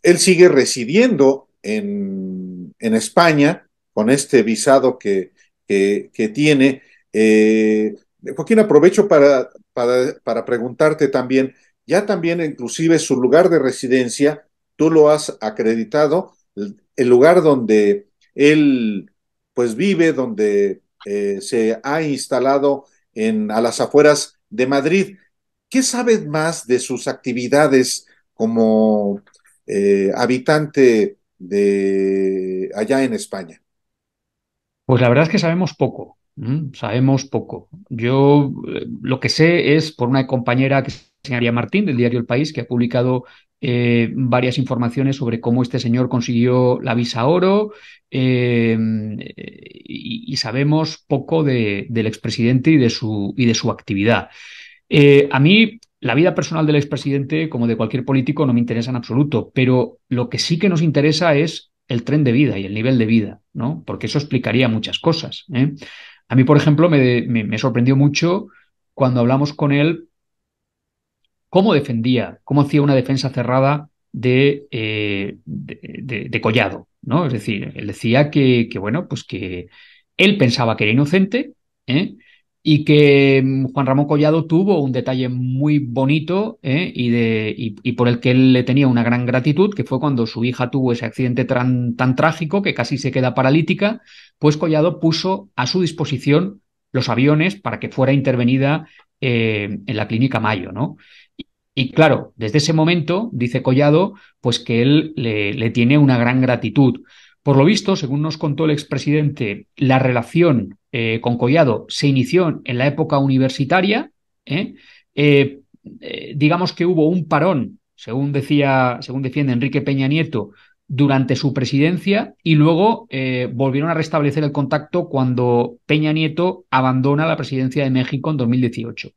él sigue residiendo en, España con este visado que, que, tiene. Eh, Joaquín, aprovecho para, para, para preguntarte también, ya también inclusive su lugar de residencia, tú lo has acreditado, el lugar donde él pues vive, donde eh, se ha instalado en, a las afueras de Madrid. ¿Qué sabes más de sus actividades como eh, habitante de allá en España? Pues la verdad es que sabemos poco. Sabemos poco. Yo eh, lo que sé es por una compañera que se llama Martín del diario El País, que ha publicado eh, varias informaciones sobre cómo este señor consiguió la visa oro eh, y, sabemos poco de, del expresidente y de su, y de su actividad. Eh, a mí la vida personal del expresidente, como de cualquier político, no me interesa en absoluto, pero lo que sí que nos interesa es el tren de vida y el nivel de vida, ¿no? Porque eso explicaría muchas cosas. A mí, por ejemplo, me sorprendió mucho cuando hablamos con él cómo defendía, cómo hacía una defensa cerrada de, eh, de, Collado, ¿no? Es decir, él decía que, bueno, pues que él pensaba que era inocente, ¿eh? y que mm, Juan Ramón Collado tuvo un detalle muy bonito ¿eh? y, de, y, por el que él le tenía una gran gratitud, que fue cuando su hija tuvo ese accidente tan, tan trágico que casi se queda paralítica, pues Collado puso a su disposición los aviones para que fuera intervenida en la clínica Mayo, ¿no? Y, claro, desde ese momento, dice Collado, pues que él le, tiene una gran gratitud. Por lo visto, según nos contó el expresidente, la relación eh, con Collado se inició en la época universitaria. digamos que hubo un parón, según decía, según defiende Enrique Peña Nieto, durante su presidencia y luego eh, volvieron a restablecer el contacto cuando Peña Nieto abandona la presidencia de México en 2018.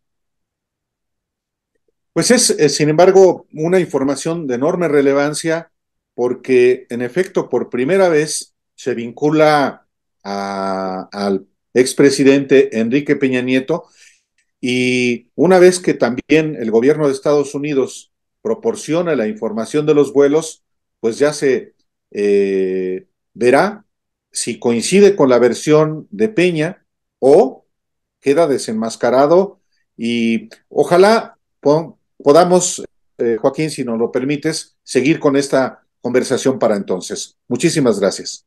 Pues es, eh, sin embargo, una información de enorme relevancia porque, en efecto, por primera vez se vincula al expresidente Enrique Peña Nieto y una vez que también el gobierno de Estados Unidos proporciona la información de los vuelos, pues ya se eh, verá si coincide con la versión de Peña o queda desenmascarado y ojalá podamos, eh, Joaquín, si nos lo permites, seguir con esta conversación para entonces. Muchísimas gracias.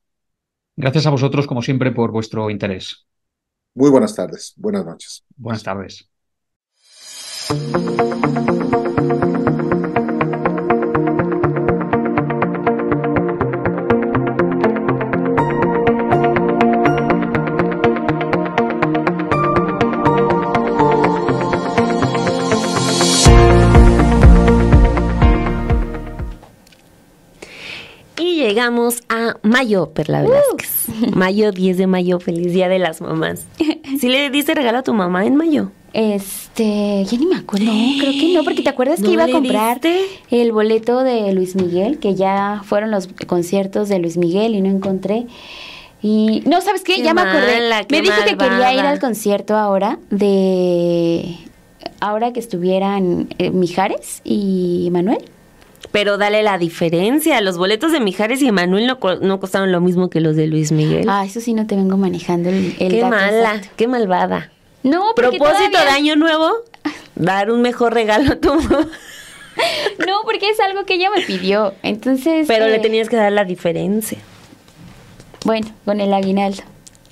Gracias a vosotros, como siempre, por vuestro interés. Muy buenas tardes. Buenas noches. Buenas tardes. Llegamos a mayo, Perla Velázquez. Mayo, 10 de mayo, feliz día de las mamás. ¿Sí le diste regalo a tu mamá en mayo? Este, ya ni me acuerdo, creo que no, porque te acuerdas que iba a comprar el boleto de Luis Miguel, que ya fueron los conciertos de Luis Miguel y no encontré. Y no, ¿sabes qué? ya me acordé. Me dijo que quería ir al concierto ahora de ahora que estuvieran eh, Mijares y Manuel. Pero dale la diferencia. Los boletos de Mijares y Emanuel no, no costaron lo mismo que los de Luis Miguel. Ah, eso sí no te vengo manejando el, Qué mala, qué malvada. No, Propósito de año nuevo, dar un mejor regalo a tu No, porque es algo que ella me pidió. Entonces. Pero le eh, tenías que dar la diferencia. Bueno, con el aguinaldo.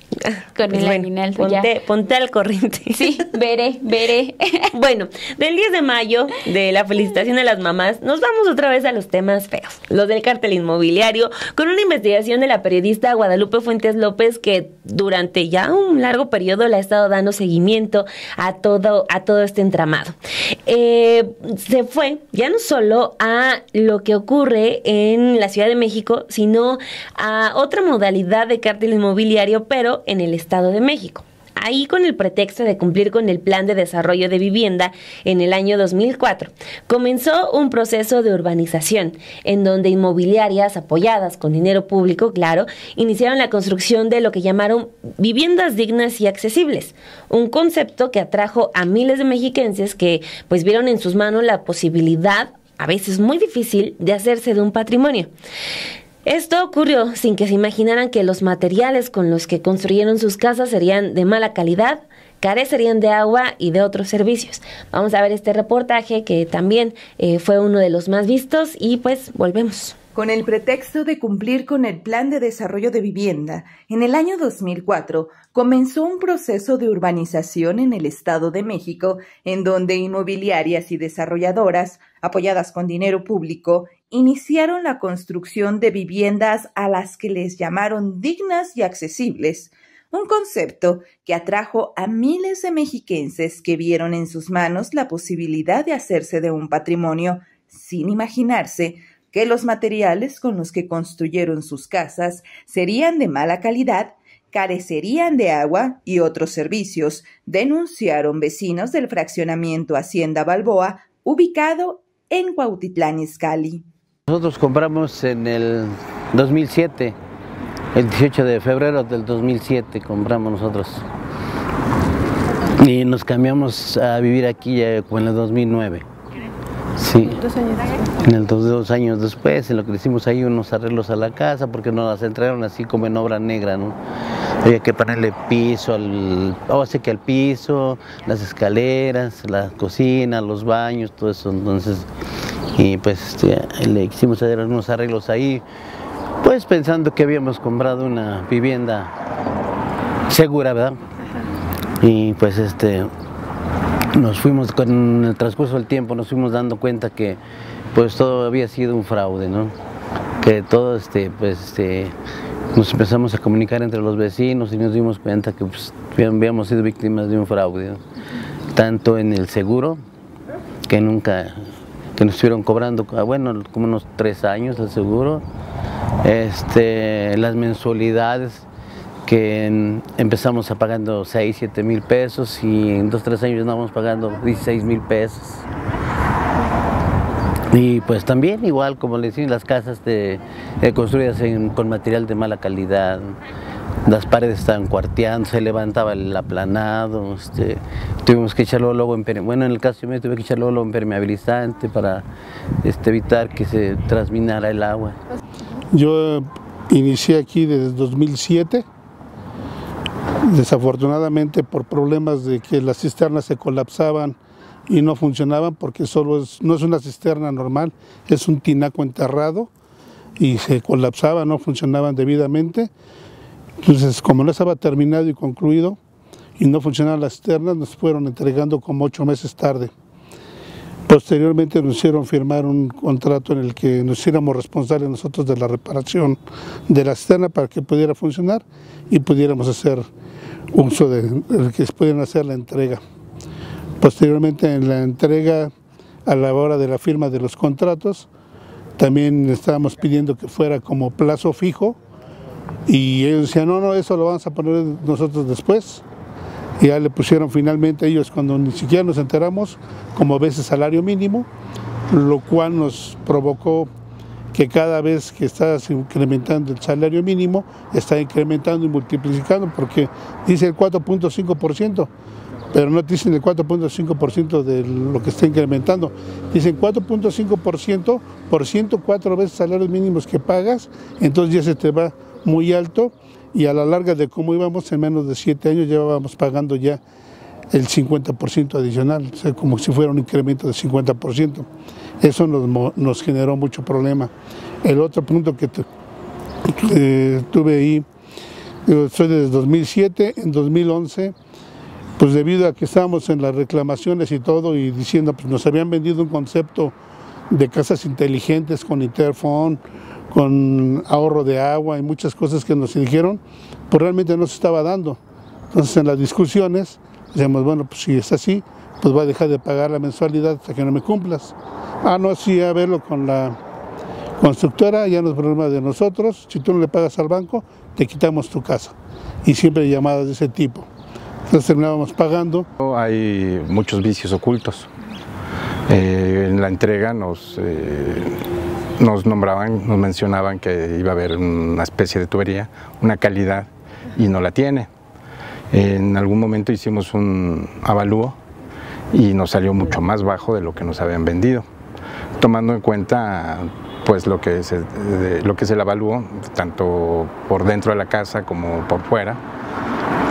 Con pues el ponte, ponte, al corriente. Sí, veré, veré. bueno, del 10 de mayo, de la felicitación de las mamás, nos vamos otra vez a los temas feos. Los del cartel inmobiliario, con una investigación de la periodista Guadalupe Fuentes López, que durante ya un largo periodo le ha estado dando seguimiento a todo, a todo este entramado. Eh, se fue ya no solo a lo que ocurre en la Ciudad de México, sino a otra modalidad de cartel inmobiliario, pero en el Estado de México. Ahí con el pretexto de cumplir con el Plan de Desarrollo de Vivienda en el año 2004, comenzó un proceso de urbanización en donde inmobiliarias apoyadas con dinero público, claro, iniciaron la construcción de lo que llamaron viviendas dignas y accesibles, un concepto que atrajo a miles de mexiquenses que pues vieron en sus manos la posibilidad a veces muy difícil de hacerse de un patrimonio. Esto ocurrió sin que se imaginaran que los materiales con los que construyeron sus casas serían de mala calidad, carecerían de agua y de otros servicios. Vamos a ver este reportaje que también eh, fue uno de los más vistos y pues volvemos. Con el pretexto de cumplir con el Plan de Desarrollo de Vivienda, en el año 2004 comenzó un proceso de urbanización en el Estado de México, en donde inmobiliarias y desarrolladoras, apoyadas con dinero público, iniciaron la construcción de viviendas a las que les llamaron dignas y accesibles, un concepto que atrajo a miles de mexiquenses que vieron en sus manos la posibilidad de hacerse de un patrimonio sin imaginarse que los materiales con los que construyeron sus casas serían de mala calidad, carecerían de agua y otros servicios, denunciaron vecinos del fraccionamiento Hacienda Balboa, ubicado en Cuautitlán Izcalli. Nosotros compramos en el 2007, el 18 de febrero del 2007 compramos nosotros. Y nos cambiamos a vivir aquí en el 2009. Sí. ¿Dos años En el dos, años después, en lo que hicimos ahí unos arreglos a la casa, porque nos las entregaron así como en obra negra, ¿no? Había que ponerle piso, al, o sea que al piso, las escaleras, la cocina, los baños, todo eso. Entonces, y pues le hicimos hacer unos arreglos ahí, pues pensando que habíamos comprado una vivienda segura, ¿verdad? Y pues este, nos fuimos, con el transcurso del tiempo, nos fuimos dando cuenta que pues todo había sido un fraude, ¿no? Que todo este, pues este, nos empezamos a comunicar entre los vecinos y nos dimos cuenta que pues, habíamos sido víctimas de un fraude, tanto en el seguro, que nunca, que nos estuvieron cobrando, ah, bueno, como unos tres años el seguro, este, las mensualidades que empezamos a pagando 6, 7 mil pesos y en dos, tres años estábamos pagando 16 mil pesos. Y pues también igual, como le decía, las casas de, construidas con material de mala calidad, las paredes estaban cuarteando, se levantaba el aplanado, este, tuvimos que echarlo luego en bueno en el caso me tuve que echarlo luego impermeabilizante para este, evitar que se transminara el agua. Yo inicié aquí desde 2007 Desafortunadamente por problemas de que las cisternas se colapsaban y no funcionaban porque solo es, no es una cisterna normal, es un tinaco enterrado y se colapsaba, no funcionaban debidamente. Entonces, como no estaba terminado y concluido y no funcionaban las cisternas, nos fueron entregando como ocho meses tarde. Posteriormente nos hicieron firmar un contrato en el que nos hiciéramos responsables nosotros de la reparación de la cisterna para que pudiera funcionar y pudiéramos hacer uso de, que se pudieran hacer la entrega. Posteriormente en la entrega a la hora de la firma de los contratos, también estábamos pidiendo que fuera como plazo fijo y ellos decían, no, no, eso lo vamos a poner nosotros después y ya le pusieron finalmente ellos cuando ni siquiera nos enteramos como veces salario mínimo, lo cual nos provocó que cada vez que estás incrementando el salario mínimo, está incrementando y multiplicando, porque dice el 4.5%, pero no dicen el 4.5% de lo que está incrementando, dicen 4.5% por 104 veces salarios mínimos que pagas, entonces ya se te va muy alto y a la larga de cómo íbamos, en menos de siete años llevábamos pagando ya el 50% adicional, o sea, como si fuera un incremento de 50%. Eso nos, nos generó mucho problema. El otro punto que tuve ahí, soy desde 2007, en 2011, pues debido a que estábamos en las reclamaciones y todo y diciendo, pues nos habían vendido un concepto de casas inteligentes con interphone, con ahorro de agua y muchas cosas que nos dijeron, pues realmente no se estaba dando. Entonces en las discusiones decíamos, bueno, pues si es así, pues va a dejar de pagar la mensualidad hasta que no me cumplas. Ah, no, sí, a verlo con la constructora, ya no es problema de nosotros, si tú no le pagas al banco, te quitamos tu casa. Y siempre llamadas de ese tipo. Entonces terminábamos pagando. Hay muchos vicios ocultos. Eh, en la entrega nos... Eh, nos nombraban, nos mencionaban que iba a haber una especie de tubería, una calidad, y no la tiene. En algún momento hicimos un avalúo y nos salió mucho más bajo de lo que nos habían vendido, tomando en cuenta pues lo que es, lo que es el avalúo, tanto por dentro de la casa como por fuera,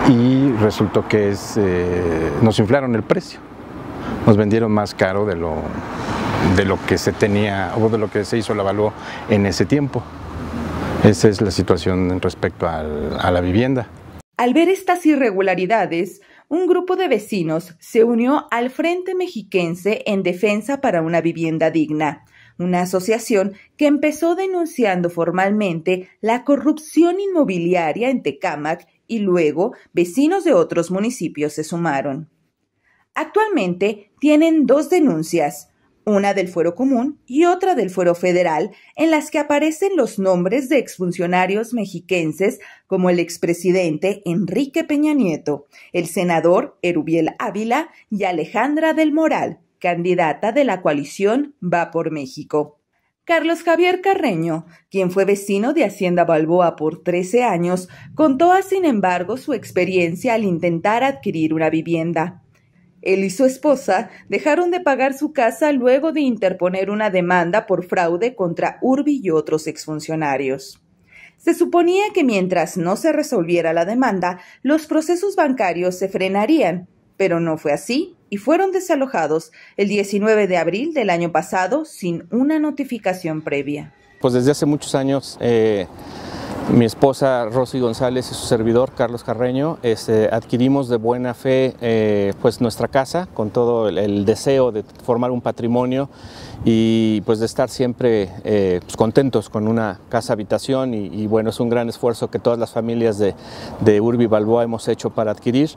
y resultó que eh, nos inflaron el precio, nos vendieron más caro de lo, de lo que se tenía o de lo que se hizo el avalúo en ese tiempo. Esa es la situación respecto a la vivienda. Al ver estas irregularidades, un grupo de vecinos se unió al Frente Mexiquense en Defensa para una Vivienda Digna, una asociación que empezó denunciando formalmente la corrupción inmobiliaria en Tecámac y luego vecinos de otros municipios se sumaron. Actualmente tienen dos denuncias, una del fuero común y otra del fuero federal, en las que aparecen los nombres de exfuncionarios mexiquenses como el expresidente Enrique Peña Nieto, el senador Erubiel Ávila y Alejandra del Moral, candidata de la coalición Va por México. Carlos Javier Carreño, quien fue vecino de Hacienda Balboa por 13 años, contó sin embargo su experiencia al intentar adquirir una vivienda. Él y su esposa dejaron de pagar su casa luego de interponer una demanda por fraude contra Urbi y otros exfuncionarios. Se suponía que mientras no se resolviera la demanda, los procesos bancarios se frenarían, pero no fue así y fueron desalojados el 19 de abril del año pasado sin una notificación previa. Pues desde hace muchos años eh, mi esposa Rosy González y su servidor Carlos Carreño este, adquirimos de buena fe eh, pues nuestra casa con todo el, deseo de formar un patrimonio y pues de estar siempre eh, pues, contentos con una casa habitación y, bueno es un gran esfuerzo que todas las familias de, de Urbi Balboa hemos hecho para adquirir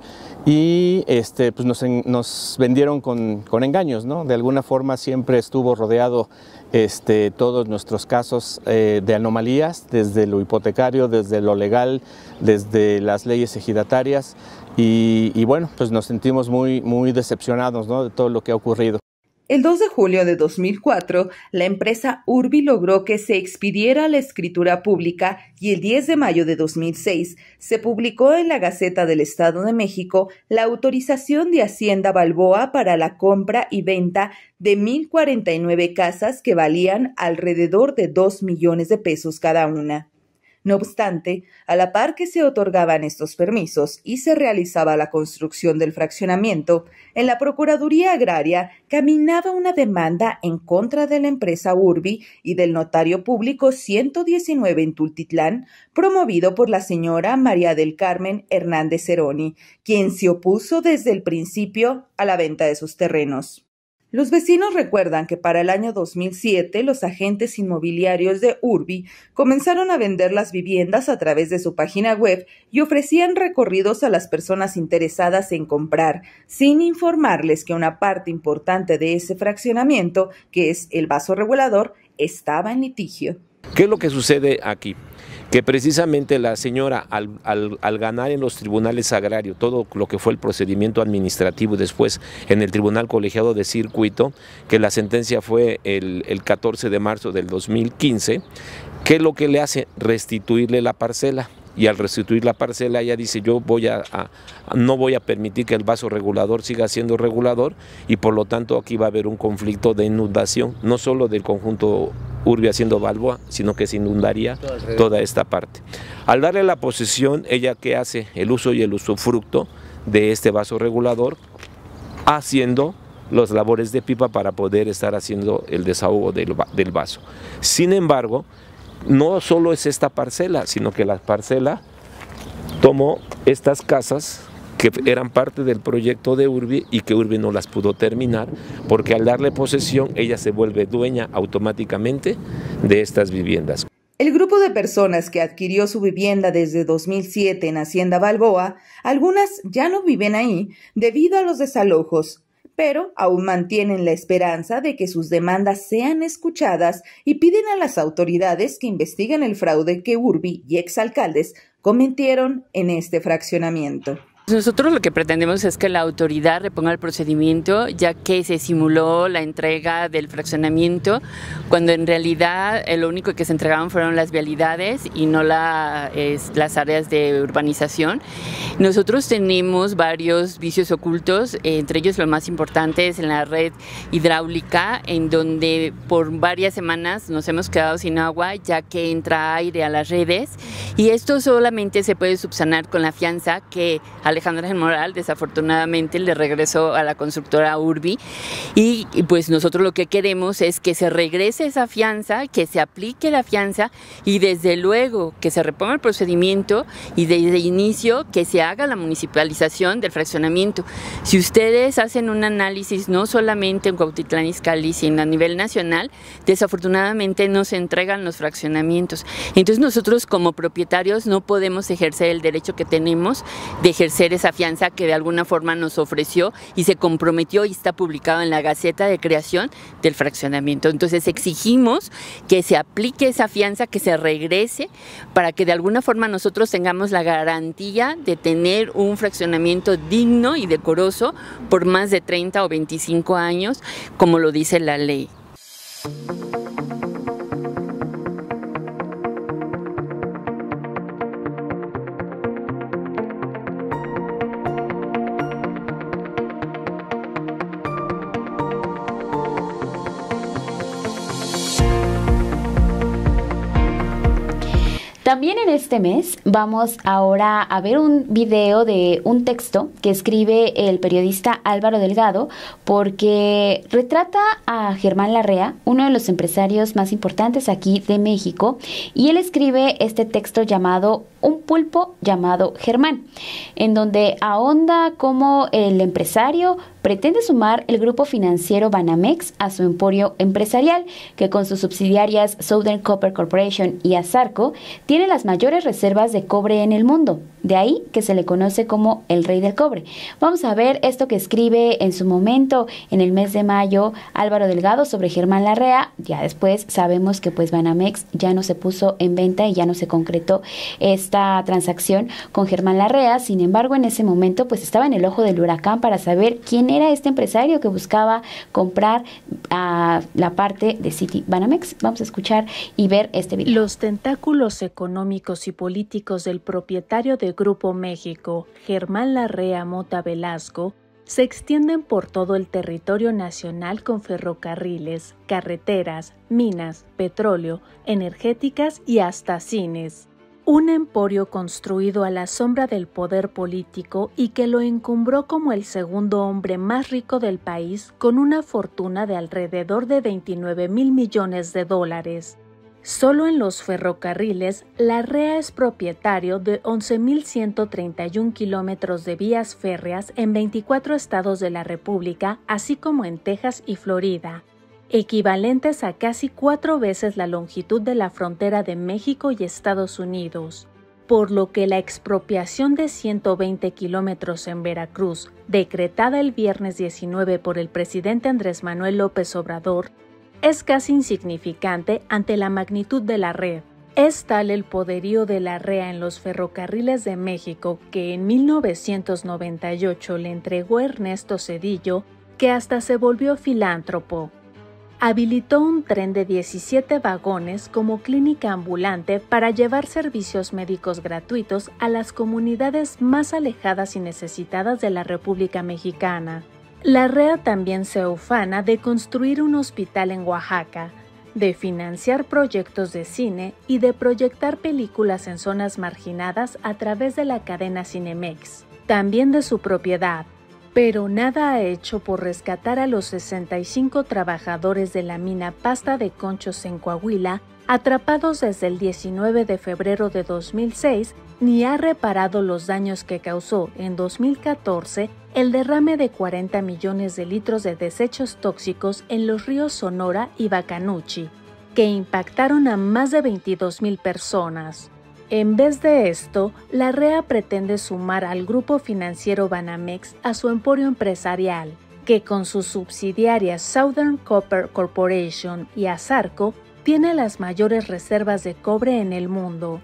y este, pues nos, nos vendieron con, con engaños, ¿no? de alguna forma siempre estuvo rodeado este, todos nuestros casos eh, de anomalías, desde lo hipotecario, desde lo legal, desde las leyes ejidatarias y, y bueno, pues nos sentimos muy, muy decepcionados de todo lo que ha ocurrido. El 2 de julio de 2004, la empresa Urbi logró que se expidiera la escritura pública y el 10 de mayo de 2006 se publicó en la Gaceta del Estado de México la autorización de Hacienda Balboa para la compra y venta de 1.049 casas que valían alrededor de 2 millones de pesos cada una. No obstante, a la par que se otorgaban estos permisos y se realizaba la construcción del fraccionamiento, en la Procuraduría Agraria caminaba una demanda en contra de la empresa Urbi y del notario público 119 en Tultitlán, promovido por la señora María del Carmen Hernández Ceroni, quien se opuso desde el principio a la venta de sus terrenos. Los vecinos recuerdan que para el año 2007 los agentes inmobiliarios de Urbi comenzaron a vender las viviendas a través de su página web y ofrecían recorridos a las personas interesadas en comprar, sin informarles que una parte importante de ese fraccionamiento, que es el vaso regulador, estaba en litigio. ¿Qué es lo que sucede aquí? Que precisamente la señora al, ganar en los tribunales agrarios todo lo que fue el procedimiento administrativo y después en el tribunal colegiado de circuito, que la sentencia fue el, el 14 de marzo del 2015, ¿qué es lo que le hace? Restituirle la parcela y al restituir la parcela ella dice yo voy a, no voy a permitir que el vaso regulador siga siendo regulador y por lo tanto aquí va a haber un conflicto de inundación no solo del conjunto Urbi haciendo Balboa sino que se inundaría toda esta parte. Al darle la posesión ella que hace el uso y el usufructo de este vaso regulador haciendo los labores de pipa para poder estar haciendo el desahogo del, del vaso. Sin embargo no solo es esta parcela, sino que la parcela tomó estas casas que eran parte del proyecto de Urbi y que Urbi no las pudo terminar, porque al darle posesión ella se vuelve dueña automáticamente de estas viviendas. El grupo de personas que adquirió su vivienda desde 2007 en Hacienda Balboa, algunas ya no viven ahí debido a los desalojos, pero aún mantienen la esperanza de que sus demandas sean escuchadas y piden a las autoridades que investiguen el fraude que Urbi y exalcaldes cometieron en este fraccionamiento. Nosotros lo que pretendemos es que la autoridad reponga el procedimiento, ya que se simuló la entrega del fraccionamiento, cuando en realidad eh, lo único que se entregaban fueron las vialidades y no la, las áreas de urbanización. Nosotros tenemos varios vicios ocultos, entre ellos lo más importante es en la red hidráulica, en donde por varias semanas nos hemos quedado sin agua, ya que entra aire a las redes, y esto solamente se puede subsanar con la fianza que Alejandra Moral desafortunadamente le regresó a la constructora Urbi y, pues nosotros lo que queremos es que se regrese esa fianza, que se aplique la fianza y desde luego que se reponga el procedimiento y desde inicio que se haga la municipalización del fraccionamiento. Si ustedes hacen un análisis no solamente en Cuautitlán Izcalli, sino a nivel nacional, desafortunadamente no se entregan los fraccionamientos. Entonces nosotros como propietarios no podemos ejercer el derecho que tenemos de ejercer esa fianza que de alguna forma nos ofreció y se comprometió y está publicado en la Gaceta de Creación del Fraccionamiento. Entonces exigimos que se aplique esa fianza, que se regrese para que de alguna forma nosotros tengamos la garantía de tener un fraccionamiento digno y decoroso por más de 30 o 25 años, como lo dice la ley. También en este mes vamos ahora a ver un video de un texto que escribe el periodista Álvaro Delgado porque retrata a Germán Larrea, uno de los empresarios más importantes aquí de México, y él escribe este texto llamado Un pulpo llamado Germán, en donde ahonda cómo el empresario pretende sumar el grupo financiero Banamex a su emporio empresarial, que con sus subsidiarias Southern Copper Corporation y Azarco tiene las mayores reservas de cobre en el mundo. De ahí que se le conoce como el rey del cobre. Vamos a ver esto que escribe en su momento, en el mes de mayo, Álvaro Delgado sobre Germán Larrea. Ya después sabemos que pues Banamex ya no se puso en venta y ya no se concretó esta transacción con Germán Larrea. Sin embargo, en ese momento pues estaba en el ojo del huracán para saber quién era este empresario que buscaba comprar a la parte de City Banamex. Vamos a escuchar y ver este video. Los tentáculos económicos y políticos del propietario de Grupo México, Germán Larrea Mota Velasco, se extienden por todo el territorio nacional con ferrocarriles, carreteras, minas, petróleo, energéticas y hasta cines. Un emporio construido a la sombra del poder político y que lo encumbró como el segundo hombre más rico del país con una fortuna de alrededor de 29 mil millones de dólares. Solo en los ferrocarriles, la REA es propietario de 11.131 kilómetros de vías férreas en 24 estados de la República, así como en Texas y Florida, equivalentes a casi cuatro veces la longitud de la frontera de México y Estados Unidos, por lo que la expropiación de 120 kilómetros en Veracruz, decretada el viernes 19 por el presidente Andrés Manuel López Obrador, es casi insignificante ante la magnitud de la red. Es tal el poderío de la REA en los ferrocarriles de México que en 1998 le entregó Ernesto Cedillo que hasta se volvió filántropo. Habilitó un tren de 17 vagones como clínica ambulante para llevar servicios médicos gratuitos a las comunidades más alejadas y necesitadas de la República Mexicana. La REA también se ufana de construir un hospital en Oaxaca, de financiar proyectos de cine y de proyectar películas en zonas marginadas a través de la cadena Cinemex, también de su propiedad. Pero nada ha hecho por rescatar a los 65 trabajadores de la mina Pasta de Conchos en Coahuila, atrapados desde el 19 de febrero de 2006, ni ha reparado los daños que causó en 2014 el derrame de 40 millones de litros de desechos tóxicos en los ríos Sonora y Bacanuchi, que impactaron a más de 22 mil personas. En vez de esto, la REA pretende sumar al grupo financiero Banamex a su emporio empresarial, que con sus subsidiarias Southern Copper Corporation y Azarco tiene las mayores reservas de cobre en el mundo.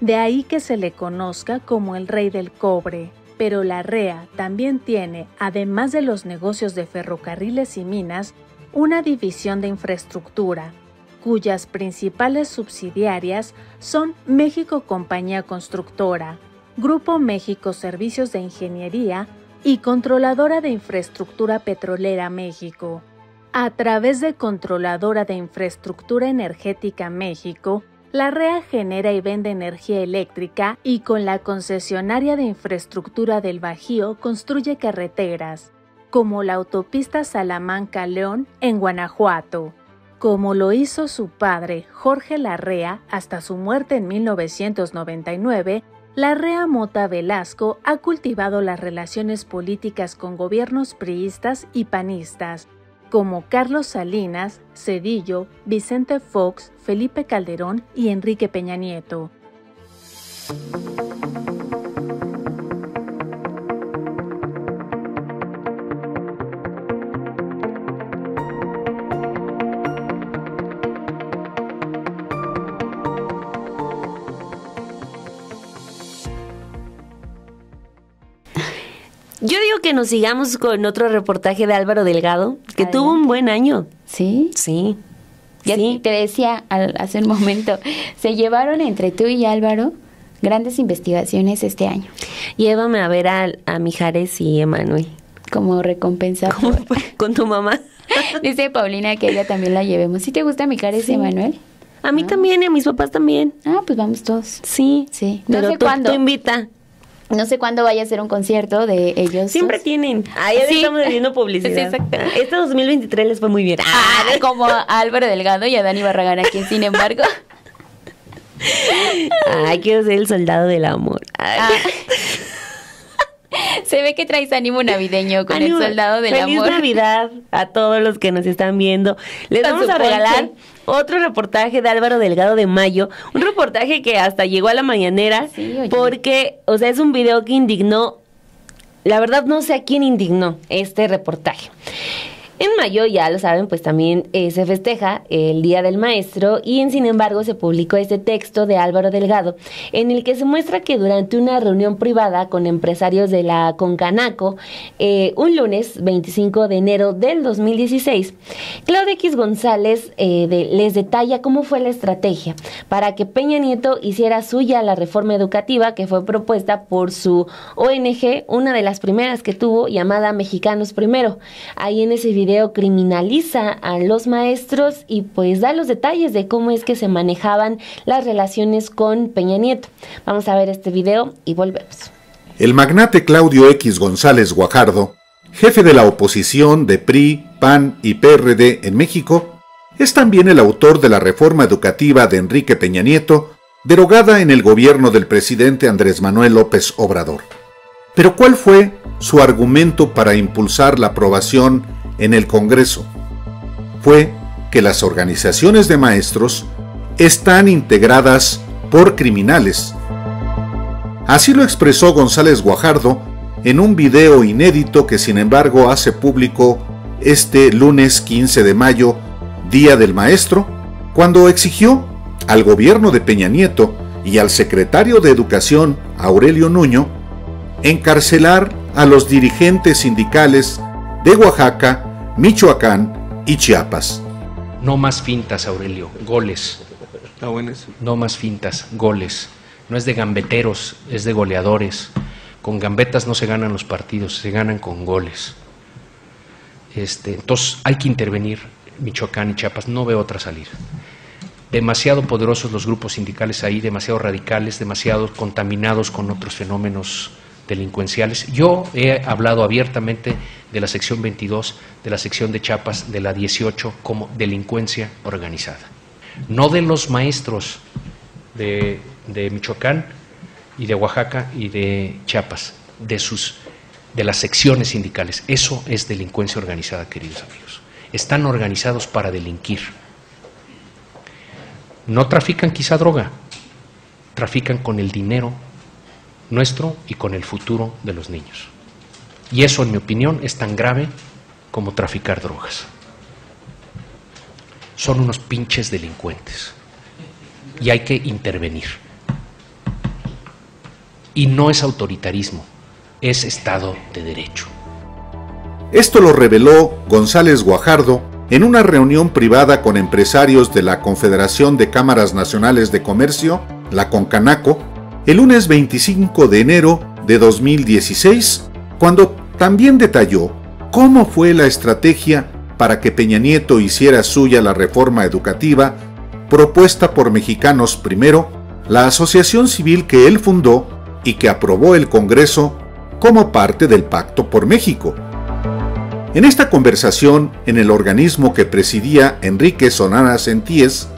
De ahí que se le conozca como el rey del cobre pero la REA también tiene, además de los negocios de ferrocarriles y minas, una división de infraestructura, cuyas principales subsidiarias son México Compañía Constructora, Grupo México Servicios de Ingeniería y Controladora de Infraestructura Petrolera México. A través de Controladora de Infraestructura Energética México, la REA genera y vende energía eléctrica y con la concesionaria de infraestructura del Bajío construye carreteras, como la autopista Salamanca-León en Guanajuato, como lo hizo su padre Jorge Larrea hasta su muerte en 1999, Larrea Mota Velasco ha cultivado las relaciones políticas con gobiernos priistas y panistas, como Carlos Salinas, Cedillo, Vicente Fox, Felipe Calderón y Enrique Peña Nieto. Yo digo que nos sigamos con otro reportaje de Álvaro Delgado, que tuvo un buen año. ¿Sí? Sí. Ya Sí. te decía al- hace un momento, se llevaron entre tú y Álvaro grandes investigaciones este año. Llévame a ver a, a Mijares y Emanuel. Como recompensa. Con tu mamá. Dice Paulina que ella también la llevemos. ¿Sí te gusta Mijares y. Emanuel? A mí también y a mis papás también. Ah, pues vamos todos. Sí. Sí. No Pero sé tú, cuándo. tú invita. No sé cuándo vaya a ser un concierto de ellos. Siempre tienen. Ahí Sí. estamos haciendo publicidad. Sí, exacto. Este 2023 les fue muy bien. Ah, como a Álvaro Delgado y a Dani Barragán aquí, sin embargo. Ay, quiero ser el soldado del amor. Ay. Ah. Se ve que traes ánimo navideño con Ánimo. el soldado del Feliz amor. Navidad a todos los que nos están viendo. Les Con vamos a regalar ponche. Otro reportaje de Álvaro Delgado de Mayo. Un reportaje que hasta llegó a la mañanera porque, o sea, es un video que indignó. La verdad no sé a quién indignó este reportaje. En mayo, ya lo saben, pues también eh, se festeja el Día del Maestro y en sin embargo se publicó este texto de Álvaro Delgado en el que se muestra que durante una reunión privada con empresarios de la Concanaco, eh, un lunes 25 de enero del 2016, Claudia X González eh, de- les detalla cómo fue la estrategia para que Peña Nieto hiciera suya la reforma educativa que fue propuesta por su ONG, una de las primeras que tuvo, llamada Mexicanos Primero. Ahí en ese video criminaliza a los maestros y pues da los detalles de cómo es que se manejaban las relaciones con Peña Nieto. Vamos a ver este video y volvemos. El magnate Claudio X González Guajardo, jefe de la oposición de PRI, PAN y PRD en México, es también el autor de la reforma educativa de Enrique Peña Nieto, derogada en el gobierno del presidente Andrés Manuel López Obrador. Pero ¿cuál fue su argumento para impulsar la aprobación en el Congreso? Fue que las organizaciones de maestros están integradas por criminales. Así lo expresó González Guajardo en un video inédito que sin embargo hace público este lunes 15 de mayo, Día del Maestro, cuando exigió al gobierno de Peña Nieto y al secretario de Educación, Aurelio Nuño, encarcelar a los dirigentes sindicales de Oaxaca, Michoacán y Chiapas. No más fintas, Aurelio, goles. Está bueno eso. No más fintas, goles. No es de gambeteros, es de goleadores. Con gambetas no se ganan los partidos, se ganan con goles. Este, entonces hay que intervenir Michoacán y Chiapas, no veo otra salida. Demasiado poderosos los grupos sindicales ahí, demasiado radicales, demasiado contaminados con otros fenómenos delincuenciales. Yo he hablado abiertamente de la sección 22, de la sección de Chiapas, de la 18 como delincuencia organizada. No de los maestros de, de Michoacán y de Oaxaca y de Chiapas, de sus de las secciones sindicales. Eso es delincuencia organizada, queridos amigos. Están organizados para delinquir. No trafican quizá droga, trafican con el dinero nuestro y con el futuro de los niños. Y eso, en mi opinión, es tan grave como traficar drogas. Son unos pinches delincuentes y hay que intervenir. Y no es autoritarismo, es Estado de Derecho. Esto lo reveló González Guajardo en una reunión privada con empresarios de la Confederación de Cámaras Nacionales de Comercio, la Concanaco, el lunes 25 de enero de 2016, cuando también detalló cómo fue la estrategia para que Peña Nieto hiciera suya la reforma educativa propuesta por Mexicanos Primero, la asociación civil que él fundó y que aprobó el Congreso como parte del Pacto por México. En esta conversación, en el organismo que presidía Enrique Sonara Sentíes,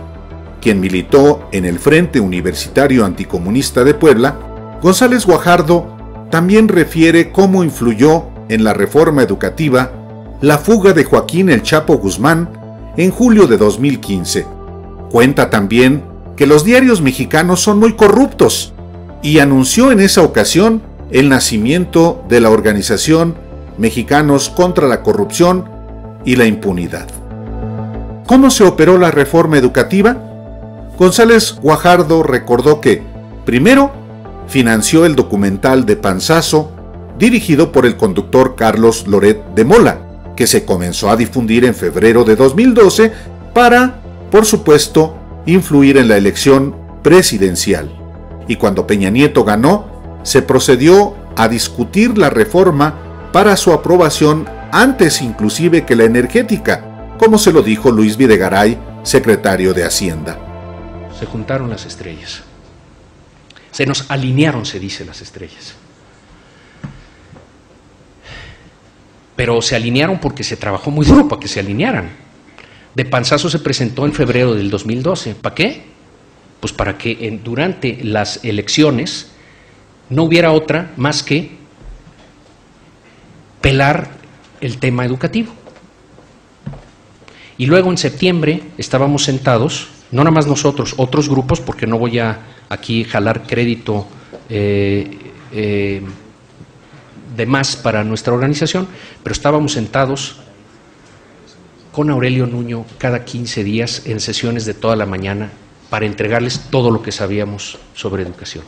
quien militó en el Frente Universitario Anticomunista de Puebla, González Guajardo también refiere cómo influyó en la reforma educativa la fuga de Joaquín El Chapo Guzmán en julio de 2015. Cuenta también que los diarios mexicanos son muy corruptos y anunció en esa ocasión el nacimiento de la organización Mexicanos contra la Corrupción y la Impunidad. ¿Cómo se operó la reforma educativa? González Guajardo recordó que, primero, financió el documental de Panzazo, dirigido por el conductor Carlos Loret de Mola, que se comenzó a difundir en febrero de 2012 para, por supuesto, influir en la elección presidencial. Y cuando Peña Nieto ganó, se procedió a discutir la reforma para su aprobación antes inclusive que la energética, como se lo dijo Luis Videgaray, secretario de Hacienda. Se juntaron las estrellas. Se nos alinearon, se dice, las estrellas. Pero se alinearon porque se trabajó muy duro para que se alinearan. De panzazo se presentó en febrero del 2012. ¿Para qué? Pues para que durante las elecciones no hubiera otra más que pelar el tema educativo. Y luego en septiembre estábamos sentados, no nada más nosotros, otros grupos, porque no voy a aquí jalar crédito eh, eh, de más para nuestra organización, pero estábamos sentados con Aurelio Nuño cada 15 días en sesiones de toda la mañana para entregarles todo lo que sabíamos sobre educación.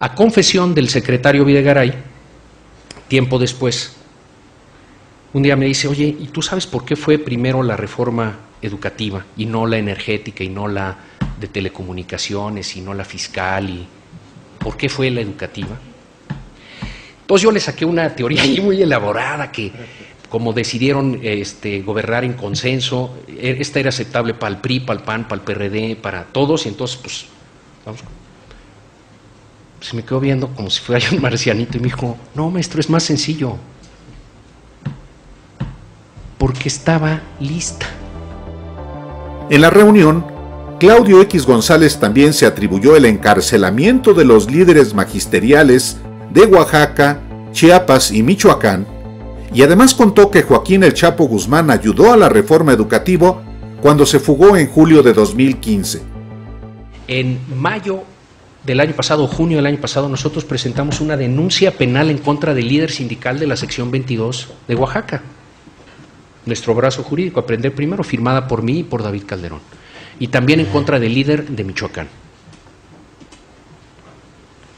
A confesión del secretario Videgaray, tiempo después, un día me dice, oye, ¿y tú sabes por qué fue primero la reforma educativa y no la energética y no la de telecomunicaciones y no la fiscal? y ¿Por qué fue la educativa? Entonces yo le saqué una teoría ahí muy elaborada que como decidieron este, gobernar en consenso, e, esta era aceptable para el PRI, para el PAN, para el PRD, para todos, y entonces pues vamos. Se me quedó viendo como si fuera un marcianito y me dijo, no maestro, es más sencillo, porque estaba lista. En la reunión, Claudio X González también se atribuyó el encarcelamiento de los líderes magisteriales de Oaxaca, Chiapas y Michoacán, y además contó que Joaquín El Chapo Guzmán ayudó a la reforma educativa cuando se fugó en julio de 2015. En mayo del año pasado, junio del año pasado, nosotros presentamos una denuncia penal en contra del líder sindical de la sección 22 de Oaxaca. Nuestro brazo jurídico, Aprender Primero, firmada por mí y por David Calderón. Y también en contra del líder de Michoacán.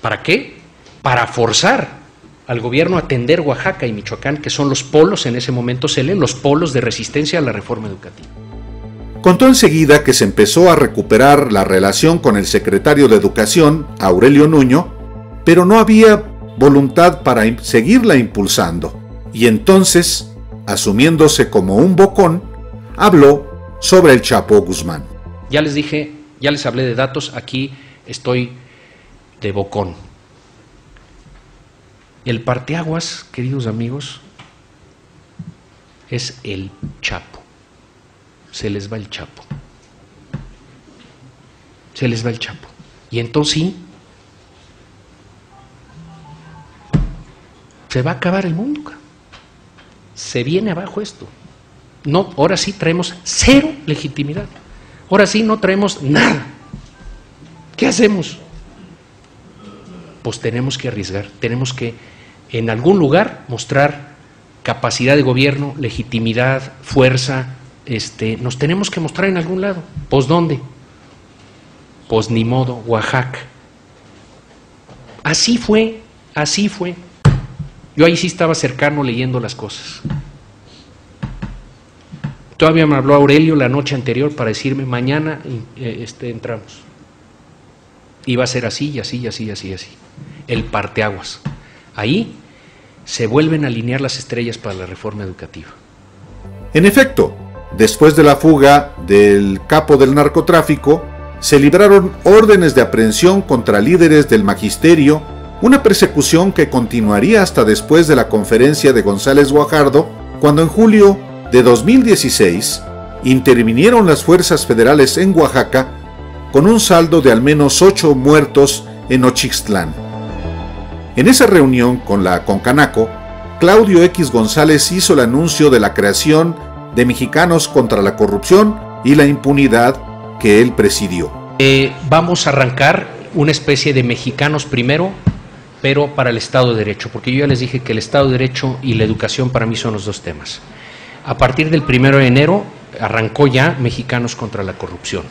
¿Para qué? para forzar al gobierno a atender Oaxaca y Michoacán, que son los polos, en ese momento se leen los polos de resistencia a la reforma educativa. Contó enseguida que se empezó a recuperar la relación con el secretario de Educación, Aurelio Nuño, pero no había voluntad para seguirla impulsando. Y entonces, asumiéndose como un bocón, habló sobre el Chapo Guzmán. Ya les dije, ya les hablé de datos, aquí estoy de bocón. El parteaguas, queridos amigos, es el Chapo. Se les va el Chapo. Se les va el Chapo. Y entonces sí, se va a acabar el mundo. Se viene abajo esto. No, ahora sí traemos cero legitimidad. Ahora sí no traemos nada. ¿Qué hacemos? Pues tenemos que arriesgar, tenemos que en algún lugar mostrar capacidad de gobierno, legitimidad, fuerza, este, nos tenemos que mostrar en algún lado. ¿Pues dónde? Pues ni modo, Oaxaca. Así fue, así fue. Yo ahí sí estaba cercano leyendo las cosas. Todavía me habló Aurelio la noche anterior para decirme, mañana eh, este, entramos. Iba a ser así y así y así y así, así. El parteaguas. Ahí se vuelven a alinear las estrellas para la reforma educativa. En efecto, después de la fuga del capo del narcotráfico, se libraron órdenes de aprehensión contra líderes del magisterio, una persecución que continuaría hasta después de la conferencia de González Guajardo, cuando en julio de 2016 intervinieron las fuerzas federales en Oaxaca con un saldo de al menos ocho muertos en Ochixtlán. En esa reunión con la Concanaco, Claudio X González hizo el anuncio de la creación de Mexicanos contra la Corrupción y la Impunidad que él presidió. Eh, vamos a arrancar una especie de mexicanos primero, pero para el Estado de Derecho, porque yo ya les dije que el Estado de Derecho y la educación para mí son los dos temas. A partir del primero de enero arrancó ya Mexicanos contra la Corrupción.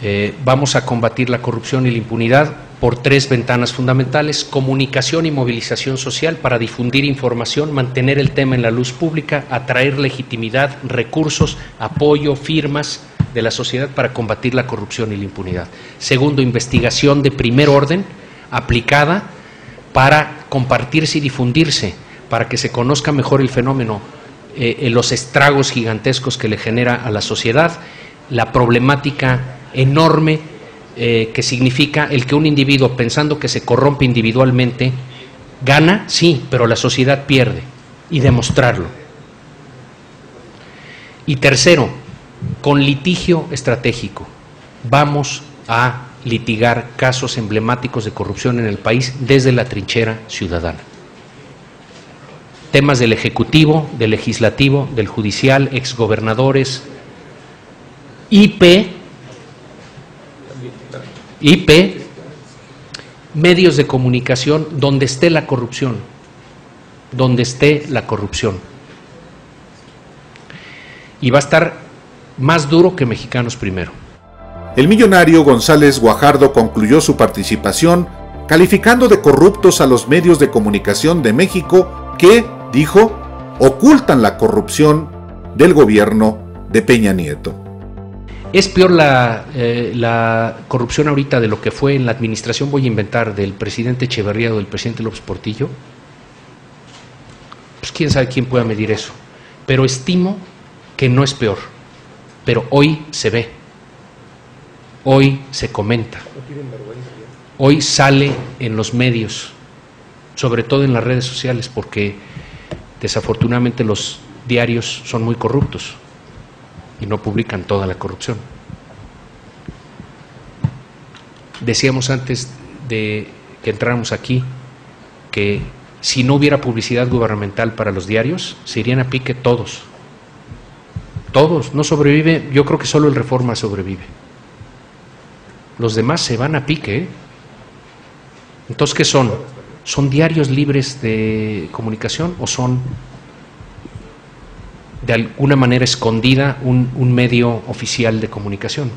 Eh, vamos a combatir la corrupción y la impunidad por tres ventanas fundamentales, comunicación y movilización social para difundir información, mantener el tema en la luz pública, atraer legitimidad, recursos, apoyo, firmas de la sociedad para combatir la corrupción y la impunidad. Segundo, investigación de primer orden aplicada para compartirse y difundirse, para que se conozca mejor el fenómeno, eh, los estragos gigantescos que le genera a la sociedad la problemática enorme eh, que significa el que un individuo, pensando que se corrompe individualmente, gana, sí, pero la sociedad pierde, y demostrarlo. Y tercero, con litigio estratégico, vamos a litigar casos emblemáticos de corrupción en el país desde la trinchera ciudadana. Temas del Ejecutivo, del Legislativo, del Judicial, exgobernadores, IP, IP, medios de comunicación donde esté la corrupción, donde esté la corrupción. Y va a estar más duro que Mexicanos primero. El millonario González Guajardo concluyó su participación calificando de corruptos a los medios de comunicación de México que, dijo, ocultan la corrupción del gobierno de Peña Nieto. Es peor la, eh, la, corrupción ahorita de lo que fue en la administración, voy a inventar, del presidente Echeverría o del presidente López Portillo. Pues quién sabe quién pueda medir eso. Pero estimo que no es peor. Pero hoy se ve. Hoy se comenta. Hoy sale en los medios, sobre todo en las redes sociales, porque desafortunadamente los diarios son muy corruptos y no publican toda la corrupción. Decíamos antes de que entráramos aquí que si no hubiera publicidad gubernamental para los diarios, se irían a pique todos. Todos, no sobrevive, yo creo que solo el Reforma sobrevive. Los demás se van a pique. Entonces, ¿qué son? ¿Son diarios libres de comunicación o son de alguna manera escondida un medio oficial de comunicación.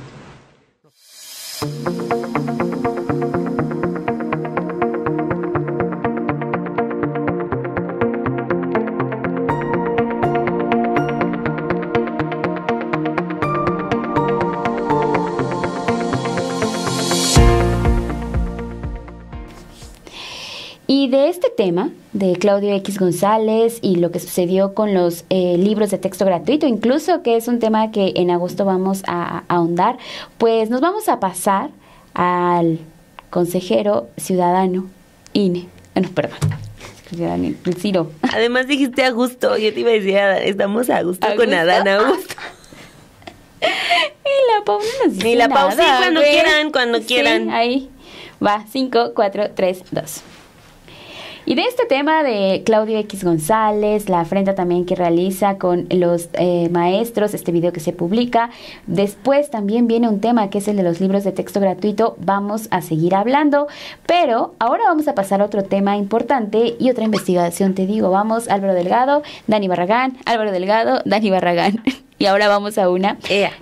De Claudio X González y lo que sucedió con los eh, libros de texto gratuito, incluso que es un tema que en agosto vamos a, ahondar, pues nos vamos a pasar al consejero ciudadano INE. Bueno, perdón. Ciro. Además dijiste a gusto, yo te iba a decir, estamos a gusto con Adán Augusto. y la nos dice Y la pausa cuando quieran, cuando quieran. Ahí va, 5, 4, 3, 2. Y de este tema de Claudio X González, la afrenta también que realiza con los eh, maestros, este video que se publica, después también viene un tema que es el de los libros de texto gratuito, vamos a seguir hablando, pero ahora vamos a pasar a otro tema importante y otra investigación, te digo, vamos Álvaro Delgado, Dani Barragán, Álvaro Delgado, Dani Barragán. Y ahora vamos a una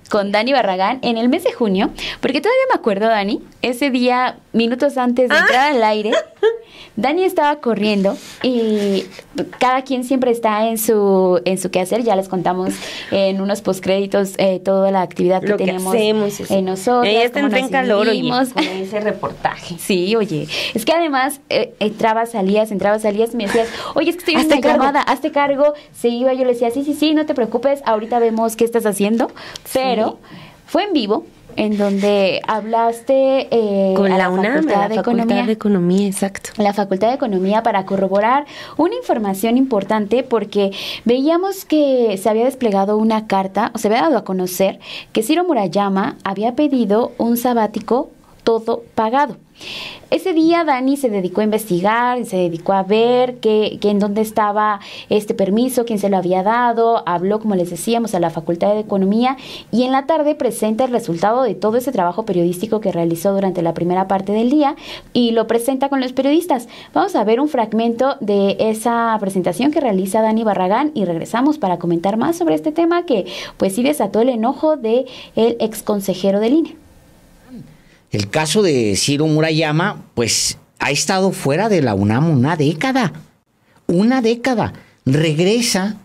con Dani Barragán en el mes de junio, porque todavía me acuerdo, Dani, ese día, minutos antes de entrar al aire, Dani estaba corriendo y cada quien siempre está en su en su quehacer. Ya les contamos en unos postcréditos eh, toda la actividad que tenemos en nosotros. Ella está en calor con ese reportaje. Sí, oye, es que además eh, entrabas, salías, entrabas, salías y me decías, oye, es que estoy en una llamada, hazte cargo. Se iba, yo le decía, sí, sí, sí, no te preocupes, ahorita vemos qué estás haciendo, pero fue en vivo en donde hablaste eh, con la, UNAM, la de Economía, de Economía, exacto. La Facultad de Economía para corroborar una información importante porque veíamos que se había desplegado una carta o se había dado a conocer que Ciro Murayama había pedido un sabático todo pagado. Ese día Dani se dedicó a investigar, se dedicó a ver qué, en dónde estaba este permiso, quién se lo había dado, habló, como les decíamos, a la Facultad de Economía y en la tarde presenta el resultado de todo ese trabajo periodístico que realizó durante la primera parte del día y lo presenta con los periodistas. Vamos a ver un fragmento de esa presentación que realiza Dani Barragán y regresamos para comentar más sobre este tema que pues sí desató el enojo del el ex consejero del INE. El caso de Ciro Murayama, pues ha estado fuera de la UNAM una década. Una década. Regresa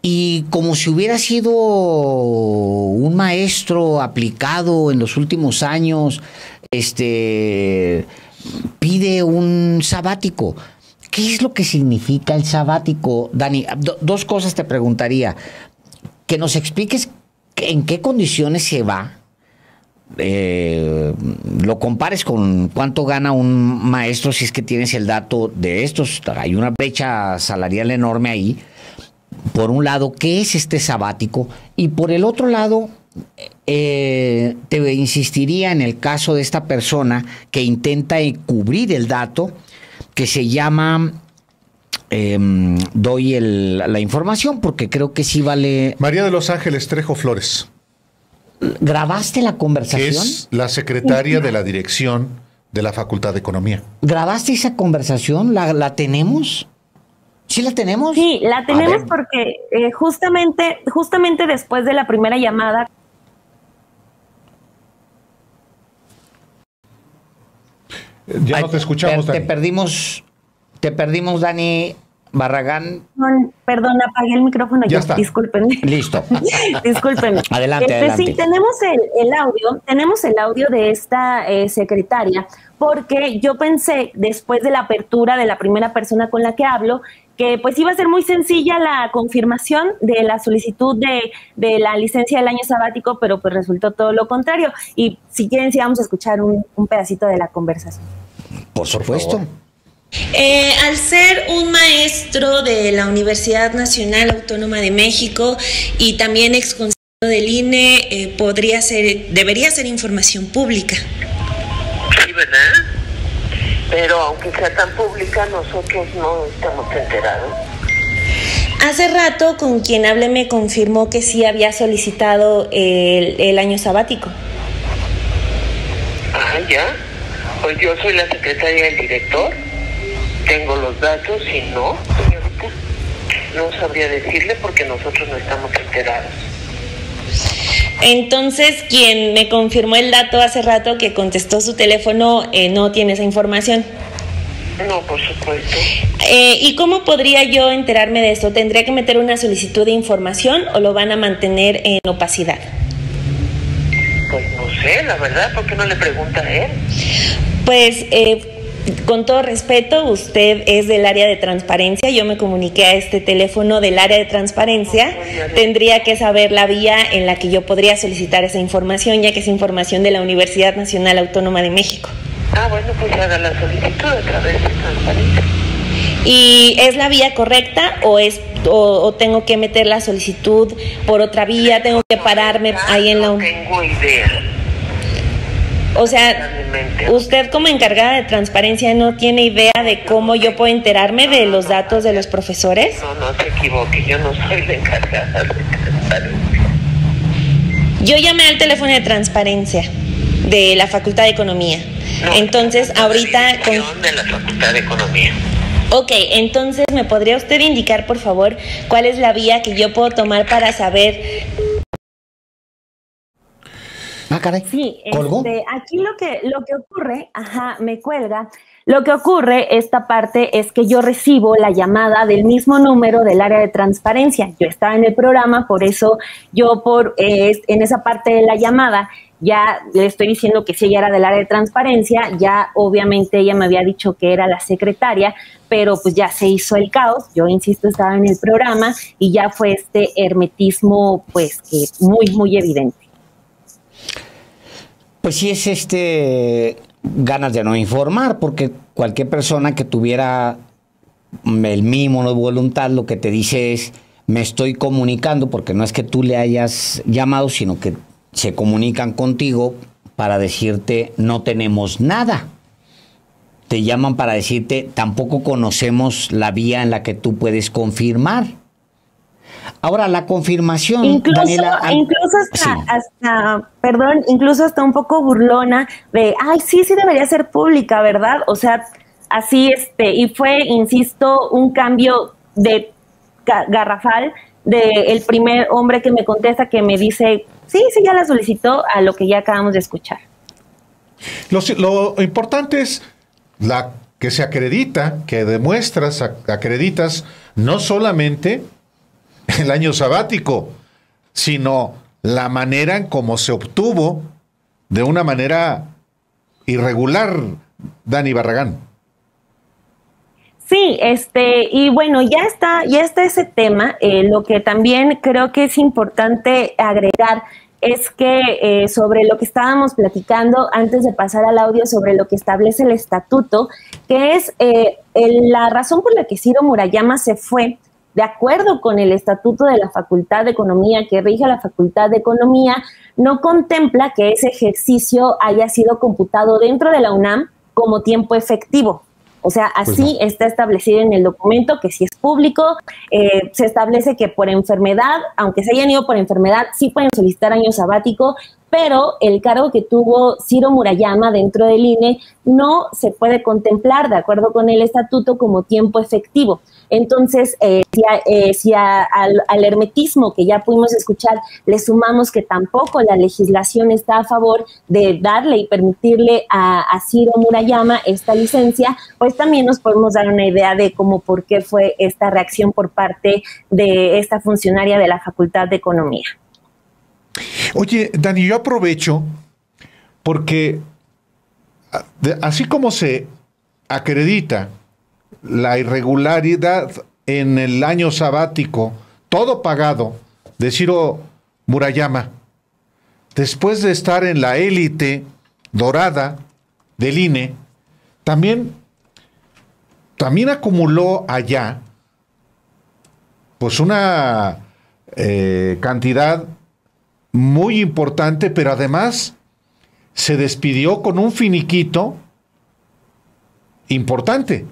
y como si hubiera sido un maestro aplicado en los últimos años, este pide un sabático. ¿Qué es lo que significa el sabático? Dani, dos cosas te preguntaría. Que nos expliques en qué condiciones se va, eh, lo compares con cuánto gana un maestro si es que tienes el dato de estos. Hay una brecha salarial enorme ahí. Por un lado, ¿qué es este sabático? Y por el otro lado, eh, te insistiría en el caso de esta persona que intenta cubrir el dato, que se llama em, doy la información porque creo que sí vale. María de los Ángeles Trejo Flores. ¿Grabaste la conversación? Es la secretaria de la dirección de la Facultad de Economía. ¿Grabaste esa conversación? ¿La, tenemos? ¿Sí la tenemos? Sí, la tenemos porque eh, justamente, justamente después de la primera llamada. Ya no te escuchamos. te perdimos, te perdimos, Dani. Barragán. Perdón, apagué el micrófono. Ya, está. Discúlpenme. Listo. Discúlpenme. Adelante, este, adelante. Sí, tenemos el, audio, tenemos el audio de esta eh, secretaria, porque yo pensé, después de la apertura de la primera persona con la que hablo, que pues iba a ser muy sencilla la confirmación de la solicitud de, de la licencia del año sabático, pero pues resultó todo lo contrario. Y si quieren, sí vamos a escuchar un, un pedacito de la conversación. Por supuesto. Eh, al ser un maestro de la Universidad Nacional Autónoma de México y también ex del INE, eh, podría ser, debería ser información pública. Sí, ¿verdad? Pero aunque sea tan pública, nosotros no estamos enterados. Hace rato con quien hablé me confirmó que sí había solicitado el, el año sabático. Ah, ya. Pues yo soy la secretaria del director tengo los datos y no, señorita, no sabría decirle porque nosotros no estamos enterados. Entonces, quien me confirmó el dato hace rato que contestó su teléfono eh, no tiene esa información. No, por supuesto. Eh, ¿Y cómo podría yo enterarme de esto? ¿Tendría que meter una solicitud de información o lo van a mantener en opacidad? Pues no sé, la verdad, ¿por qué no le pregunta a él? Pues eh, con todo respeto, usted es del área de transparencia, yo me comuniqué a este teléfono del área de transparencia, tendría que saber la vía en la que yo podría solicitar esa información, ya que es información de la Universidad Nacional Autónoma de México. Ah, bueno, pues haga la solicitud a través de transparencia. ¿Y es la vía correcta o es o, tengo que meter la solicitud por otra vía? ¿Tengo que pararme ahí en la... No tengo idea. O sea, usted como encargada de transparencia no tiene idea de cómo yo puedo enterarme de los datos de los profesores. No, no se equivoque, yo no soy la encargada de transparencia. Yo llamé al teléfono de transparencia de la Facultad de Economía. entonces, ahorita... Con... De la Facultad de Economía. Ok, entonces, ¿me podría usted indicar, por favor, cuál es la vía que yo puedo tomar para saber Ah, caray. Sí, Este, aquí lo que, lo que ocurre, ajá, me cuelga. Lo que ocurre, esta parte, es que yo recibo la llamada del mismo número del área de transparencia. Yo estaba en el programa, por eso yo por eh, en esa parte de la llamada ya le estoy diciendo que si ella era del área de transparencia, ya obviamente ella me había dicho que era la secretaria, pero pues ya se hizo el caos, yo insisto, estaba en el programa y ya fue este hermetismo pues que muy, muy evidente. Pues sí es este ganas de no informar, porque cualquier persona que tuviera el mínimo de voluntad lo que te dice es me estoy comunicando, porque no es que tú le hayas llamado, sino que se comunican contigo para decirte no tenemos nada. Te llaman para decirte tampoco conocemos la vía en la que tú puedes confirmar. Ahora, la confirmación, incluso, incluso hasta, perdón, incluso hasta un poco burlona de, ay, sí, sí debería ser pública, ¿verdad? O sea, así, este, y fue, insisto, un cambio de garrafal del el primer hombre que me contesta que me dice, sí, sí, ya la solicitó, a lo que ya acabamos de escuchar. Lo, lo importante es la que se acredita, que demuestras, acreditas, no solamente el año sabático, sino la manera en cómo se obtuvo de una manera irregular, Dani Barragán. Sí, este, y bueno, ya está, ya está ese tema. Eh, lo que también creo que es importante agregar es que eh, sobre lo que estábamos platicando antes de pasar al audio sobre lo que establece el estatuto, que es eh, la razón por la que Ciro Murayama se fue, de acuerdo con el estatuto de la Facultad de Economía que rige la Facultad de Economía, no contempla que ese ejercicio haya sido computado dentro de la UNAM como tiempo efectivo. O sea, pues así está establecido en el documento que si es público, eh, se establece que por enfermedad, aunque se hayan ido por enfermedad, sí pueden solicitar año sabático, pero el cargo que tuvo Ciro Murayama dentro del INE no se puede contemplar, de acuerdo con el estatuto, como tiempo efectivo. Entonces, eh, si, eh, al, hermetismo que ya pudimos escuchar le sumamos que tampoco la legislación está a favor de darle y permitirle a, a Ciro Murayama esta licencia, pues también nos podemos dar una idea de cómo, por qué fue esta reacción por parte de esta funcionaria de la Facultad de Economía. Oye, Dani, yo aprovecho porque así como se acredita la irregularidad en el año sabático, todo pagado, de Ciro Murayama, después de estar en la élite dorada del INE, también, también acumuló allá pues una eh, cantidad muy importante, pero además se despidió con un finiquito importante.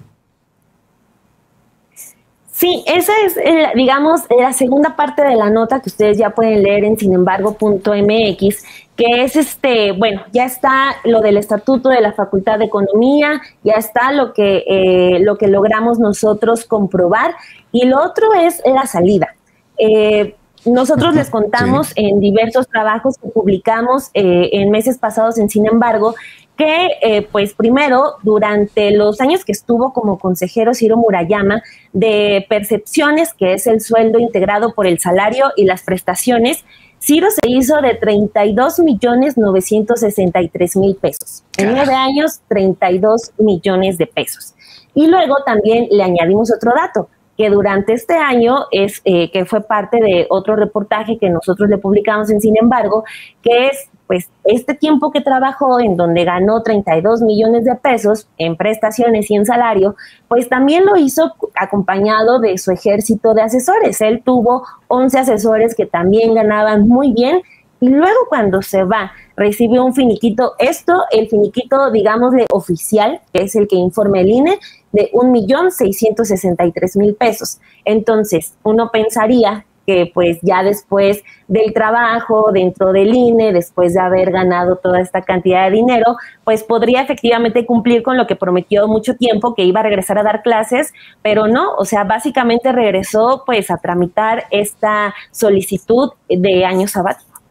Sí, esa es, digamos, la segunda parte de la nota que ustedes ya pueden leer en sinembargo.mx, que es este, bueno, ya está lo del estatuto de la Facultad de Economía, ya está lo que, eh, lo que logramos nosotros comprobar, y lo otro es la salida. Eh, nosotros les contamos en diversos trabajos que publicamos eh, en meses pasados en Sin embargo, que eh, pues primero, durante los años que estuvo como consejero Ciro Murayama, de percepciones, que es el sueldo integrado por el salario y las prestaciones, Ciro se hizo de 32 millones 963 mil pesos. En nueve años, 32 millones de pesos. Y luego también le añadimos otro dato que durante este año es eh, que fue parte de otro reportaje que nosotros le publicamos en Sin embargo, que es pues este tiempo que trabajó en donde ganó 32 millones de pesos en prestaciones y en salario, pues también lo hizo acompañado de su ejército de asesores. Él tuvo 11 asesores que también ganaban muy bien y luego cuando se va recibió un finiquito, esto, el finiquito, digámosle, oficial, que es el que informa el INE, de un millón seiscientos sesenta y tres mil pesos. Entonces, uno pensaría que pues ya después del trabajo dentro del INE, después de haber ganado toda esta cantidad de dinero, pues podría efectivamente cumplir con lo que prometió mucho tiempo, que iba a regresar a dar clases, pero no, o sea, básicamente regresó pues a tramitar esta solicitud de año sabático.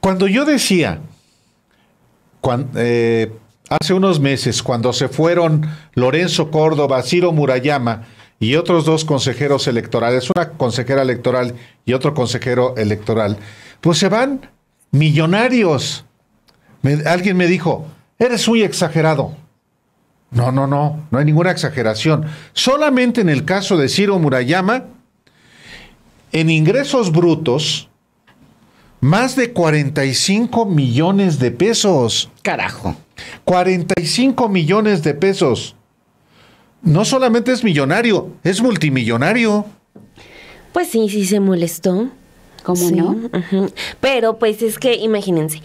Cuando yo decía, eh, hace unos meses, cuando se fueron Lorenzo Córdoba, Ciro Murayama y otros dos consejeros electorales, una consejera electoral y otro consejero electoral, pues se van millonarios. alguien me dijo, eres muy exagerado. No, no, no, no hay ninguna exageración. Solamente en el caso de Ciro Murayama, en ingresos brutos, más de 45 millones de pesos. Carajo. 45 millones de pesos. No solamente es millonario, es multimillonario. Pues sí, sí se molestó. ¿Cómo no? Pero pues es que imagínense.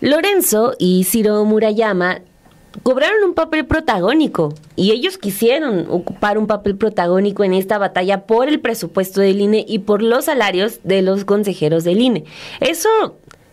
Lorenzo y Ciro Murayama cobraron un papel protagónico y ellos quisieron ocupar un papel protagónico en esta batalla por el presupuesto del INE y por los salarios de los consejeros del INE. Eso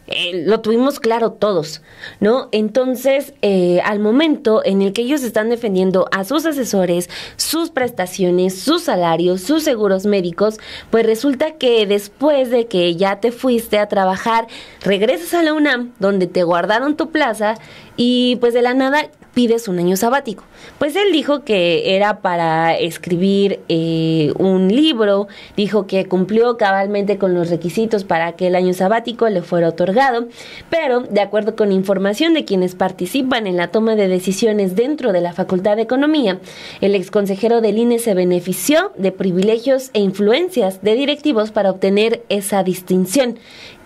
eh, lo tuvimos claro todos, ¿no? Entonces, eh, al momento en el que ellos están defendiendo a sus asesores, sus prestaciones, sus salarios, sus seguros médicos, pues resulta que después de que ya te fuiste a trabajar, regresas a la UNAM, donde te guardaron tu plaza, y pues de la nada pides un año sabático? Pues él dijo que era para escribir eh, un libro, dijo que cumplió cabalmente con los requisitos para que el año sabático le fuera otorgado, pero de acuerdo con información de quienes participan en la toma de decisiones dentro de la Facultad de Economía, el exconsejero del INE se benefició de privilegios e influencias de directivos para obtener esa distinción,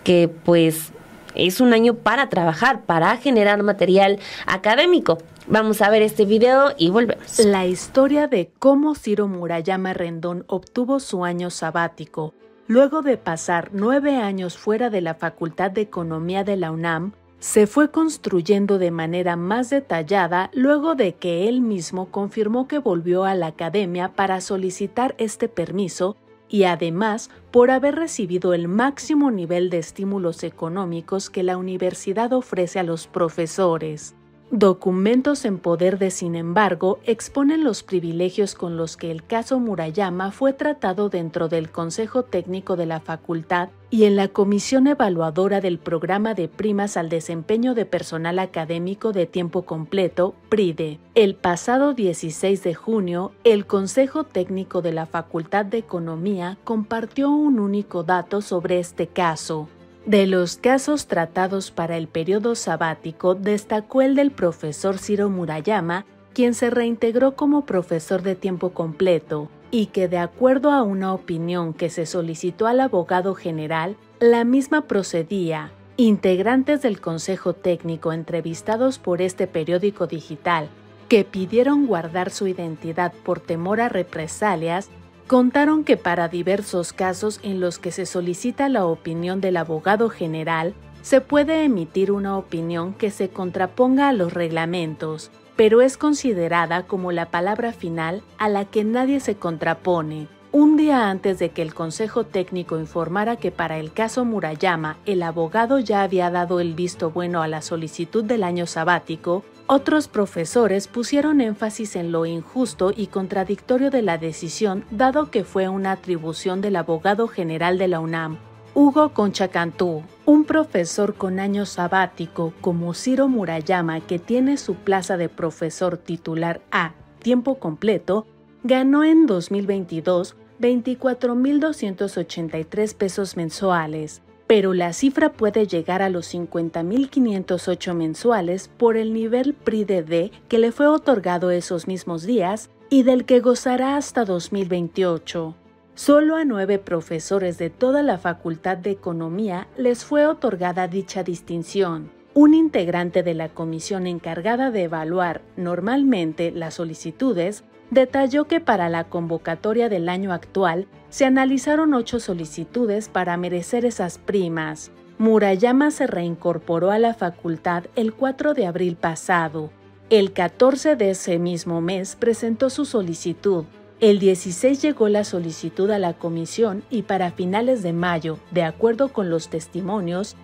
que pues es un año para trabajar, para generar material académico. Vamos a ver este video y volvemos. La historia de cómo Ciro Murayama Rendón obtuvo su año sabático, luego de pasar nueve años fuera de la Facultad de Economía de la UNAM, se fue construyendo de manera más detallada luego de que él mismo confirmó que volvió a la academia para solicitar este permiso y además por haber recibido el máximo nivel de estímulos económicos que la universidad ofrece a los profesores. Documentos en poder de, sin embargo, exponen los privilegios con los que el caso Murayama fue tratado dentro del Consejo Técnico de la Facultad y en la Comisión Evaluadora del Programa de Primas al Desempeño de Personal Académico de Tiempo Completo, PRIDE. El pasado 16 de junio, el Consejo Técnico de la Facultad de Economía compartió un único dato sobre este caso. De los casos tratados para el periodo sabático, destacó el del profesor Ciro Murayama, quien se reintegró como profesor de tiempo completo, y que de acuerdo a una opinión que se solicitó al abogado general, la misma procedía. Integrantes del Consejo Técnico entrevistados por este periódico digital, que pidieron guardar su identidad por temor a represalias, contaron que para diversos casos en los que se solicita la opinión del abogado general, se puede emitir una opinión que se contraponga a los reglamentos, pero es considerada como la palabra final a la que nadie se contrapone. Un día antes de que el Consejo Técnico informara que para el caso Murayama el abogado ya había dado el visto bueno a la solicitud del año sabático, otros profesores pusieron énfasis en lo injusto y contradictorio de la decisión dado que fue una atribución del abogado general de la UNAM, Hugo Concha Cantú, un profesor con año sabático como Ciro Murayama que tiene su plaza de profesor titular a tiempo completo, ganó en 2022 24.283 pesos mensuales, pero la cifra puede llegar a los 50.508 mensuales por el nivel PRI-DD que le fue otorgado esos mismos días y del que gozará hasta 2028. Solo a nueve profesores de toda la Facultad de Economía les fue otorgada dicha distinción. Un integrante de la comisión encargada de evaluar normalmente las solicitudes detalló que para la convocatoria del año actual se analizaron ocho solicitudes para merecer esas primas. Murayama se reincorporó a la facultad el 4 de abril pasado. El 14 de ese mismo mes presentó su solicitud. El 16 llegó la solicitud a la comisión y para finales de mayo, de acuerdo con los testimonios,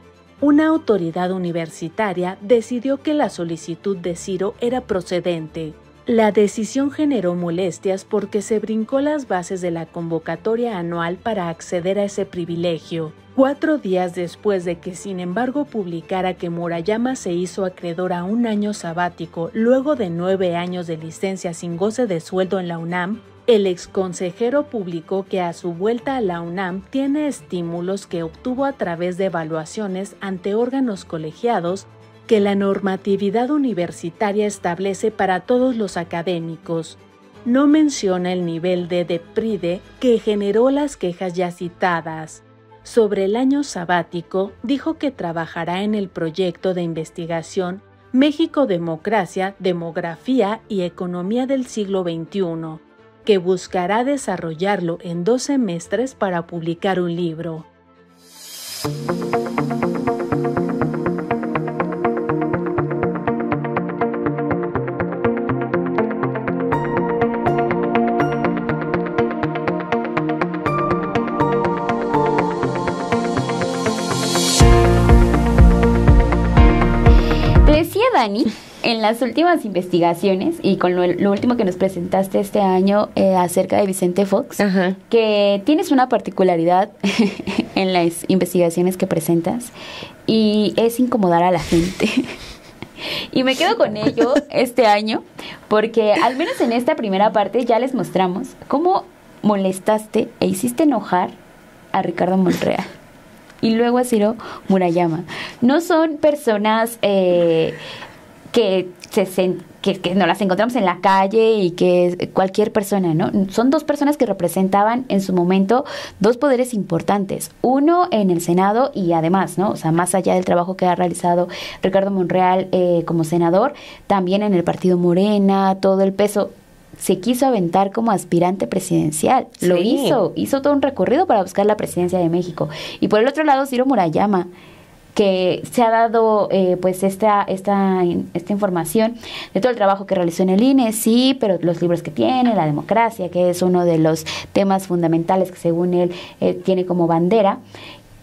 una autoridad universitaria decidió que la solicitud de Ciro era procedente. La decisión generó molestias porque se brincó las bases de la convocatoria anual para acceder a ese privilegio. Cuatro días después de que, sin embargo, publicara que Murayama se hizo acreedor a un año sabático luego de nueve años de licencia sin goce de sueldo en la UNAM, el exconsejero publicó que a su vuelta a la UNAM tiene estímulos que obtuvo a través de evaluaciones ante órganos colegiados que la normatividad universitaria establece para todos los académicos. No menciona el nivel de depride que generó las quejas ya citadas. Sobre el año sabático, dijo que trabajará en el proyecto de investigación México Democracia, Demografía y Economía del siglo XXI, que buscará desarrollarlo en dos semestres para publicar un libro. Dani, en las últimas investigaciones y con lo, último que nos presentaste este año eh, acerca de Vicente Fox, que tienes una particularidad en las investigaciones que presentas y es incomodar a la gente. Y me quedo con ello este año porque al menos en esta primera parte ya les mostramos cómo molestaste e hiciste enojar a Ricardo Monreal y luego a Ciro Murayama. No son personas eh, que se que, que no las encontramos en la calle y que cualquier persona, ¿no? Son dos personas que representaban en su momento dos poderes importantes. Uno en el Senado y además, ¿no? O sea, más allá del trabajo que ha realizado Ricardo Monreal eh, como senador, también en el partido Morena, todo el peso se quiso aventar como aspirante presidencial. Lo hizo, hizo todo un recorrido para buscar la presidencia de México. Y por el otro lado, Ciro Murayama, que se ha dado eh, pues esta, esta, esta información de todo el trabajo que realizó en el INE, sí, pero los libros que tiene, la democracia, que es uno de los temas fundamentales que según él eh, tiene como bandera,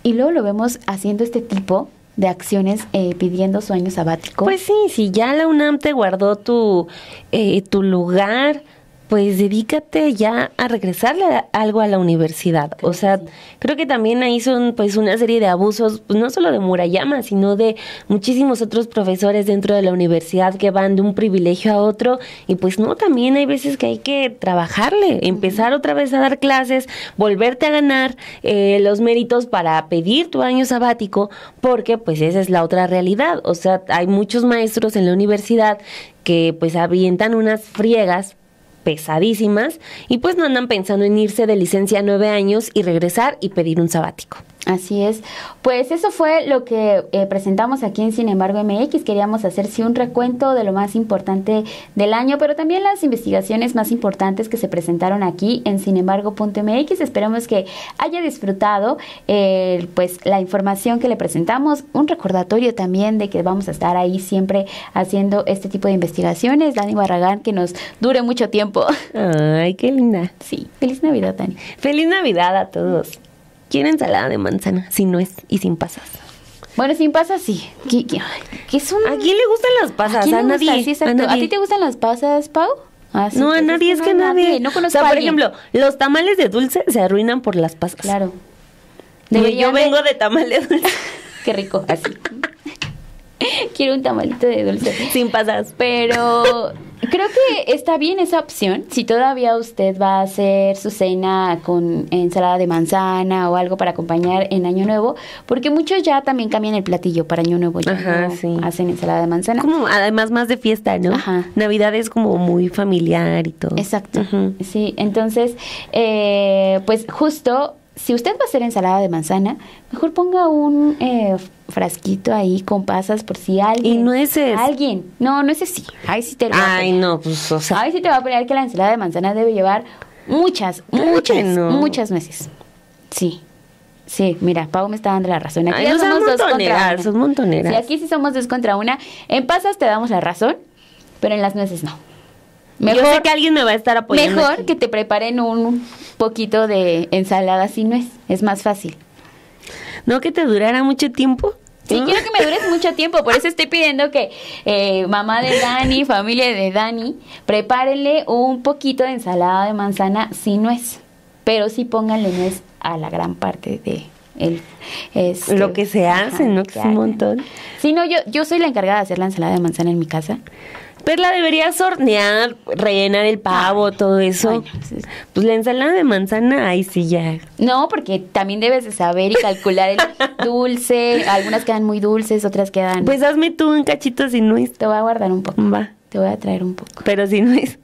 y luego lo vemos haciendo este tipo de acciones eh, pidiendo su año sabático. Pues sí, si ya la UNAM te guardó tu, tu lugar, pues dedícate ya a regresarle algo a la universidad. o sea, creo que también ahí son pues una serie de abusos, pues no solo de Murayama, sino de muchísimos otros profesores dentro de la universidad que van de un privilegio a otro y pues no, también hay veces que hay que trabajarle, empezar otra vez a dar clases, volverte a ganar eh, los méritos para pedir tu año sabático, porque pues esa es la otra realidad. O sea, hay muchos maestros en la universidad que pues avientan unas friegas pesadísimas y pues no andan pensando en irse de licencia nueve años y regresar y pedir un sabático. Así es. Pues eso fue lo que eh, presentamos aquí en Sin embargo MX. Queríamos hacer sí un recuento de lo más importante del año, pero también las investigaciones más importantes que se presentaron aquí en sin embargo.mx. Esperamos que haya disfrutado eh, pues la información que le presentamos, un recordatorio también de que vamos a estar ahí siempre haciendo este tipo de investigaciones. Dani Barragán, que nos dure mucho tiempo. Ay, qué linda. Sí, feliz Navidad, Dani. Feliz Navidad a todos. Quiero ensalada de manzana, sin nuez y sin pasas. Bueno, sin pasas sí. ¿Qué, es un... ¿A quién le gustan las pasas? ¿A, nadie, ¿A, ti te gustan las pasas, Pau? Ah, no, a nadie, es que nadie. No conozco o sea, por ejemplo, los tamales de dulce se arruinan por las pasas. Claro. yo vengo de de dulce. Qué rico, así. Quiero un tamalito de dulce. Sin pasas. Pero creo que está bien esa opción. Si todavía usted va a hacer su cena con ensalada de manzana o algo para acompañar en Año Nuevo, porque muchos ya también cambian el platillo para Año Nuevo. Ya Ajá, sí. Hacen ensalada de manzana. Como además más de fiesta, ¿no? Ajá. Navidad es como muy familiar y todo. Exacto. Sí, entonces, eh, pues justo si usted va a hacer ensalada de manzana, mejor ponga un eh, frasquito ahí con pasas por si alguien. Y nueces. Alguien. No, no es sí. Ahí sí te lo Ay, no, pues, o sea. Ahí sí te va a poner que la ensalada de manzana debe llevar muchas, muchas, muchas nueces. Sí. Sí, mira, Pau me está dando la razón. Aquí Ay, somos dos contra una. montoneras. Sí, aquí sí somos dos contra una. En pasas te damos la razón, pero en las nueces no. Mejor, Yo sé que alguien me va a estar apoyando. Mejor que te preparen un poquito de ensalada si no es. Es más fácil. ¿No que te durara mucho tiempo? Sí, quiero que me dures mucho tiempo, por eso estoy pidiendo que eh, mamá de Dani, familia de Dani, prepárenle un poquito de ensalada de manzana sin nuez, pero sí pónganle nuez a la gran parte de el este, lo que se hace, ¿no? Que es un montón. Sí, no, yo, yo soy la encargada de hacer la ensalada de manzana en mi casa. Perla, deberías hornear, rellenar el pavo, todo eso. Pues la ensalada de manzana, ahí sí ya. No, porque también debes de saber y calcular el dulce. Algunas quedan muy dulces, otras quedan. Pues hazme tú un cachito sin nuez. Te voy a guardar un poco. Va. Te voy a traer un poco. Pero sin nuez.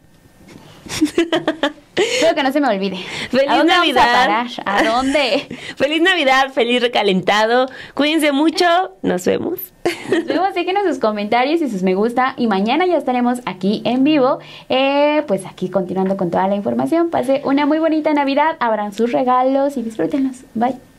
Espero que no se me olvide. Feliz Navidad. a, dónde? feliz Navidad, feliz recalentado. Cuídense mucho. Nos vemos. Nos vemos, déjenos sus comentarios y sus me gusta. Y mañana ya estaremos aquí en vivo. Eh, pues aquí continuando con toda la información. Pase una muy bonita Navidad. Abran sus regalos y disfrútenlos. Bye.